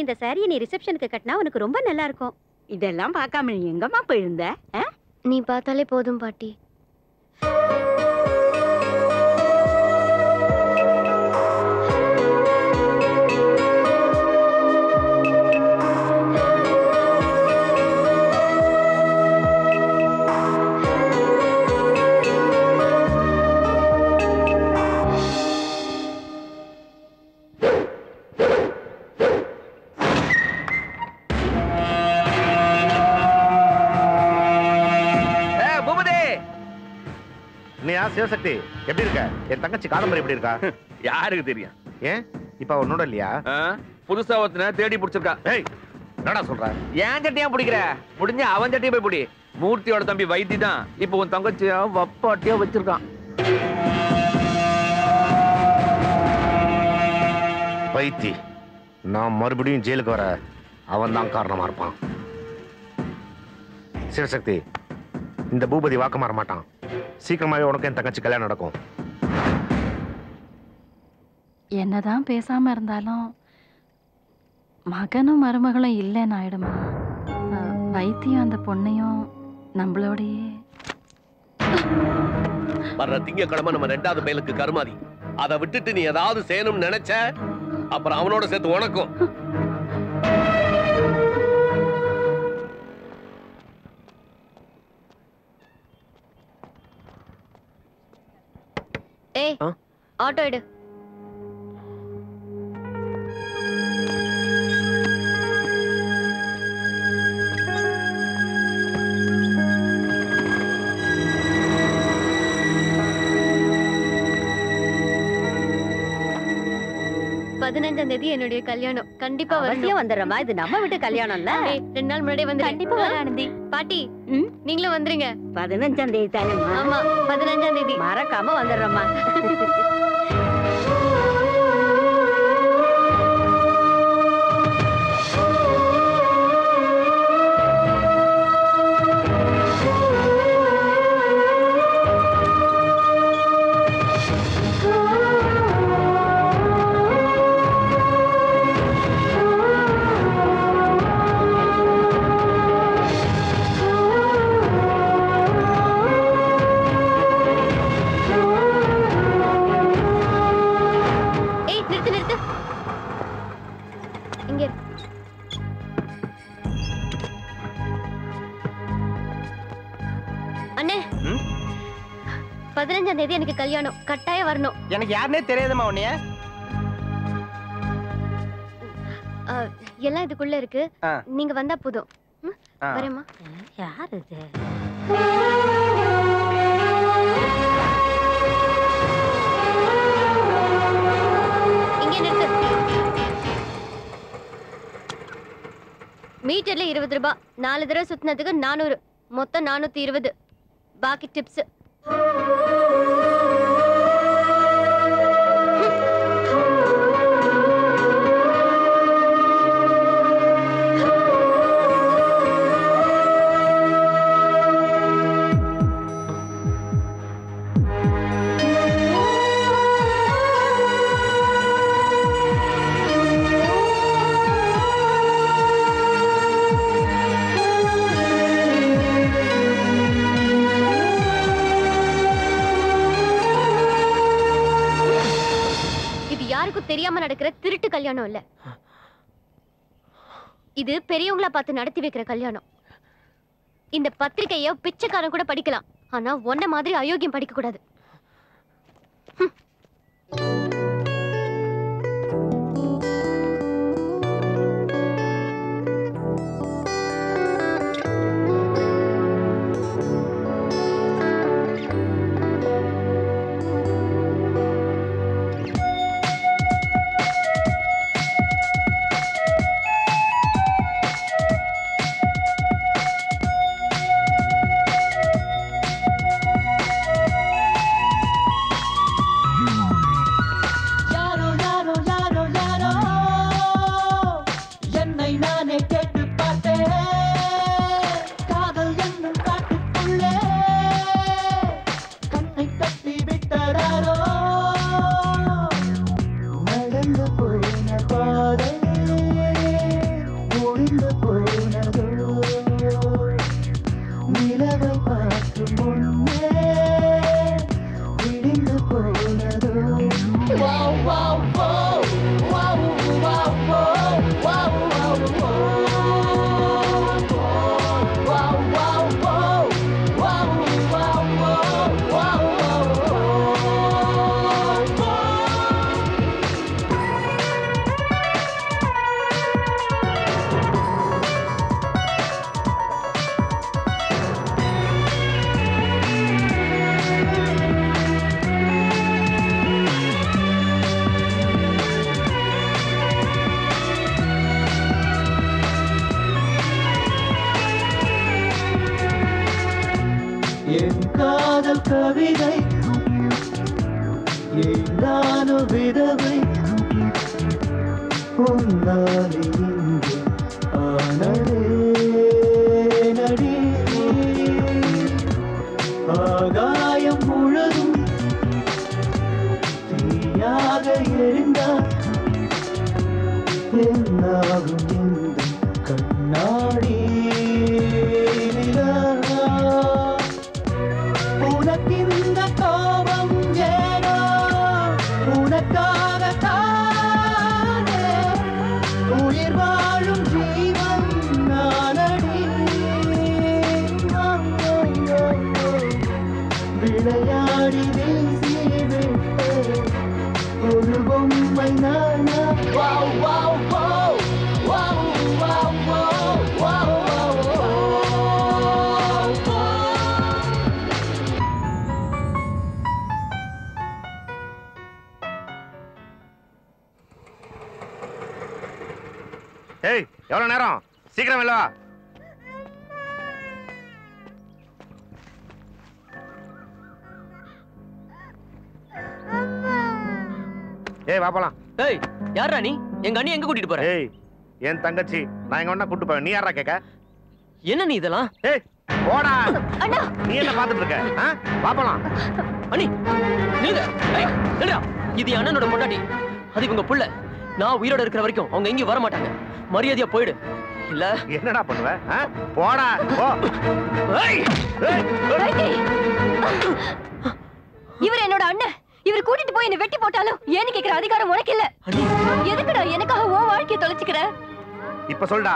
இந்த சாரியை நீ ரிசப்ஷனுக்கு கட்டினா உனக்கு ரொம்ப நல்லா இருக்கும் இதெல்லாம் பார்க்காம நீ எங்கம்மா போயிருந்த? நீ பார்த்தாலே போதும் பாட்டி. சிவசக்தி எப்படி இருக்க? என் தங்கச்சி காதம்பரி எப்படி இருக்கா? யாருக்கு தெரியும்? ஏன்? இப்ப உன்னோட இல்லையா? புதுசா ஒருத்தனை தேடி பிடிச்சிருக்கா. ஏய் என்னடா சொல்ற? ஏன் சட்டியா பிடிக்கிற? முடிஞ்ச அவன் சட்டியை போய் பிடி. மூர்த்தியோட தம்பி வைத்தி தான் இப்போ உன் தங்கச்சியா வப்பாட்டியா வச்சிருக்கான். பைத்தி நான் மறுபடியும் ஜெயிலுக்கு வர அவன் தான் காரணமா இருப்பான். சிவசக்தி இந்த பூபதி வாக்கு மாற மாட்டான். சீக்கிரமாவே உனக்கு என் தங்கச்சி கல்யாணம் நடக்கும். என்னதான் பேசாம இருந்தாலும் மகனும் மருமகளும் இல்லைன்னு ஆயிடுமா? வைத்தியம் அந்த பொண்ணையும் நம்மளோடையே. வர்ற திங்கக்கிழமை நம்ம ரெண்டாவது மேலுக்கு கருமாதி. அதை விட்டுட்டு நீ ஏதாவது செய்யணும்னு நினைச்ச அப்புறம் அவனோட சேர்த்து உனக்கும். ஏய்? ஆட்டோ எடு பதினஞ்சாம் தேதி என்னுடைய கல்யாணம். கண்டிப்பா அவசியம் வந்துடுறமா? இது நம்ம வீட்டு கல்யாணம்ல? ஏய், ரெண்டு நாள் முன்னாடி வந்து கண்டிப்பா வரேன், ஆனந்தி பாட்டி நீங்களும் வந்துருங்க. பதினஞ்சாம் தேதி தானே ஆமா பதினஞ்சாம் தேதி. மறக்காம வந்துடுறோம்மா. எனக்கு யாருனே தெரியாதுமா உன்னைய. எல்லாம் இதுக்குள்ள இருக்கு. நீங்க வந்தா போதும். வரேம்மா. யார் இது? மீட்டர்ல இருபது ரூபாய் நாலு தடவை சுத்தினதுக்கு நானூறு. மொத்தம் நானூத்தி இருபது. பாக்கி டிப்ஸ் நடக்கிற திருட்டு கல்யாணம் இல்ல. இது பெரியவங்களா பார்த்து நடத்தி வைக்கிற கல்யாணம். இந்த பத்திரிகைய பிச்சைக்காரன் கூட படிக்கலாம். ஆனா உன்ன மாதிரி அயோக்கியம் படிக்க கூடாது. என் தங்கச்சி நான் எங்க ஒண்ணா கூட்டு போவேன். நீ யாரா கேக்க? என்ன நீ இதெல்லாம்? ஏய் போடா. நீ என்ன பாத்துட்டு இருக்க? வா போலாம். அண்ணி நில்லுங்க. ஏய் நில்லுடா. இது என் அண்ணனோட பொண்டாட்டி. அது இவங்க புள்ள. நான் உயிரோட இருக்கிற வரைக்கும் அவங்க எங்கேயும் வர மாட்டாங்க. மரியாதையா போயிடு. இல்ல? என்னடா பண்ணுவ? போடா. போ. ஏய்! இவர் என்னோட அண்ணன். இவர் கூட்டிட்டு போய் என்ன வெட்டி போட்டாலும் ஏன்னு கேக்குற அதிகாரம் உனக்கு இல்ல. எதுக்குடா எனக்காக உன் வாழ்க்கைய தொலைச்சுக்கிற? இப்ப சொல்டா.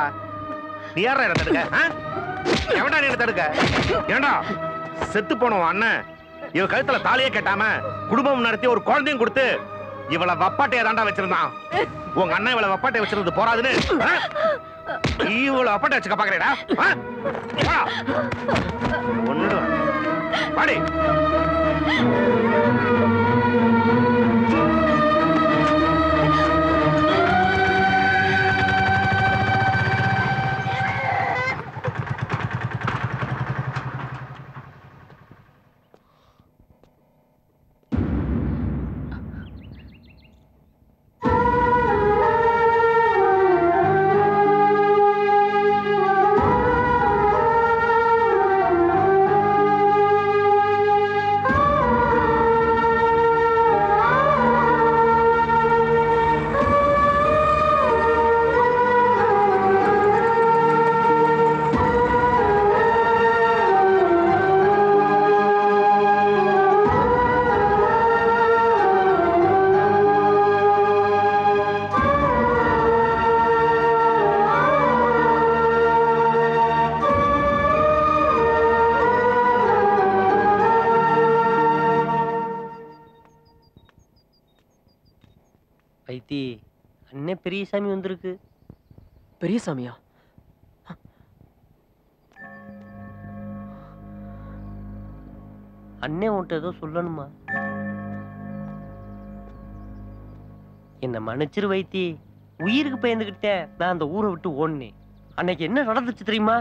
நீ யார என்ன தடுக்க? எவன்டா நீ என்ன தடுக்க? ஏண்டா? செத்து போனோம் அண்ணன். இவ கழுத்துல தாலியே கட்டாம குடும்பம் நடத்தி ஒரு குழந்தையும் கொடுத்து இவளை வப்பாட்டையா தாண்டா வச்சிருந்தான். உங்க அண்ணன் இவளை வப்பாட்டை வச்சிருந்தது போறாதுன்னு இவளை வப்பாட்டை வச்சுக்க பாக்குறேடா. ஒண்ணு பாடி அண்ணே பெரியசாமி வந்திருக்கு. பெரியசாமியா? அண்ணே உன்ட்ட ஏதோ சொல்லணுமா? என்ன மன்னிச்சிரு வைத்தி. உயிருக்கு பயந்துகிட்டேன் நான் அந்த ஊரை விட்டு ஓடினேன். அன்னைக்கு என்ன நடந்துச்சு தெரியுமா?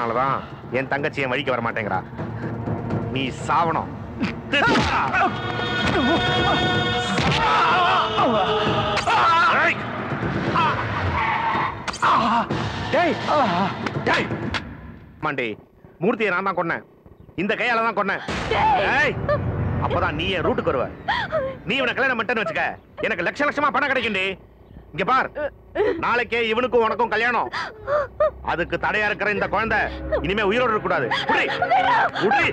இருக்கிறதுனால தான் என் தங்கச்சி என் வழிக்கு வர மாட்டேங்கிறா நீ சாவணும்! மாண்டி மூர்த்தியை நான் தான் கொன்னேன். இந்த கையால தான் கொன்னேன்! அப்பதான் நீ என் ரூட்டுக்கு வருவ. நீ இவனை கல்யாணம் பண்ணிட்டேன்னு வச்சுக்க. எனக்கு லட்ச லட்சமா பணம் கிடைக்கும்டி. இங்க பார். நாளைக்கே இவனுக்கும் உனக்கும் கல்யாணம் அதுக்கு தடையா இருக்கிற இந்த குழந்தை இனிமே உயிரோடு இருக்க கூடாது புடி.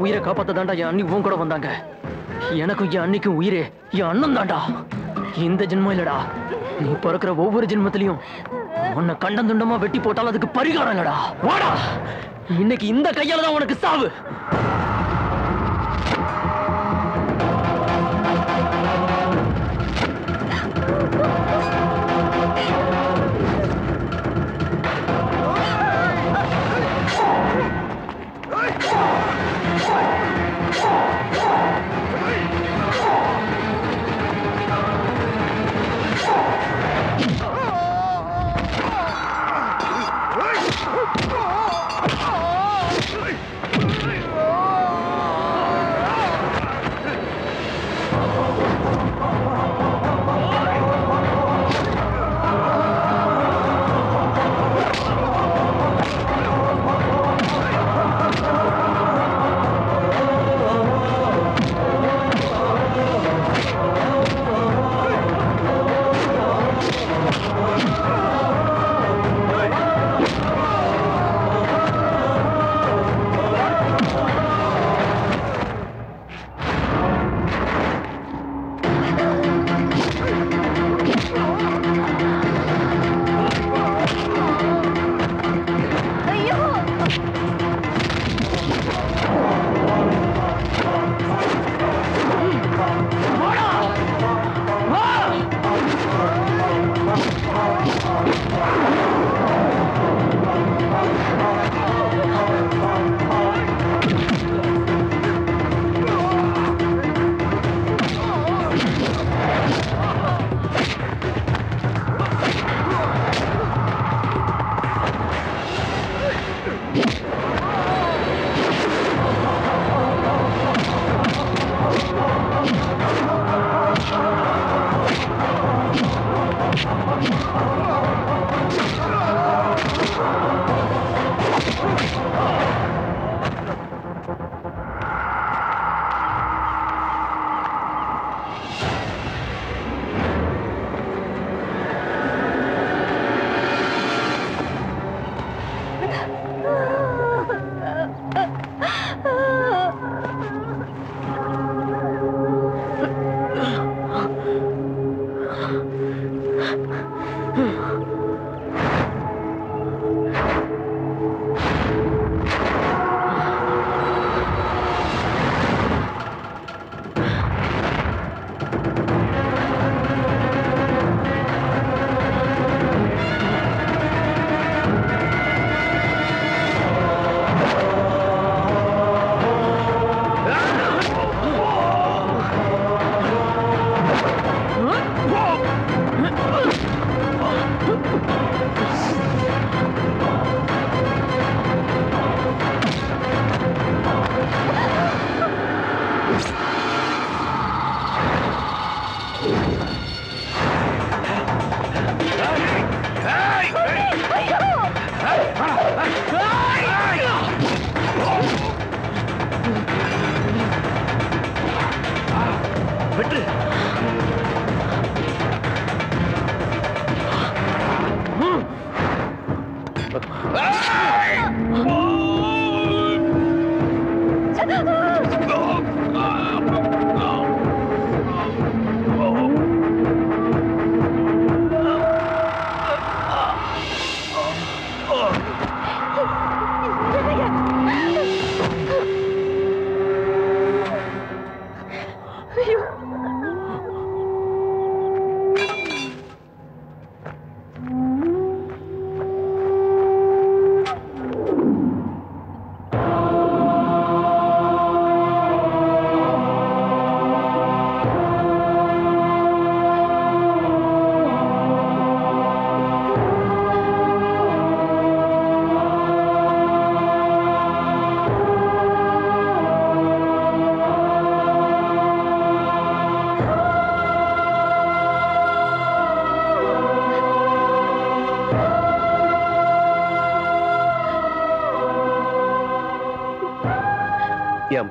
என் உயிரை காப்பாத்த தாண்டா என் அண்ணி உன் கூட வந்தாங்க. எனக்கும் என் அன்னைக்கும் உயிரே என் அண்ணன் தாண்டா இந்த ஜென்மம் இல்லடா. நீ பிறக்கிற ஒவ்வொரு ஜென்மத்திலையும் உன்னை கண்டம் துண்டமா வெட்டி போட்டாலும் அதுக்கு பரிகாரம் இல்லடா. வாடா. இன்னைக்கு இந்த கையால தான் உனக்கு சாவு.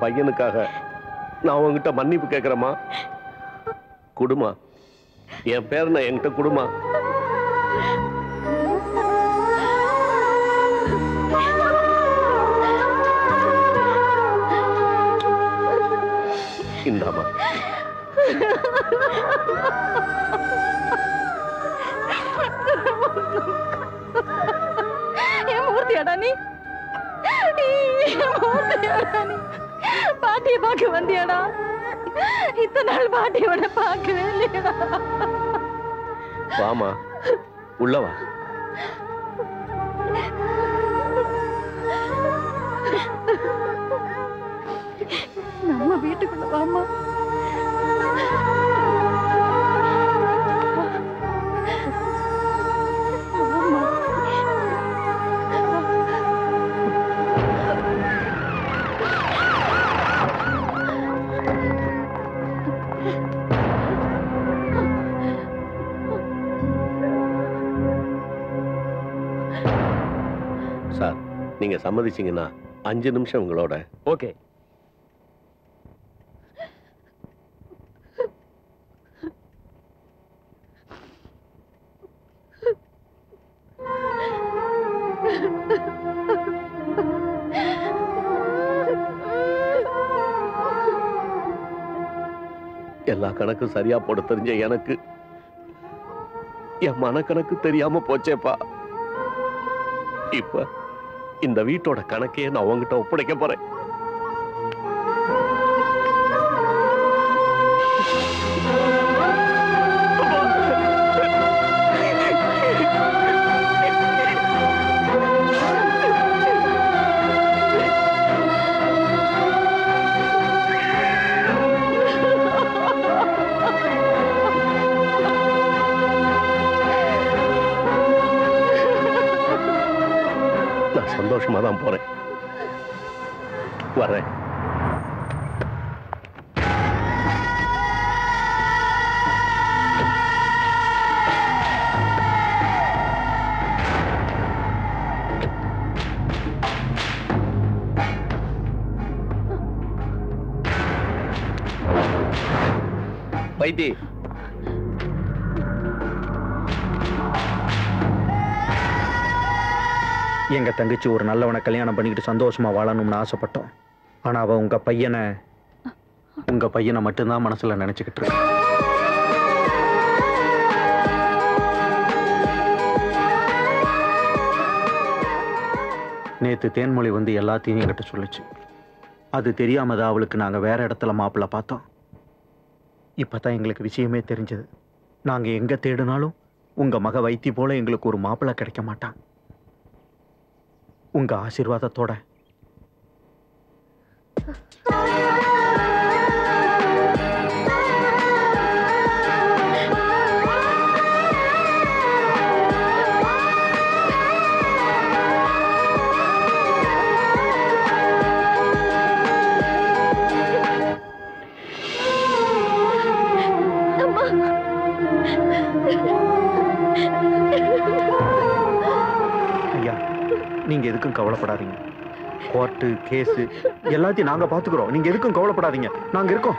என் பையனுக்காக நான் உங்ககிட்ட மன்னிப்பு கேட்கிறேம்மா. குடுமா. என் பேர் நான் என்கிட்ட குடுமா. இந்தாமா பாட்டியோட பார்க்கவே இல்லையா வாமா உள்ளவா நீங்க சம்மதிச்சீங்கன்னா அஞ்சு நிமிஷம் உங்களோட. ஓகே. எல்லா கணக்கும் சரியா போட தெரிஞ்ச எனக்கு. என் மனக்கணக்கு தெரியாம போச்சேப்பா. இப்ப இந்த வீட்டோட கணக்கையே நான் உங்ககிட்ட ஒப்படைக்க போறேன். எங்கள் தங்கச்சி ஒரு நல்லவனை கல்யாணம் பண்ணிக்கிட்டு சந்தோஷமாக வாழணும்னு ஆசைப்பட்டோம். ஆனால் அவள் உங்கள் பையனை உங்கள் பையனை மட்டும்தான் மனசில் நினச்சிக்கிட்டு இருக்கா. நேற்று தேன்மொழி வந்து எல்லாத்தையும் என்கிட்ட சொல்லுச்சு. அது தெரியாம தான் அவளுக்கு நாங்கள் வேற இடத்துல மாப்பிள்ளை பார்த்தோம். இப்போ தான் எங்களுக்கு விஷயமே தெரிஞ்சது. நாங்கள் எங்கே தேடினாலும் உங்கள் மக வைத்தி போல எங்களுக்கு ஒரு மாப்பிள்ளை கிடைக்க மாட்டான். உங்கள் ஆசீர்வாதத்தோட. எதுக்கும் கவலைப்படாதீங்க. கோர்ட்டு கேஸு எல்லாத்தையும் நாங்க பார்த்துக்குறோம். நீங்க எதுக்கும் கவலைப்படாதீங்க. நாங்க இருக்கோம்.